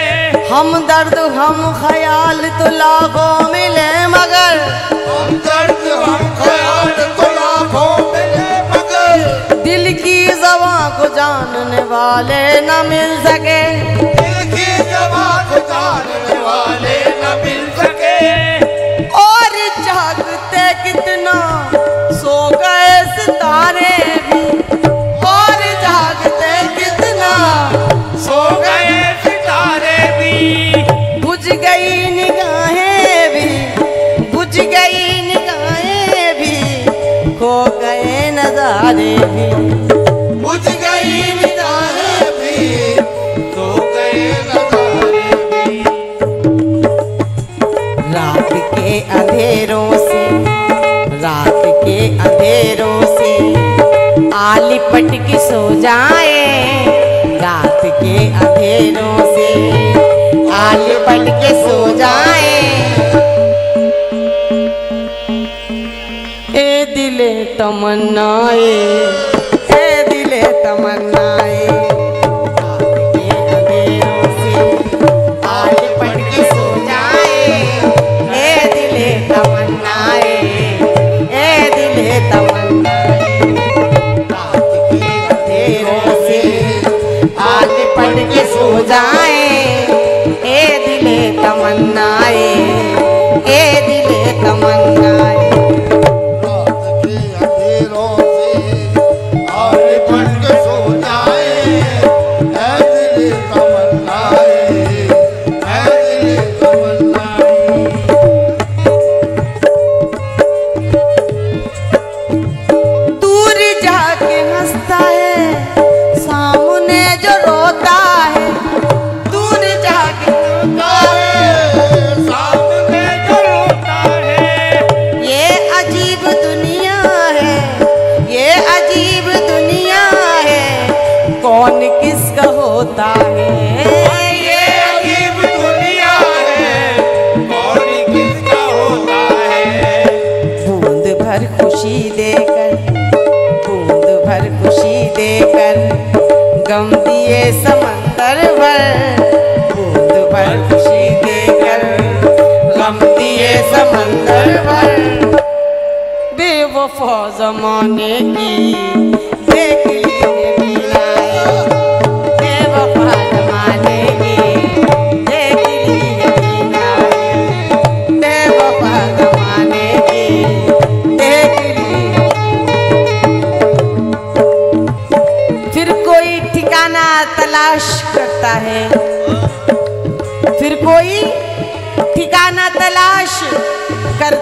[SPEAKER 8] हम दर्द हम ख्याल तो लाखों मिले मगर।
[SPEAKER 4] हम दर्द हम ख्याल तो लाखों मिले मगर।
[SPEAKER 8] दिल की को जानने वाले न मिल सके।
[SPEAKER 4] दिल की जवा को जानने वाले न मिल सके।
[SPEAKER 8] और जागते कितना सो गए सितारे भी। और जागते कितना
[SPEAKER 4] सो गए सितारे भी।
[SPEAKER 8] बुझ गई निगाहें भी
[SPEAKER 4] बुझ गई निगाहें भी खो गए नजारे भी।
[SPEAKER 8] अंधेरों से रात के अंधेरों से आली पट के सो जाए, रात के अंधेरों से आली पट के सो जाए। दिले तमन्नाए সোজা गम दिए समंदर भर, बूंद भर खुशी देकर गम दिए समंदर भर। बेवफा जमाने की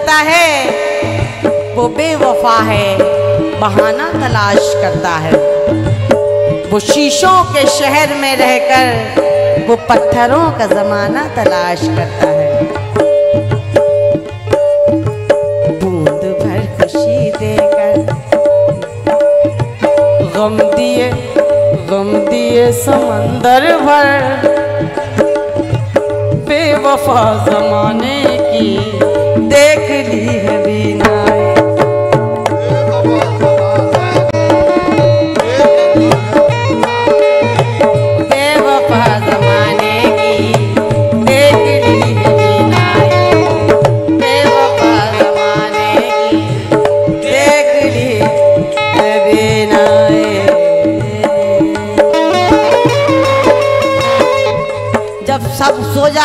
[SPEAKER 8] करता है। वो बेवफा है, बहाना तलाश करता है। वो शीशों के शहर में रहकर, वो पत्थरों का जमाना तलाश करता है। बूंद भर खुशी देकर, गम दिए गम दिए समंदर भर। बेवफा जमाने की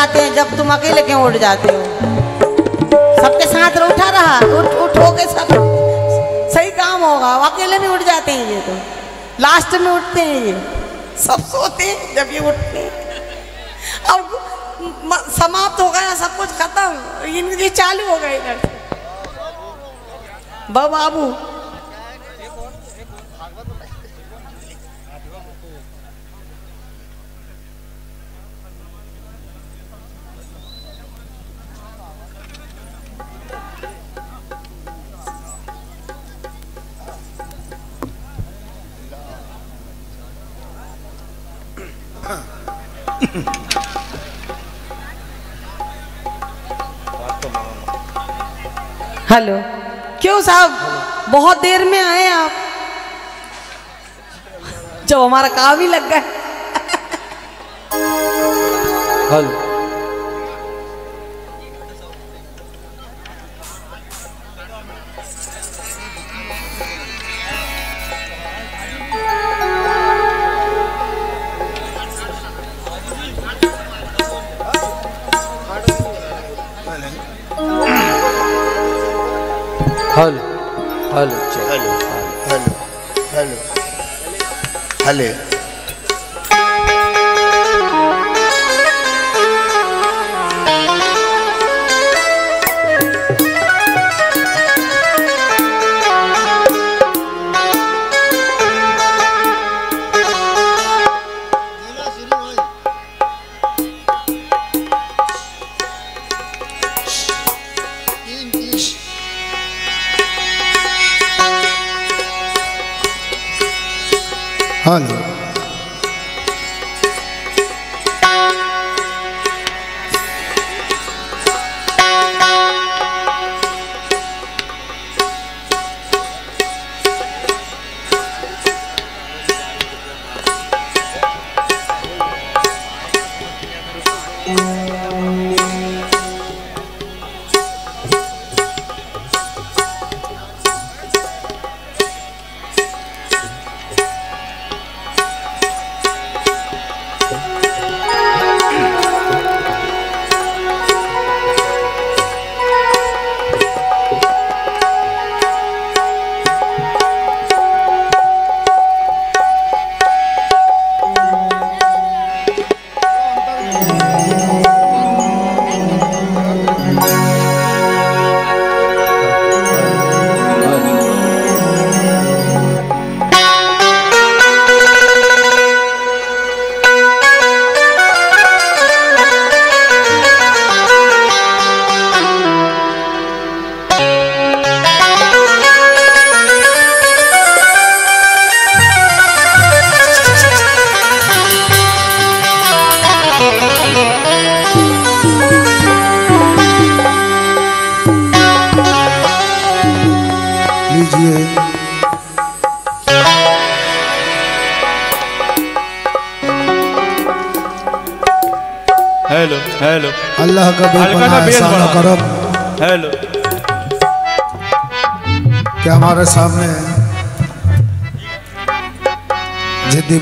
[SPEAKER 8] जाते हैं जब तुम अकेले क्यों उठ जाते हो? सबके साथ उठा रहा, उठ उठोगे सब। सही काम होगा अकेले भी उठ जाते हैं ये तो। लास्ट में उठते हैं ये। सब सोते हैं जब ये उठते हैं। अब समाप्त हो गया, सब कुछ खत्म। इनकी चालू हो गए इधर बाबू हेलो। क्यों साहब? बहुत देर में आए आप। जब हमारा काम ही लग गया।
[SPEAKER 7] Hello. Hello check
[SPEAKER 4] hello hello hello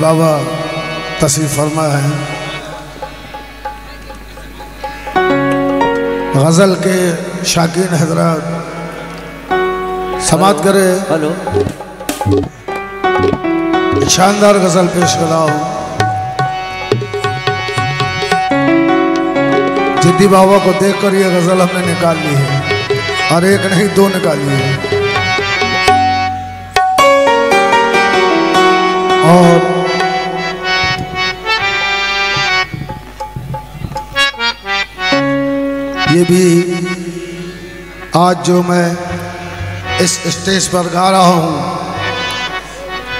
[SPEAKER 1] बाबा तशरीफ़ फरमा है। गज़ल के शाकीन हजरात समात करे।
[SPEAKER 7] हेलो।
[SPEAKER 1] शानदार गज़ल पेश कराओ जिद्दी बाबा को देखकर ये गज़ल हमने निकाल ली है और एक नहीं दो निकाली है। और ये भी आज जो मैं इस स्टेज पर गा रहा हूँ,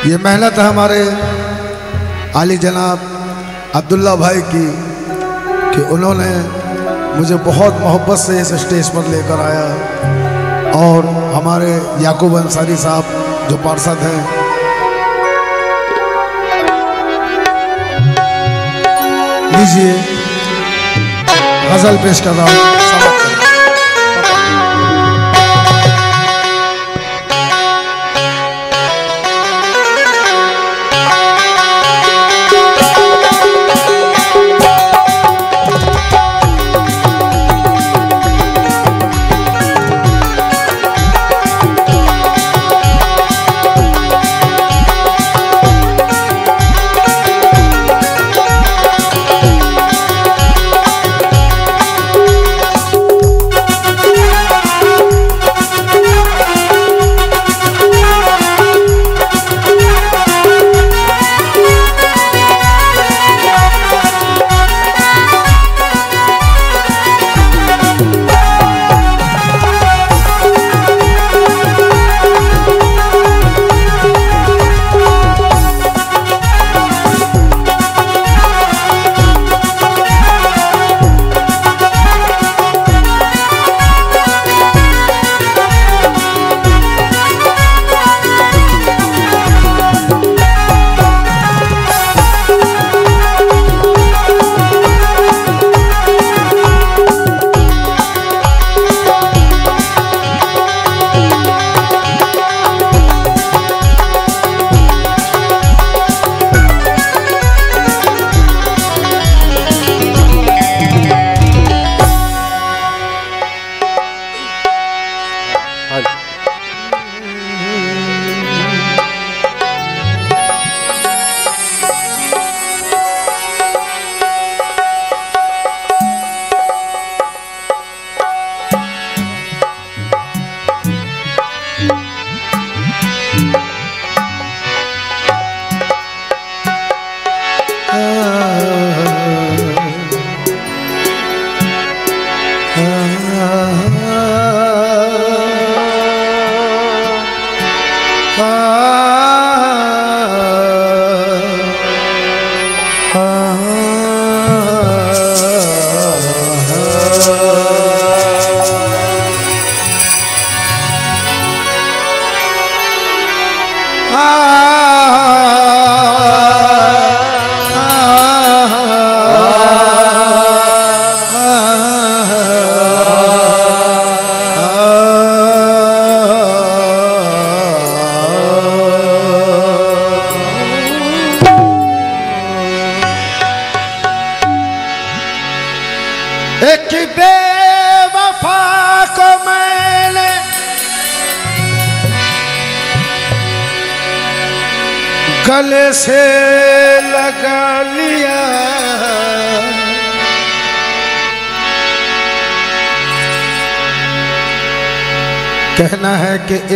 [SPEAKER 1] ये मेहनत है हमारे आली जनाब अब्दुल्ला भाई की, कि उन्होंने मुझे बहुत मोहब्बत से इस स्टेज पर लेकर आया। और हमारे याकूब अंसारी साहब जो पार्षद हैं, लीजिए, गज़ल पेश कर रहा हूँ।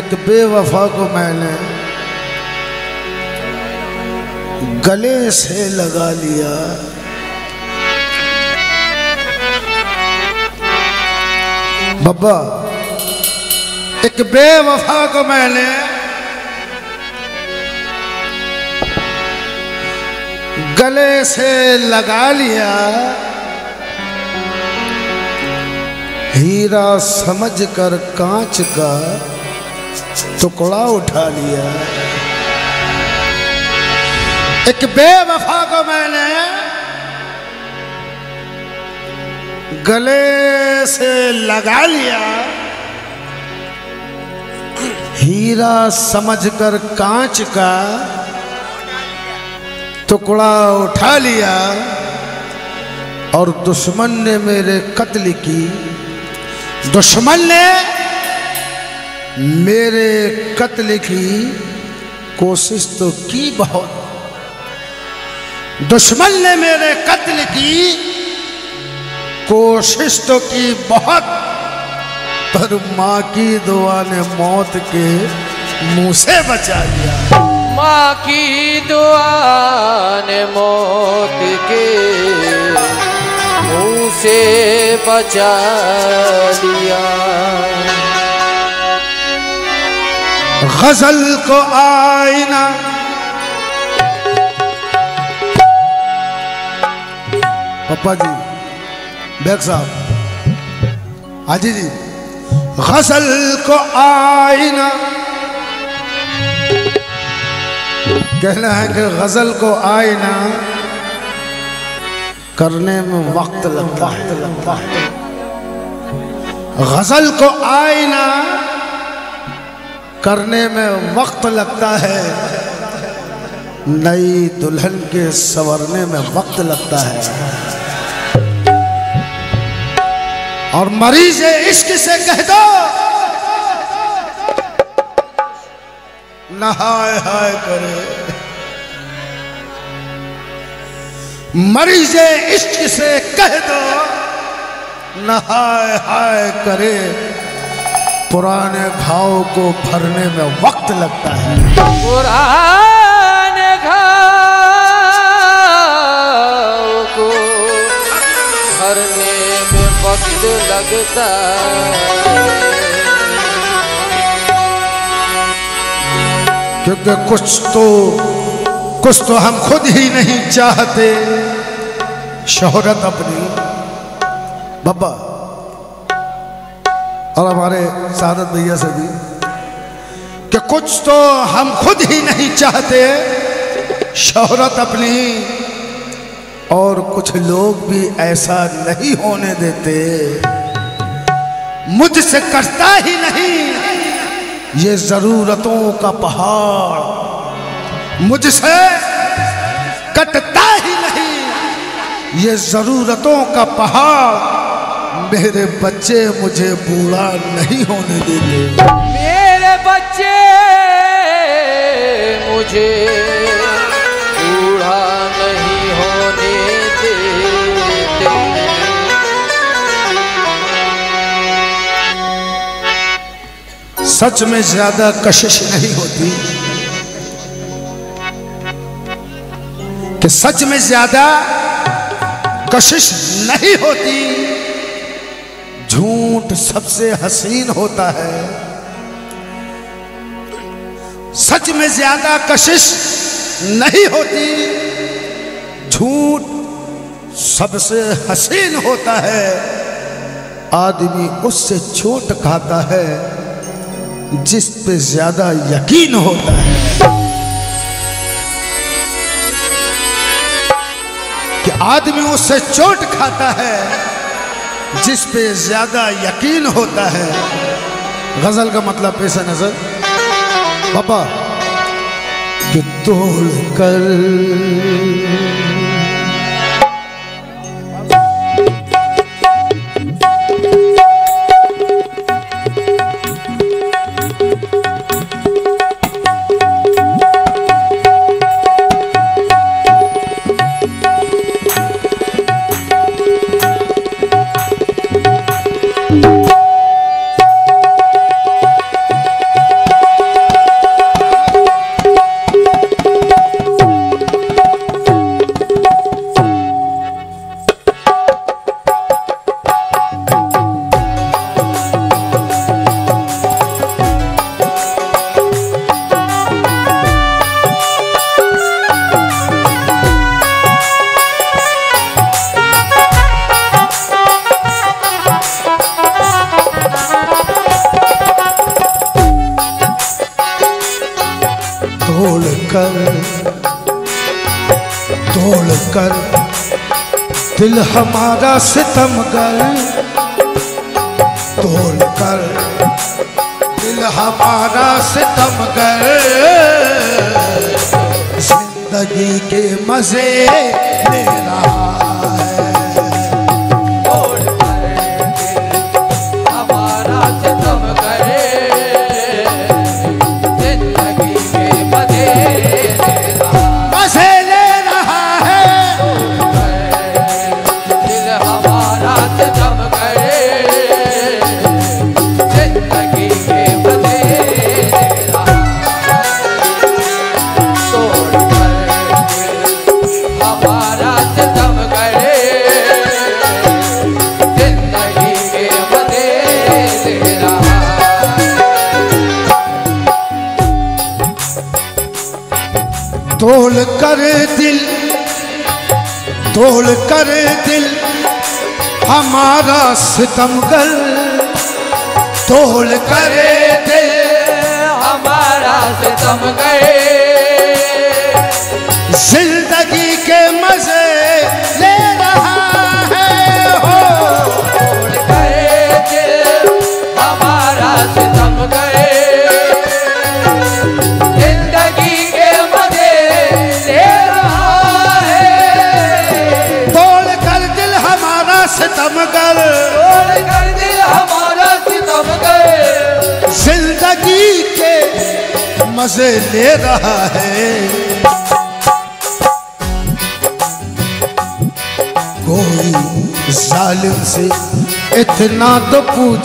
[SPEAKER 1] एक बेवफा को मैंने गले से लगा लिया। बब्बा एक बेवफा को मैंने गले से लगा लिया। हीरा समझकर कांच का टुकड़ा उठा लिया। एक बेवफा को मैंने गले से लगा लिया। हीरा समझकर कांच का टुकड़ा उठा लिया और दुश्मन ने मेरे कत्ल की। दुश्मन ने मेरे कत्ल की कोशिश तो की बहुत। दुश्मन ने मेरे कत्ल की कोशिश तो की बहुत, पर माँ की दुआ ने मौत के मुँह से बचा लिया।
[SPEAKER 2] माँ की दुआ ने मौत के मुँह से बचा लिया।
[SPEAKER 1] गज़ल को आईना। पप्पा जी, बैग साहब हाजी जी, गज़ल को आईना। कहना है कि गज़ल को आईना करने में वक्त लगता है। गज़ल को आईना करने में वक्त लगता है। नई दुल्हन के संवरने में वक्त लगता है। और मरीज़ इश्क से कह दो नहाय हाय करे। मरीज़ इश्क से कह दो नहाय हाय करे। पुराने घाव को भरने में वक्त लगता है।
[SPEAKER 2] पुराने घाव को भरने में वक्त लगता है।
[SPEAKER 1] क्योंकि कुछ तो कुछ तो हम खुद ही नहीं चाहते। शोहरत अपनी। बब्बा और हमारे सादत भैया से भी, कि कुछ तो हम खुद ही नहीं चाहते, शोहरत अपनी, और कुछ लोग भी ऐसा नहीं होने देते। मुझसे करता ही नहीं। ये जरूरतों का पहाड़ मुझसे कटता ही नहीं। ये जरूरतों का पहाड़ मेरे बच्चे मुझे बूढ़ा नहीं होने देते।
[SPEAKER 2] मेरे बच्चे मुझे बूढ़ा नहीं होने देते।
[SPEAKER 1] सच में ज़्यादा कशिश नहीं होती कि सच में ज़्यादा कशिश नहीं होती। झूठ सबसे हसीन होता है। सच में ज़्यादा कशिश नहीं होती। झूठ सबसे हसीन होता है। आदमी उससे चोट खाता है, जिस पे ज़्यादा यकीन होता है। कि आदमी उससे चोट खाता है। जिस पे ज़्यादा यकीन होता है। गज़ल का मतलब पेशा नज़र। पापा, जो तोड़ कर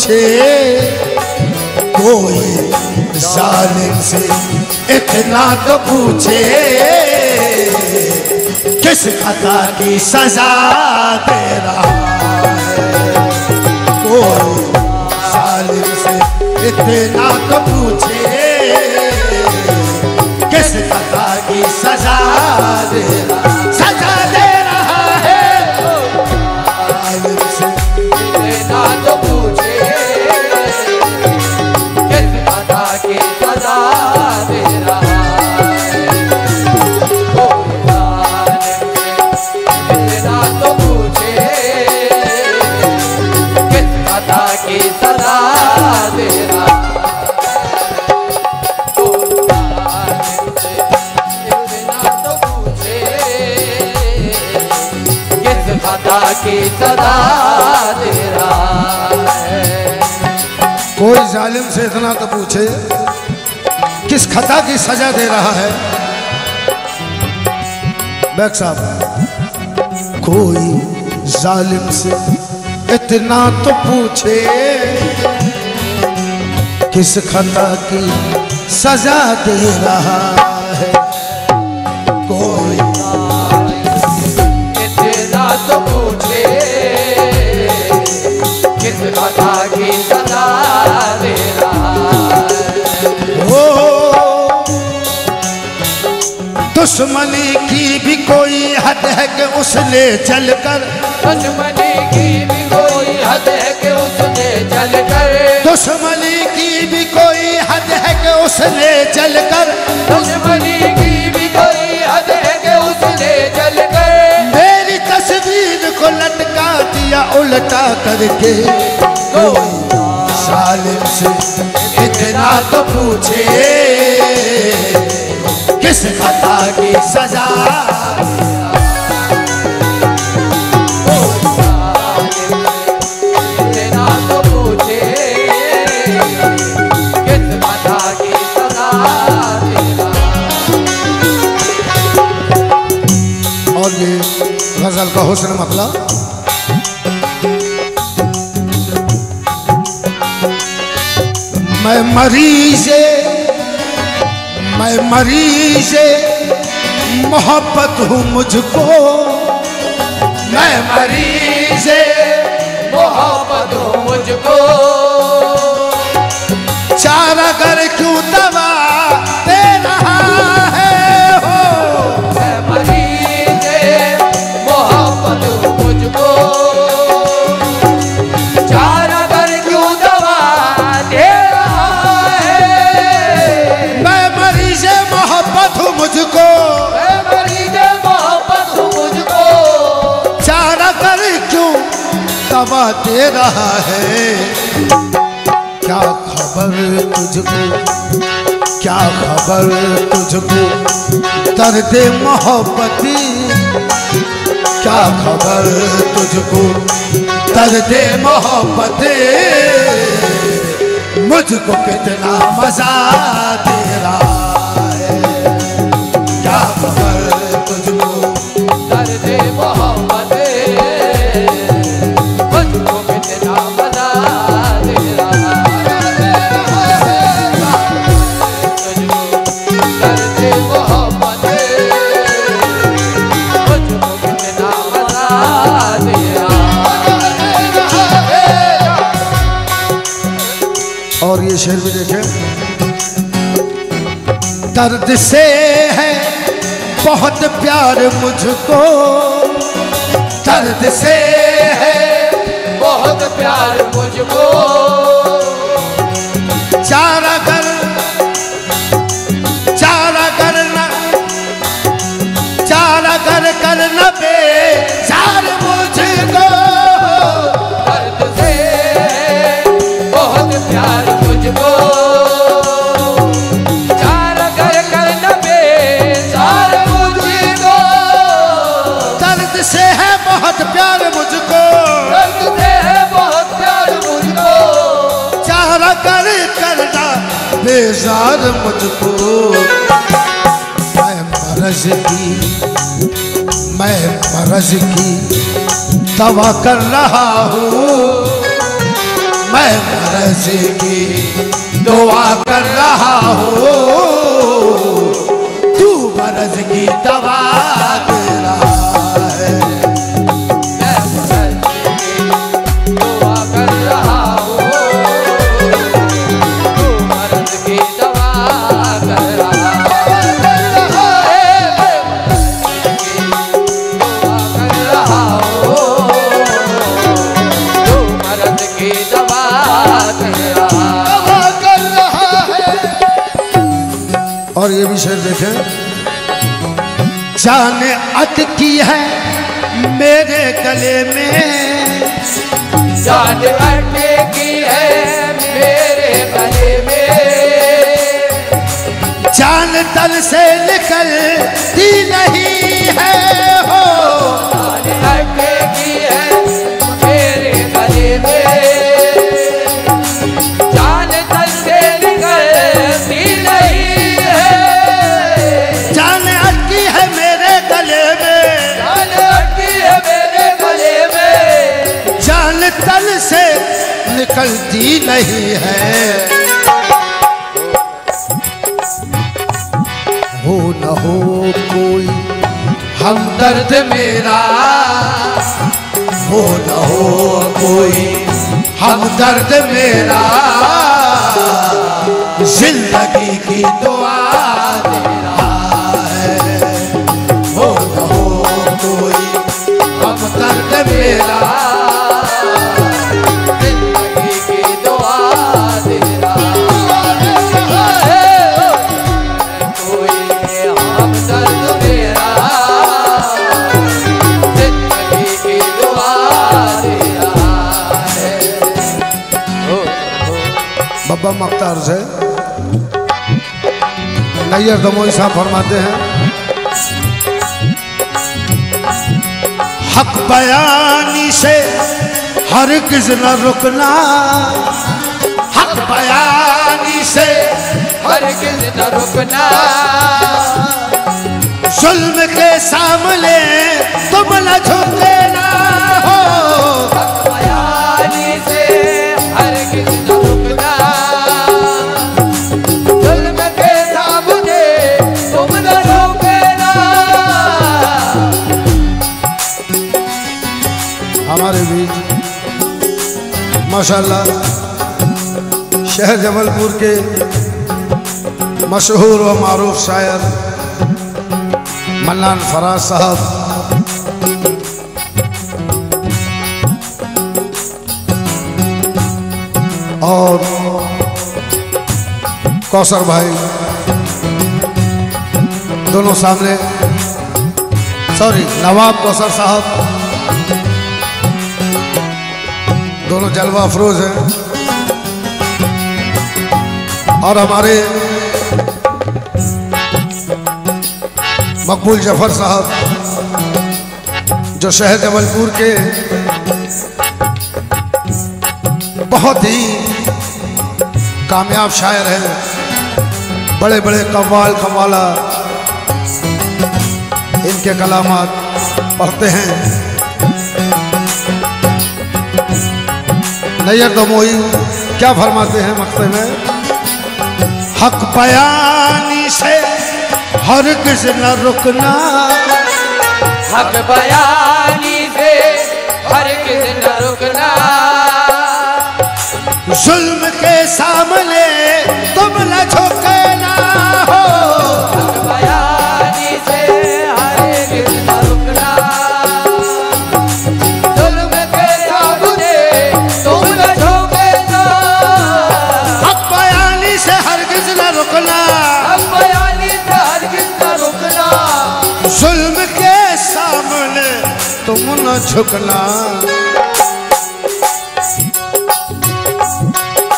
[SPEAKER 1] पूछे कोई जालिम से इतना तो पूछे किस खता की सजा दे रहा कोई जालिम से इतना तो पूछे किस खता
[SPEAKER 2] की सजा दे रहा खता की सदा है।
[SPEAKER 1] कोई जालिम से इतना तो पूछे, किस खता की सजा दे रहा है? बैक साहब, कोई जालिम से इतना तो पूछे, किस खता की सजा दे रहा दुश्मनी की भी कोई हद है कि उसने चलकर
[SPEAKER 2] दुश्मनी की भी कोई हद है कि उसने चल कर
[SPEAKER 1] दुश्मनी की भी कोई हद है कि उसने चलकर
[SPEAKER 2] दुश्मनी की भी कोई हद है कि उसने चल कर
[SPEAKER 1] मेरी तस्वीर को लटका दिया उल्टा करके। कोई सालिम से इतना तो पूछे किस खता की सजा
[SPEAKER 2] तो
[SPEAKER 1] और गज़ल का हुस्न मैं मरीजे मैं मरीज़ मोहब्बत हूँ मुझको। मैं मरीजे
[SPEAKER 2] मोहब्बत हूँ मुझको।
[SPEAKER 1] दे रहा है।
[SPEAKER 2] क्या
[SPEAKER 1] खबर तुझको? क्या खबर तुझको? दर्द मोहब्बती। क्या खबर तुझको? दर्द मोहब्बत। मुझको कितना मज़ा दे शेर भी देखें। दर्द से है, बहुत प्यार मुझको। दर्द से है,
[SPEAKER 2] बहुत प्यार मुझको।
[SPEAKER 1] चारा बेजार मुझको। मैं मरज की, मैं मरज की दवा कर रहा हूँ। मैं मरज की दुआ कर रहा हूँ। तू मरज की दवा ये भी शेर देखें। जाने अटकी है मेरे गले में।
[SPEAKER 2] जान अट की है मेरे गले में।
[SPEAKER 1] जान तल से निकलती नहीं है हो।
[SPEAKER 2] निकलती नहीं है।
[SPEAKER 1] हो न हो कोई हमदर्द मेरा। हो न हो कोई हमदर्द मेरा। ज़िंदगी की दुआ है न हो कोई हमदर्द मेरा। बब्बा मख्तार से। नैयर दमोई साहब फरमाते हैं, हक बयानी से हर किस न रुकना। हक बयानी से
[SPEAKER 2] हर किस न रुकना।
[SPEAKER 1] जुल्म के सामने तुम न झुकना माशाल्लाह। शहर जबलपुर के मशहूर व मारूफ शायर मन्नान फराज साहब। और कौसर भाई, दोनों सामने। सॉरी, नवाब कौसर साहब। दोनों जलवा अफरोज हैं। और हमारे मकबूल ज़फ़र साहब, जो शहर जबलपुर के बहुत ही कामयाब शायर हैं बड़े बड़े कव्वाल कव्वाला इनके कलामात पढ़ते हैं। नैयर दमोई क्या फरमाते हैं मकते में? हक बयानी से हर किस न रुकना।
[SPEAKER 2] हक बयानी से हर किस न रुकना।
[SPEAKER 1] जुल्म के सामने झुकना।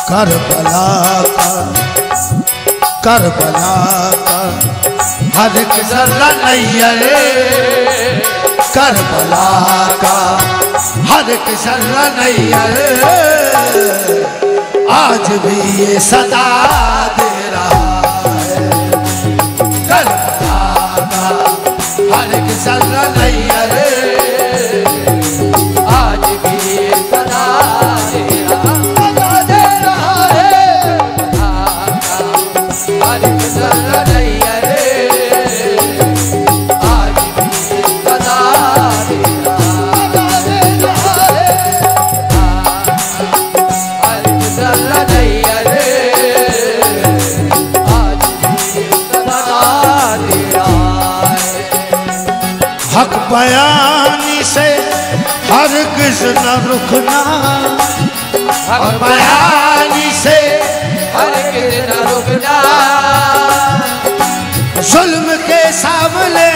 [SPEAKER 1] करबला का करबला का हर एक जर्रा नैयर करबला का हर एक जर्रा नैयर आज भी ये सदा दे रहा करबला का हर एक जर्रा नैयर बयानी से हर कृष्ण रुकना। और बयानी से
[SPEAKER 2] हर कृष्ण न रुकना।
[SPEAKER 1] जुल्म के सामने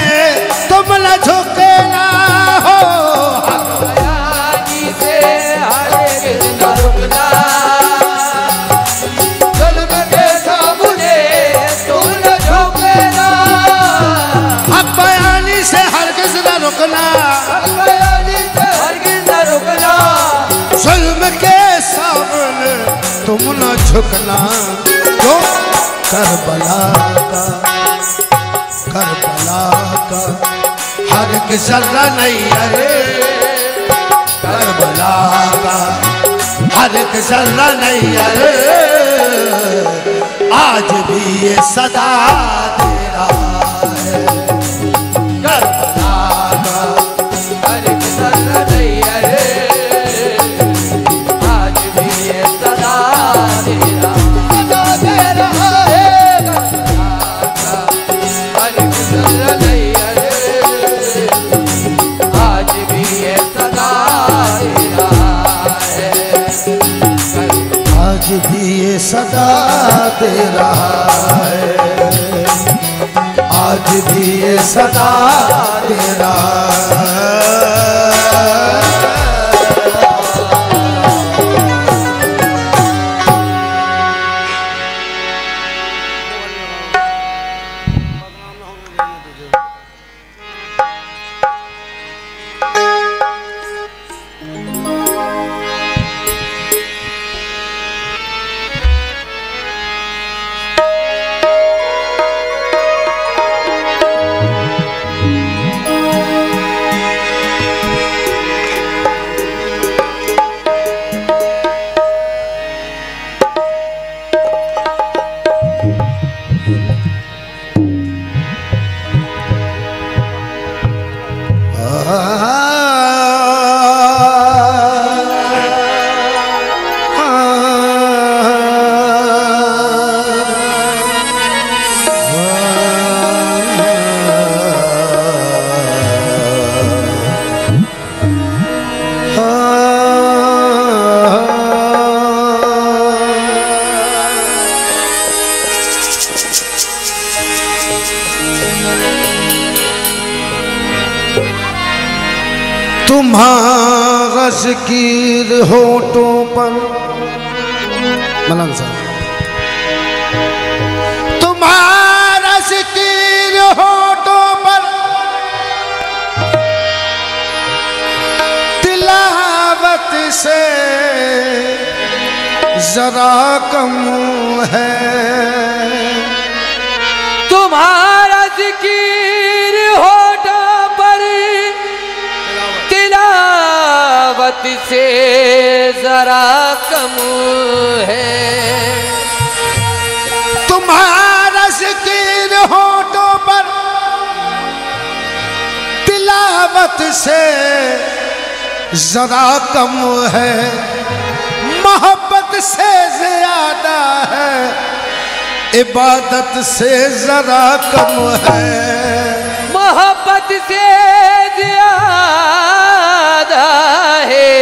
[SPEAKER 1] झुकना जो करबला का करबला का। हर जर्रा नहीं, अरे, करबला का। हर जर्रा नहीं, अरे, आज भी ये सदा तेरा है। करबला
[SPEAKER 2] रहा है। आज भी ये सदा तेरा है।
[SPEAKER 1] जरा कम है मोहब्बत से ज़्यादा है इबादत से जरा कम है।
[SPEAKER 2] मोहब्बत से ज़्यादा है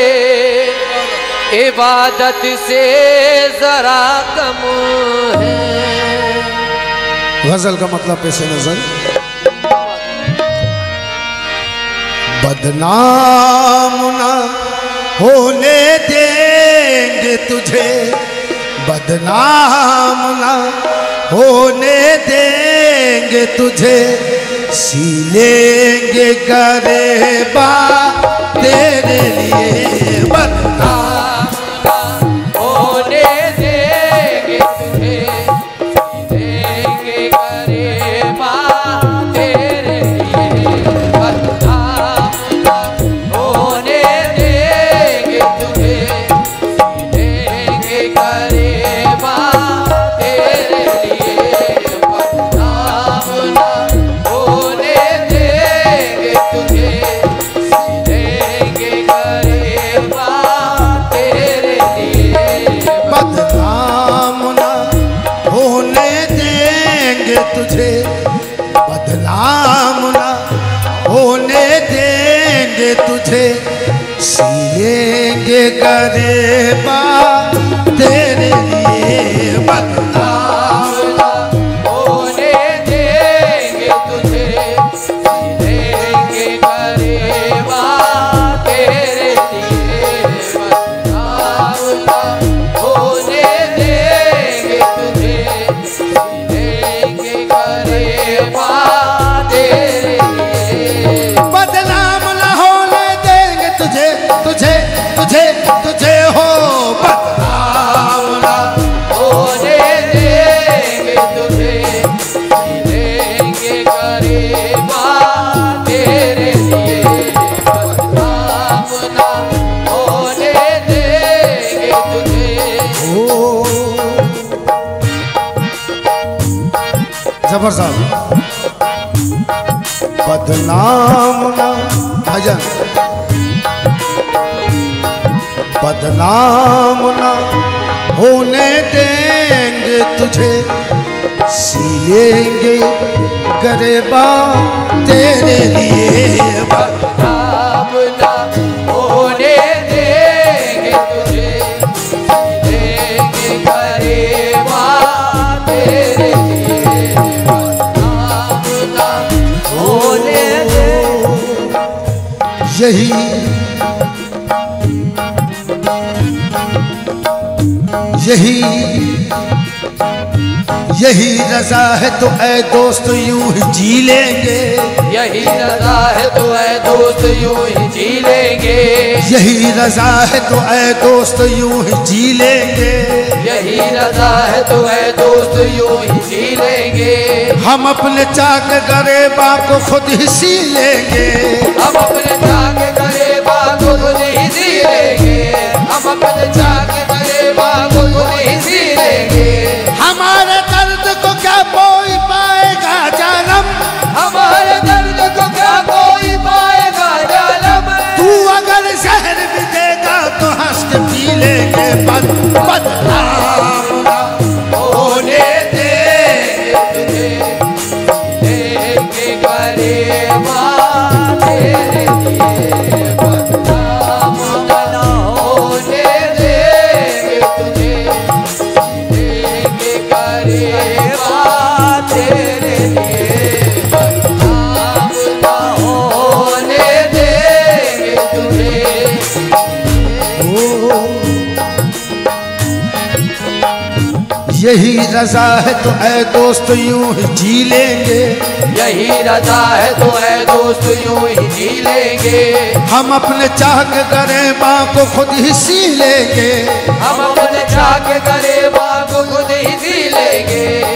[SPEAKER 2] इबादत से जरा कम है।
[SPEAKER 1] गज़ल का मतलब पेशे नज़र। बदनाम ना होने देंगे तुझे। बदनाम ना होने देंगे तुझे। सीलेंगे बा तेरे लिए। बदनाम
[SPEAKER 2] गरेबा बदनाम
[SPEAKER 1] ना भजन। बदनाम ना होने देंगे तुझे। सिएँगे गरेबा तेरे लिए।
[SPEAKER 2] बदनाम ना होने
[SPEAKER 1] यही यही यही रजा है तो ऐ दोस्त यूँ ही जी लेंगे।
[SPEAKER 2] यही रजा है तो ऐ दोस्त यूँ ही जी लेंगे।
[SPEAKER 1] यही रजा है तो ऐ दोस्त यूँ ही जी लेंगे।
[SPEAKER 2] यही रजा है तो ऐ दोस्त यूँ ही जी लेंगे।
[SPEAKER 1] हम अपने चाक गरेबा को खुद ही सी लेंगे।
[SPEAKER 2] हम
[SPEAKER 1] हमारे दर्द को क्या कोई पाएगा जानम
[SPEAKER 2] हमारे दर्द को क्या कोई पाएगा जालम?
[SPEAKER 1] तू अगर जहर भी देगा तो हंस के पी लेंगे बद बदनाम
[SPEAKER 2] यही रजा है तो ऐ दोस्त यूँ ही जी लेंगे।
[SPEAKER 1] यही रजा है तो है दोस्त यूँ ही जी लेंगे।
[SPEAKER 2] हम अपने चाह के गरेबा को खुद ही सी लेंगे।
[SPEAKER 1] हम अपने चाह के
[SPEAKER 2] करे माँ को खुद ही सी लेंगे।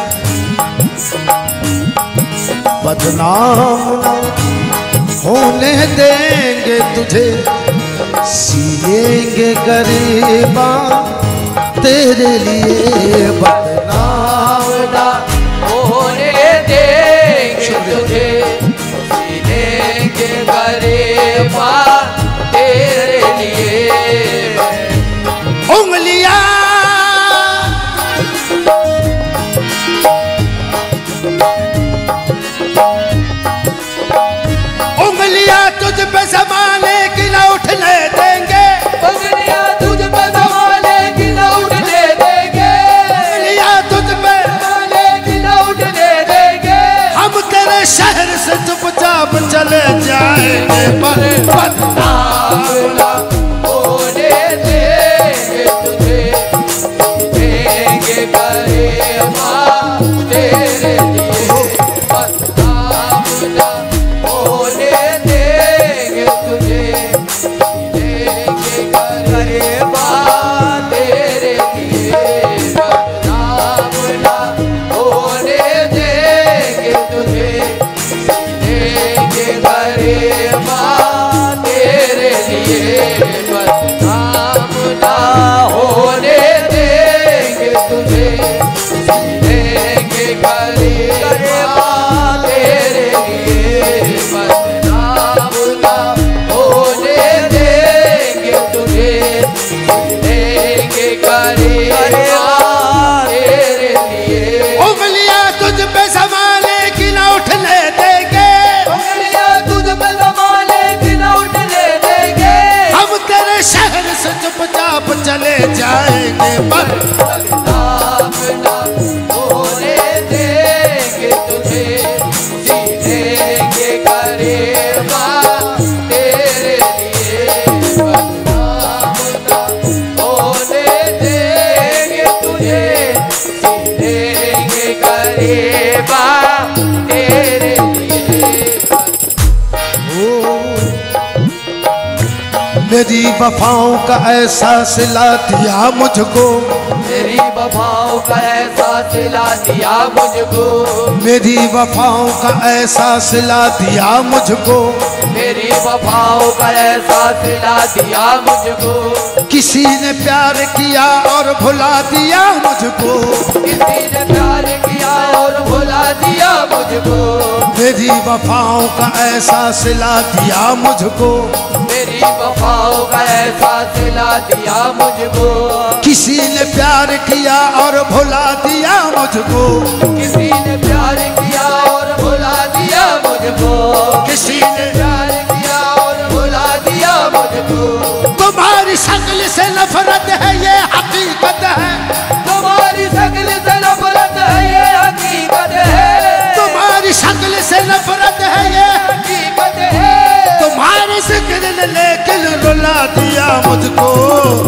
[SPEAKER 1] बदनाम होने देंगे तुझे
[SPEAKER 2] सिएँगे गरीबा तेरे लिए बदनाम चले परे बदनाम वफाओं का ऐसा सिला दिया मुझको।
[SPEAKER 1] मेरी वफाओं का ऐसा सिला दिया मुझको।
[SPEAKER 2] मेरी वफाओं का ऐसा सिला दिया मुझको।
[SPEAKER 1] मेरी वफाओं का ऐसा सिला दिया मुझको।
[SPEAKER 2] किसी ने प्यार किया और भुला दिया मुझको।
[SPEAKER 1] किसी ने प्यार किया और भुला दिया मुझको।
[SPEAKER 2] मेरी वफाओं का ऐसा सिला दिया मुझको।
[SPEAKER 1] दिया मुझको।
[SPEAKER 2] किसी ने प्यार किया और भुला दिया मुझको।
[SPEAKER 1] किसी ने प्यार किया और भुला दिया मुझको।
[SPEAKER 2] किसी ने
[SPEAKER 1] प्यार किया और भुला दिया मुझको।
[SPEAKER 2] तुम्हारी शक्ल से नफरत है मुझको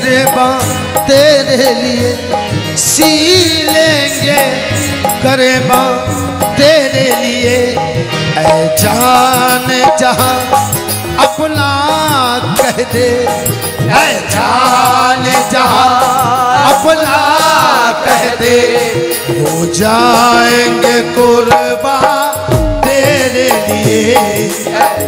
[SPEAKER 1] गरेबा तेरे लिए सी लेंगे। गरेबा तेरे लिए। ऐ जान जहाँ अपना कह दे। ऐ जान जहाँ अपना कह दे। हो जाएँगे कुर्बा तेरे लिए।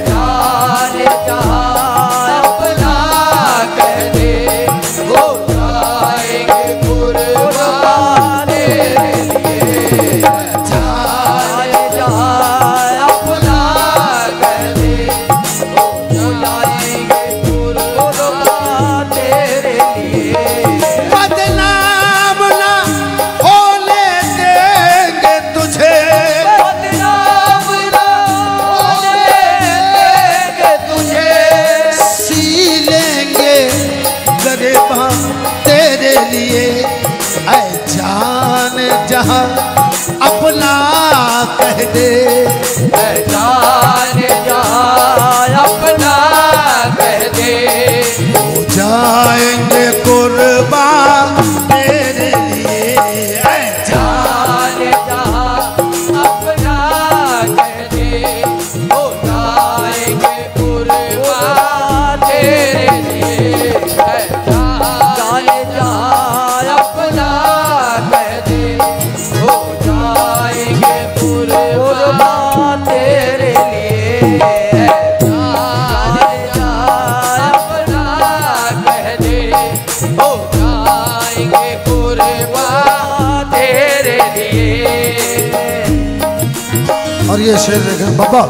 [SPEAKER 1] ये शेर देखें बाबा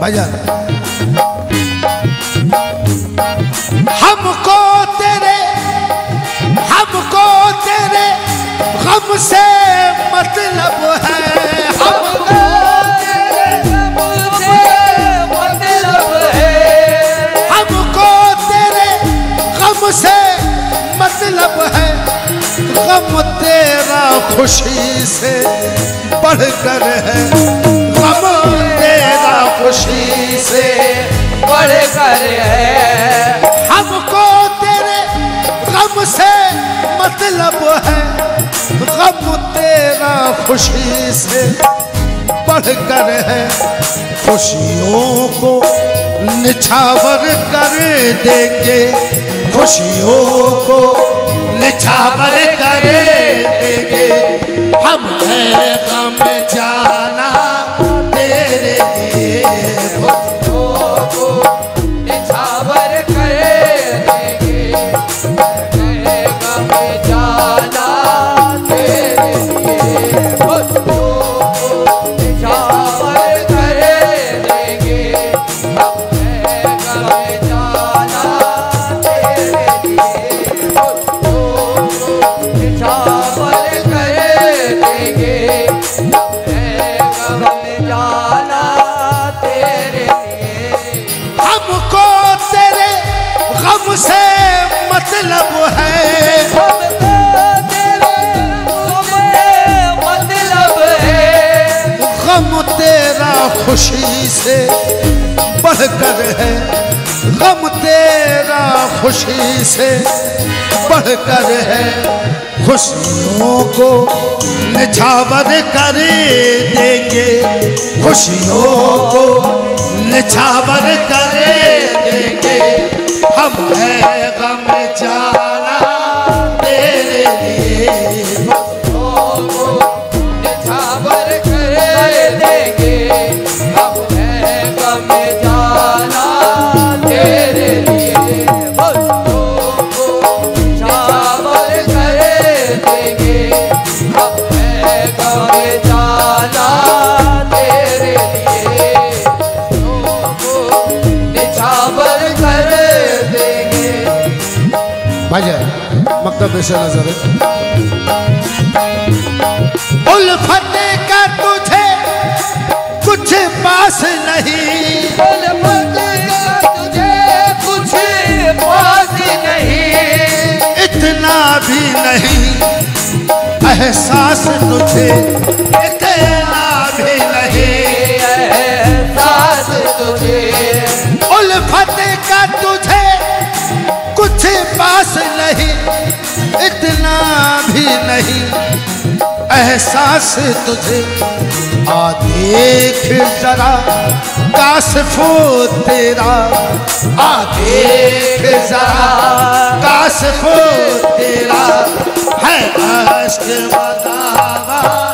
[SPEAKER 1] भाईजान हमको तेरे हमको तेरे गम से मतलब है।
[SPEAKER 2] मतलब है।
[SPEAKER 1] गम तेरा खुशी से बढ़कर है। गम तेरा खुशी से
[SPEAKER 2] बढ़ कर है।
[SPEAKER 1] हमको तेरे गम से मतलब है। गम तेरा खुशी से बढ़कर है। खुशियों को निछावर कर देंगे। खुशियों को निछावर कर देंगे। हम है गम खुशी से बढ़कर है। गम तेरा खुशी से बढ़कर है। खुशियों को निछावर कर देंगे। खुशियों को निछावर कर देंगे। हम है गम जाना। भाईजान मकतब से नज़र। उल्फत का तुझे कुछ पास नहीं।
[SPEAKER 2] तुझे कुछ पास नहीं।
[SPEAKER 1] इतना भी नहीं एहसास तुझे इतना भी नहीं।
[SPEAKER 2] एहसास तुझे।
[SPEAKER 1] उल्फत का तुझे भी नहीं। एहसास तुझे। आ देख जरा कासफो तेरा। आ देख जरा कासफो तेरा। है अश्क बतावा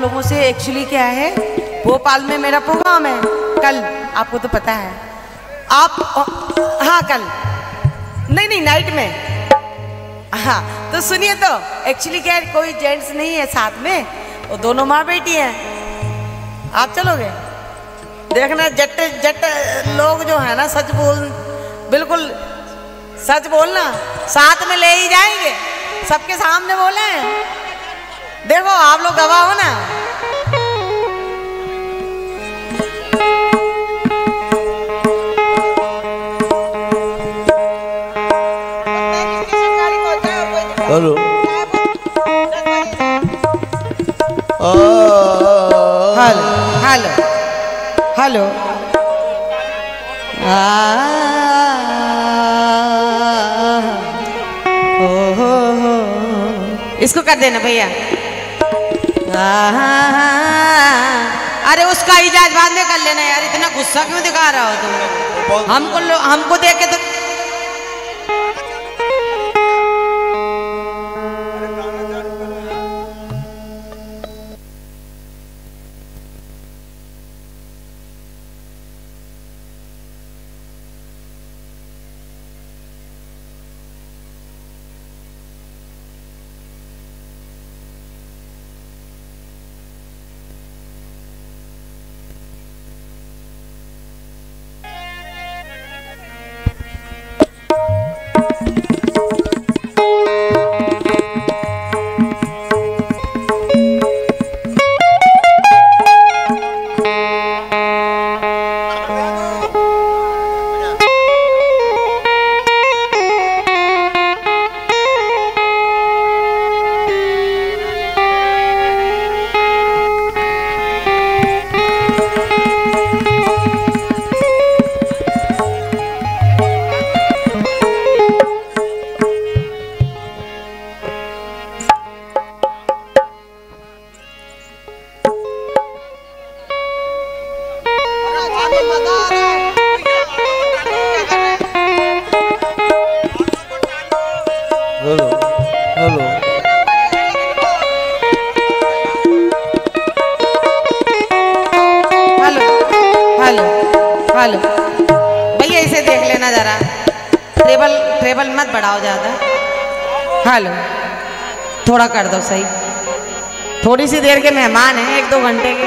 [SPEAKER 1] लोगों
[SPEAKER 4] से
[SPEAKER 8] एक्चुअली क्या है? भोपाल में मेरा प्रोग्राम है। कल, आपको तो पता है। आप हाँ कल। नहीं नहीं नाइट में। हाँ तो सुनिए तो एक्चुअली क्या है, कोई जेंट्स नहीं है साथ में, वो दोनों माँ बेटी हैं। आप चलोगे? देखना, जट जट लोग जो है ना, सच बोल, बिल्कुल सच बोलना, साथ में ले ही जाएँगे। सबके सामने बोले देखो आप लोग गवाह हो ना
[SPEAKER 1] हेलो
[SPEAKER 8] हेलो हेलो हेलो ओ, हो, हो। इसको कर देना भैया यार में क्यों दिखा रहा हो तुम हमको हमको थोड़ी देर के मेहमान हैं एक दो घंटे के।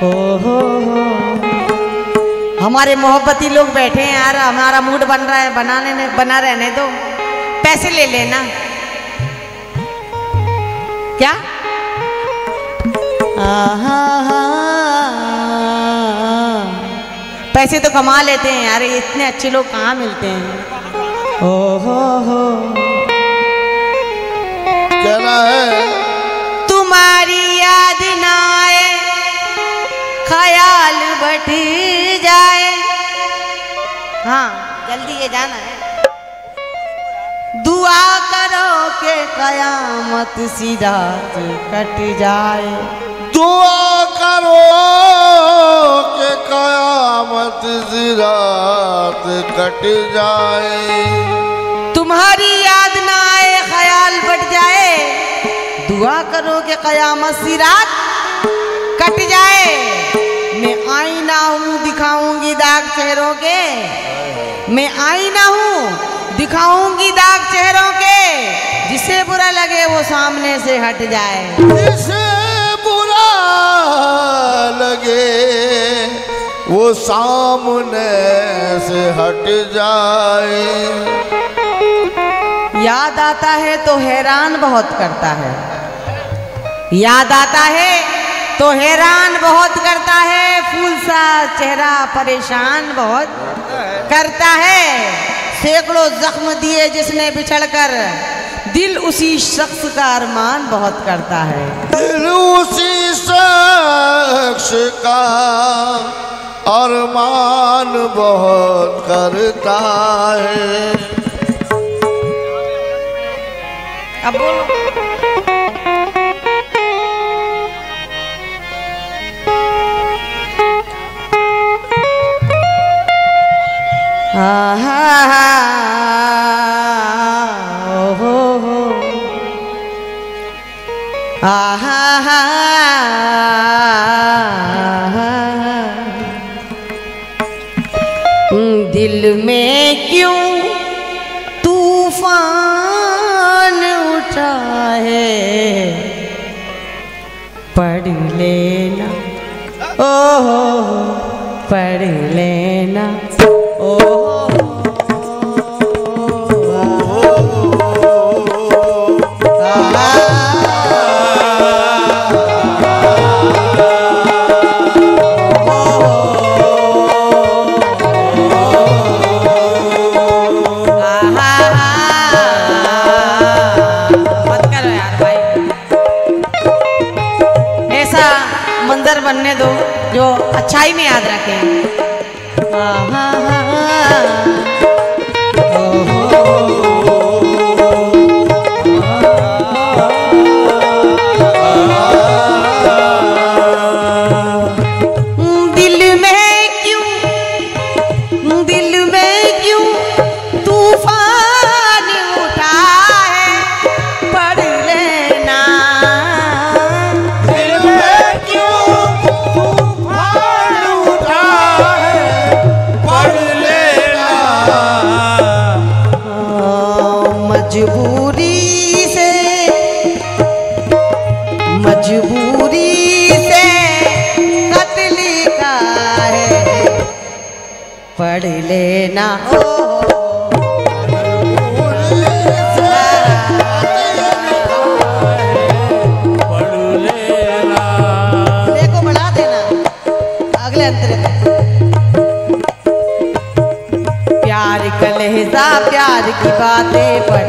[SPEAKER 8] हो हो। हमारे मोहब्बती लोग बैठे हैं यार हमारा मूड बन रहा है बनाने ने बना रहने दो। पैसे ले लेना। क्या? आहा, पैसे तो कमा लेते हैं यार इतने अच्छे लोग कहाँ मिलते हैं? हो हो
[SPEAKER 1] कहना है।
[SPEAKER 8] तुम्हारी याद ना आए ख्याल बट जाए। हाँ जल्दी ये जाना है। दुआ करो के कयामत सी रात कट जाए।
[SPEAKER 1] दुआ करो कि कयामत सी रात कट जाए।
[SPEAKER 8] तुम्हारी याद ना आए, ख्याल बट जाए। दुआ करो कि कयामत सी रात कट जाए। मैं आईना हूँ, दिखाऊँगी दाग चेहरों के। मैं आईना हूँ, दिखाऊँगी दाग चेहरों के। जिसे बुरा लगे, वो सामने से हट जाए।
[SPEAKER 1] जिसे बुरा लगे, वो सामने से हट जाए।
[SPEAKER 8] याद आता है तो हैरान बहुत करता है। याद आता है तो हैरान बहुत करता है। फूल सा चेहरा परेशान बहुत करता है। सैकड़ों जख्म दिए जिसने बिछड़कर दिल उसी शख्स का अरमान बहुत करता है।
[SPEAKER 1] दिल उसी शख्स का अरमान बहुत करता है।
[SPEAKER 8] अब बोलो आहा, ओ बनने दो जो अच्छाई में याद रखें। हाँ हाँ दिल प्यार की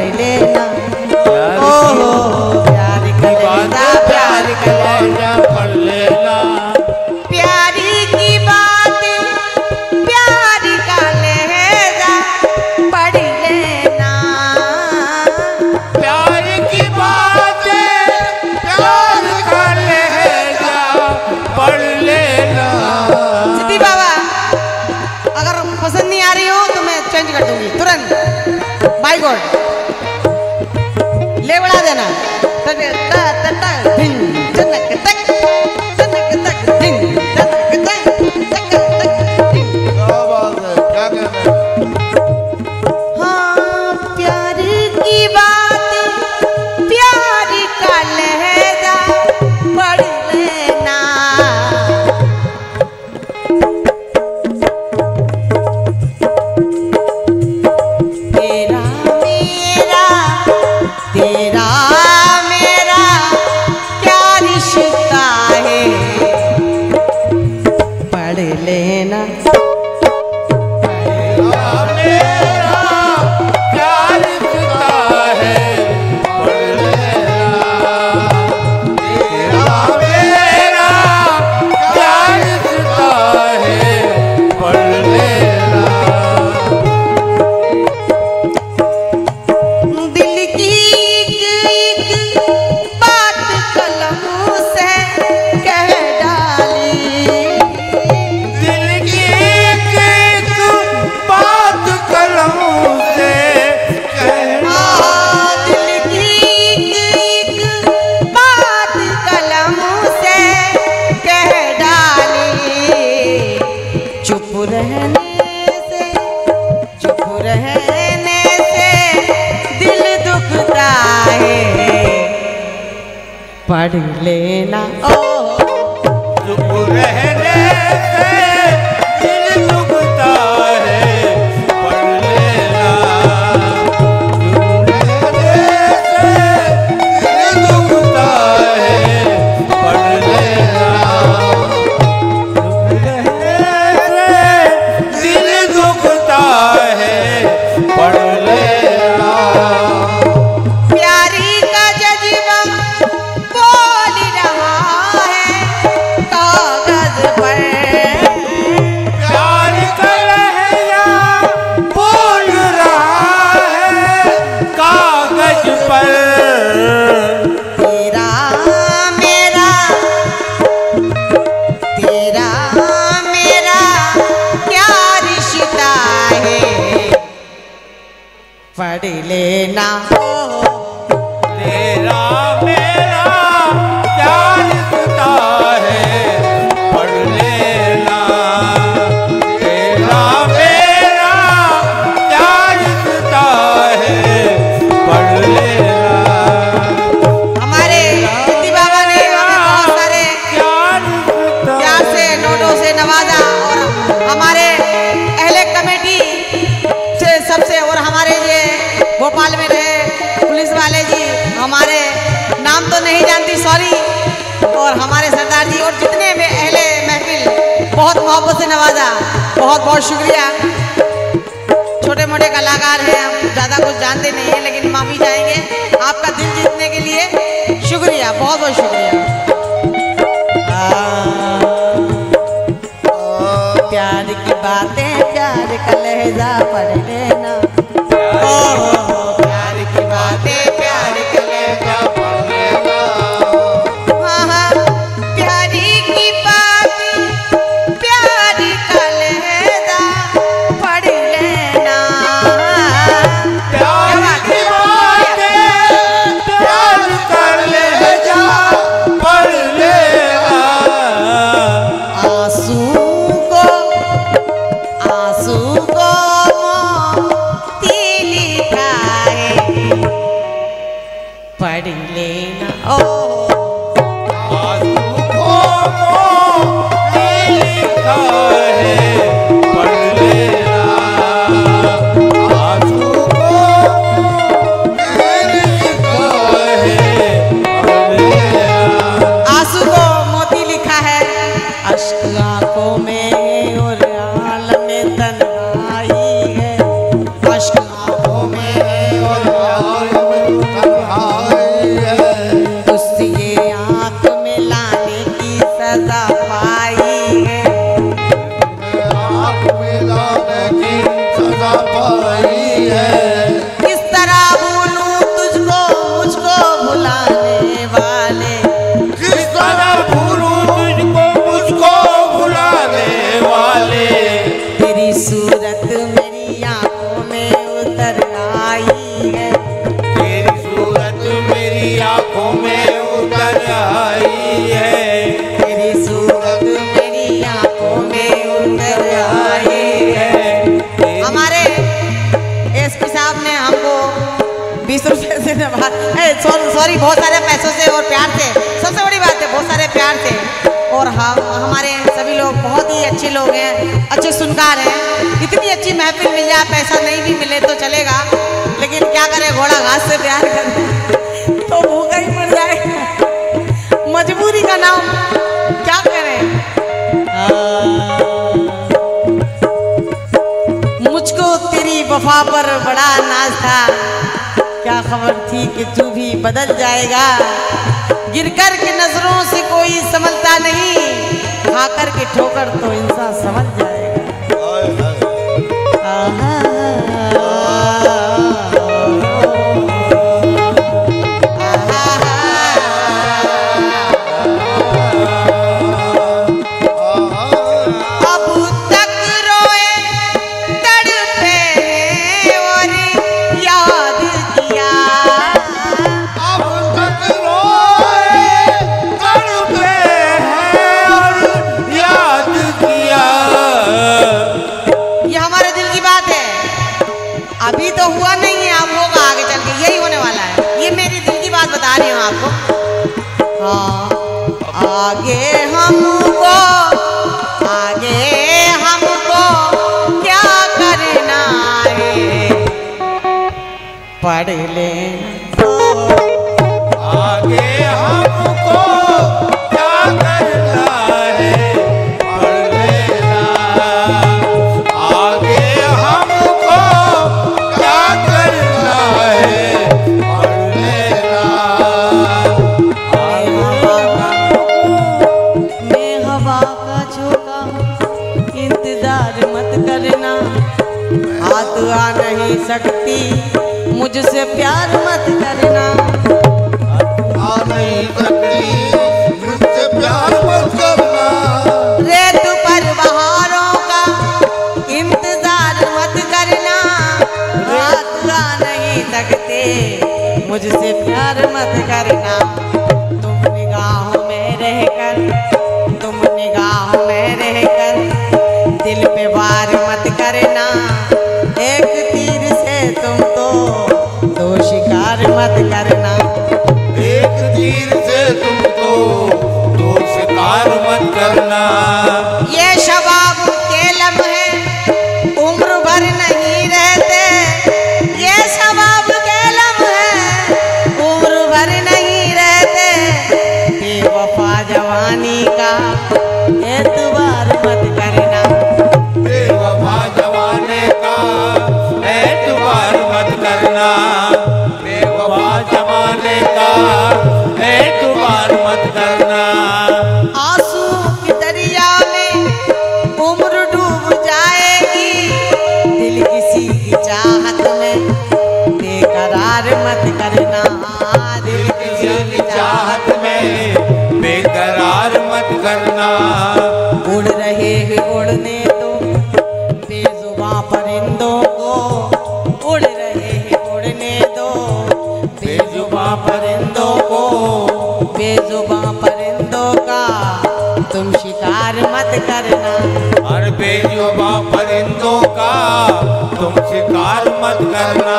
[SPEAKER 8] उपकार मत करना।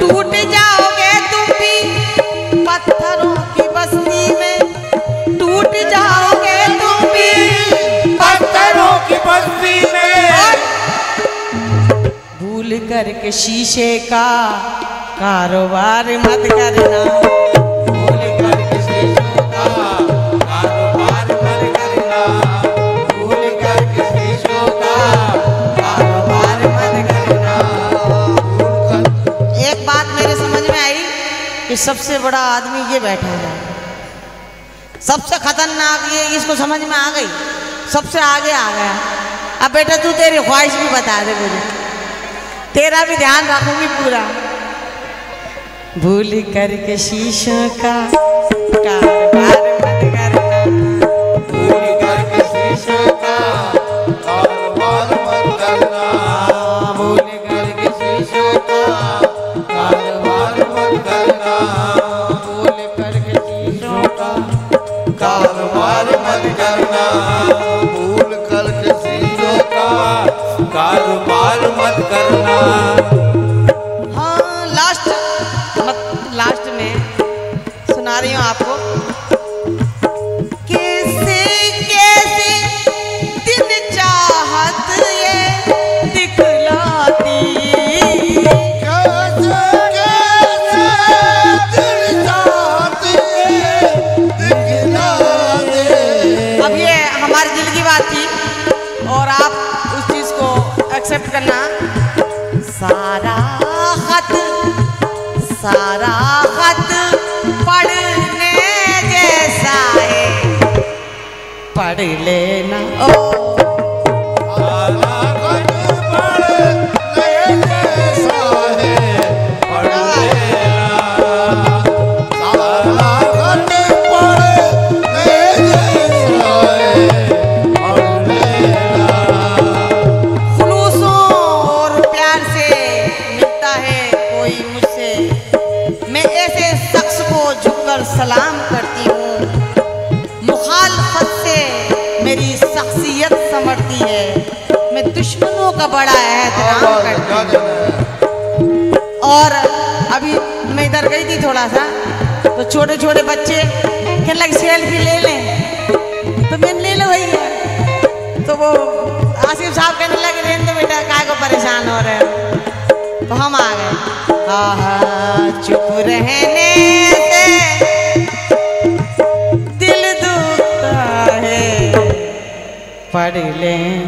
[SPEAKER 8] टूट जाओगे तुम भी पत्थरों की बस्ती में। टूट जाओगे तुम भी
[SPEAKER 9] पत्थरों की बस्ती में।
[SPEAKER 8] भूल करके शीशे का कारोबार मत करना। सबसे बड़ा आदमी ये बैठा है। सबसे खतरनाक ये इसको समझ में आ गई। सबसे आगे आ गया। अब बेटा तू तेरी ख्वाहिश भी बता दे मुझे। तेरा भी ध्यान रखूँगी पूरा। भूल करके शीशों का,
[SPEAKER 9] का।
[SPEAKER 8] baile छोटे छोटे बच्चे कहने लगे, सेल्फी ले लें। तो मैंने ले लो भैया तो वो आसिफ साहब कहने लगे रेंदे बेटा काय को परेशान हो रहे हो? तो हम आ गए। चुप रहने से दिल दुखता है। पढ़ लें।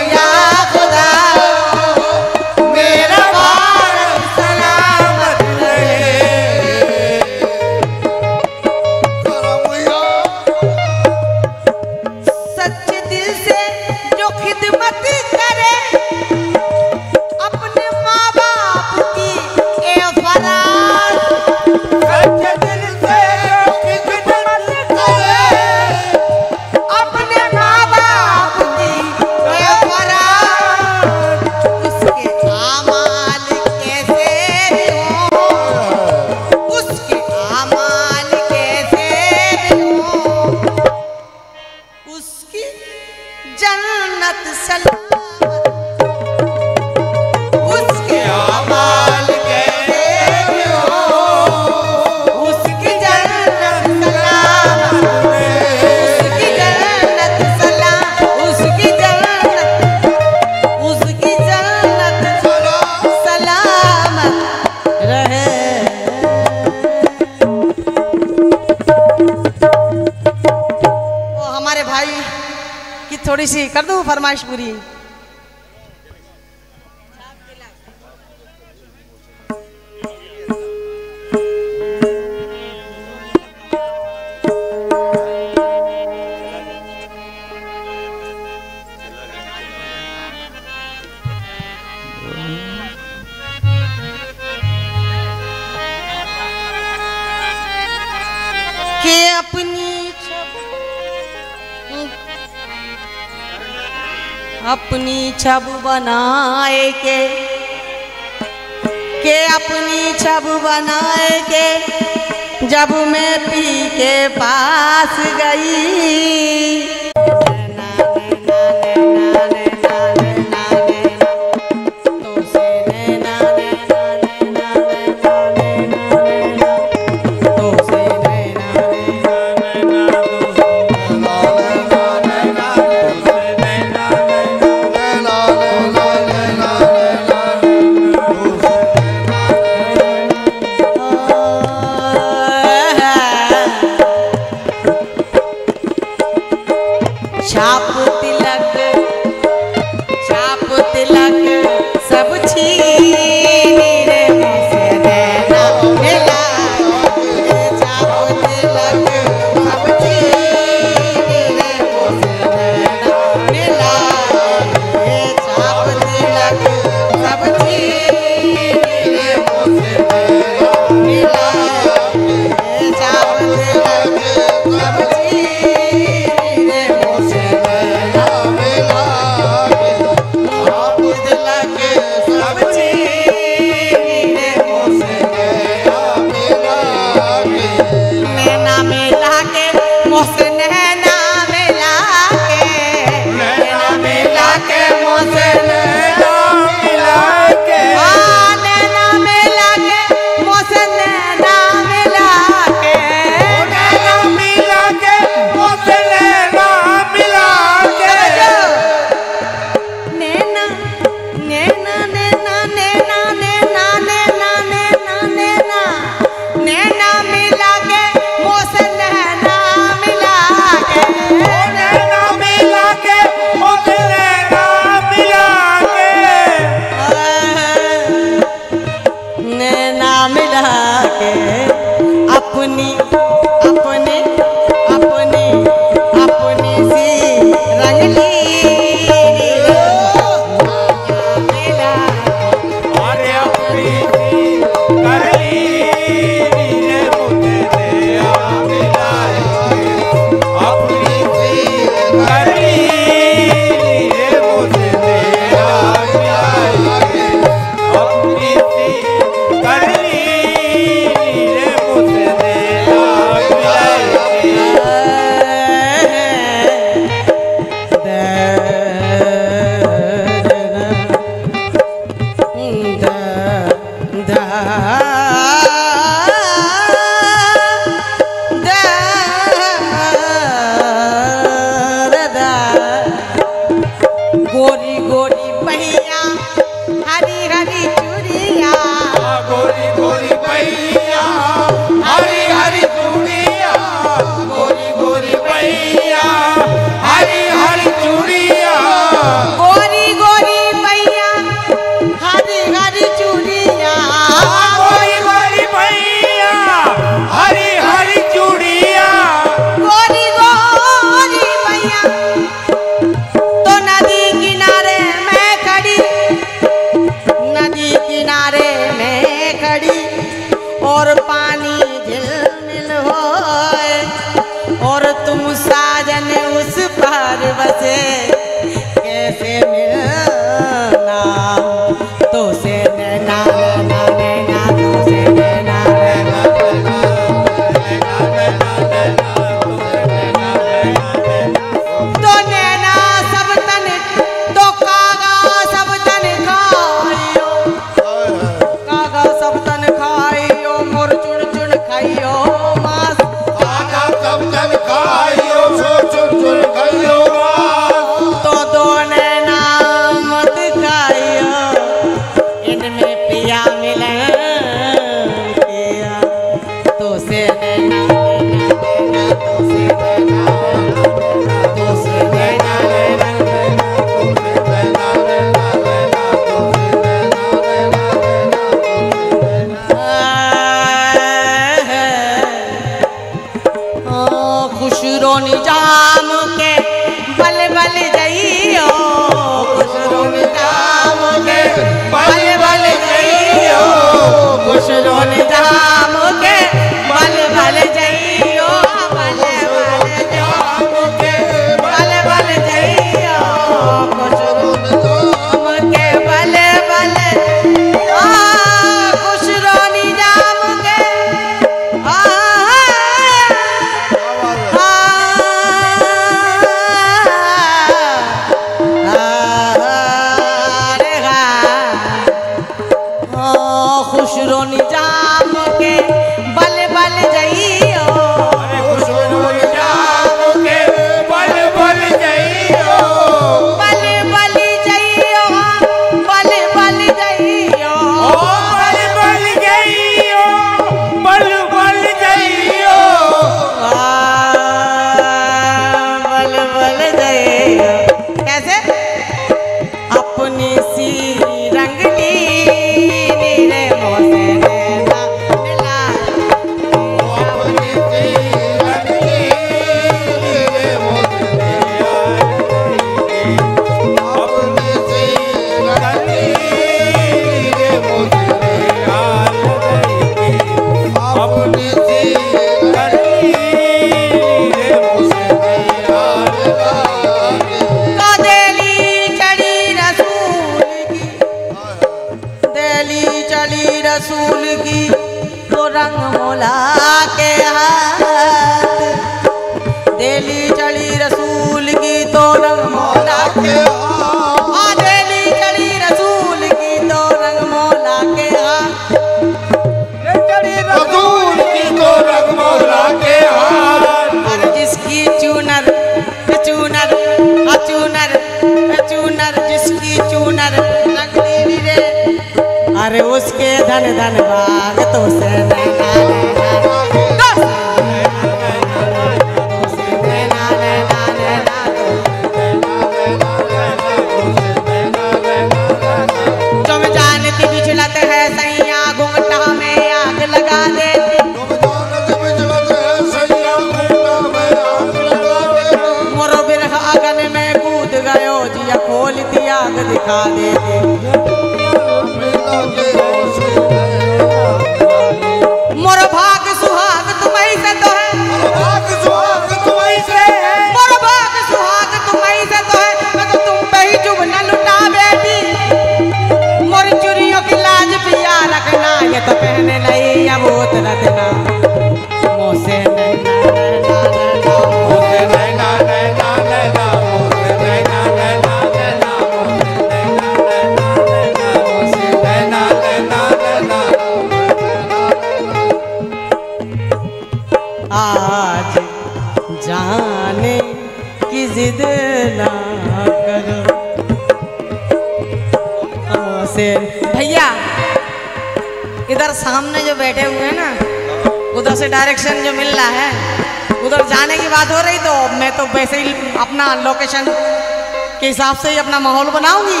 [SPEAKER 8] हिसाब से ही अपना माहौल बनाऊँगी।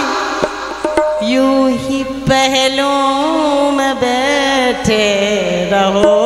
[SPEAKER 8] यूँ ही पहलों में बैठे रहो।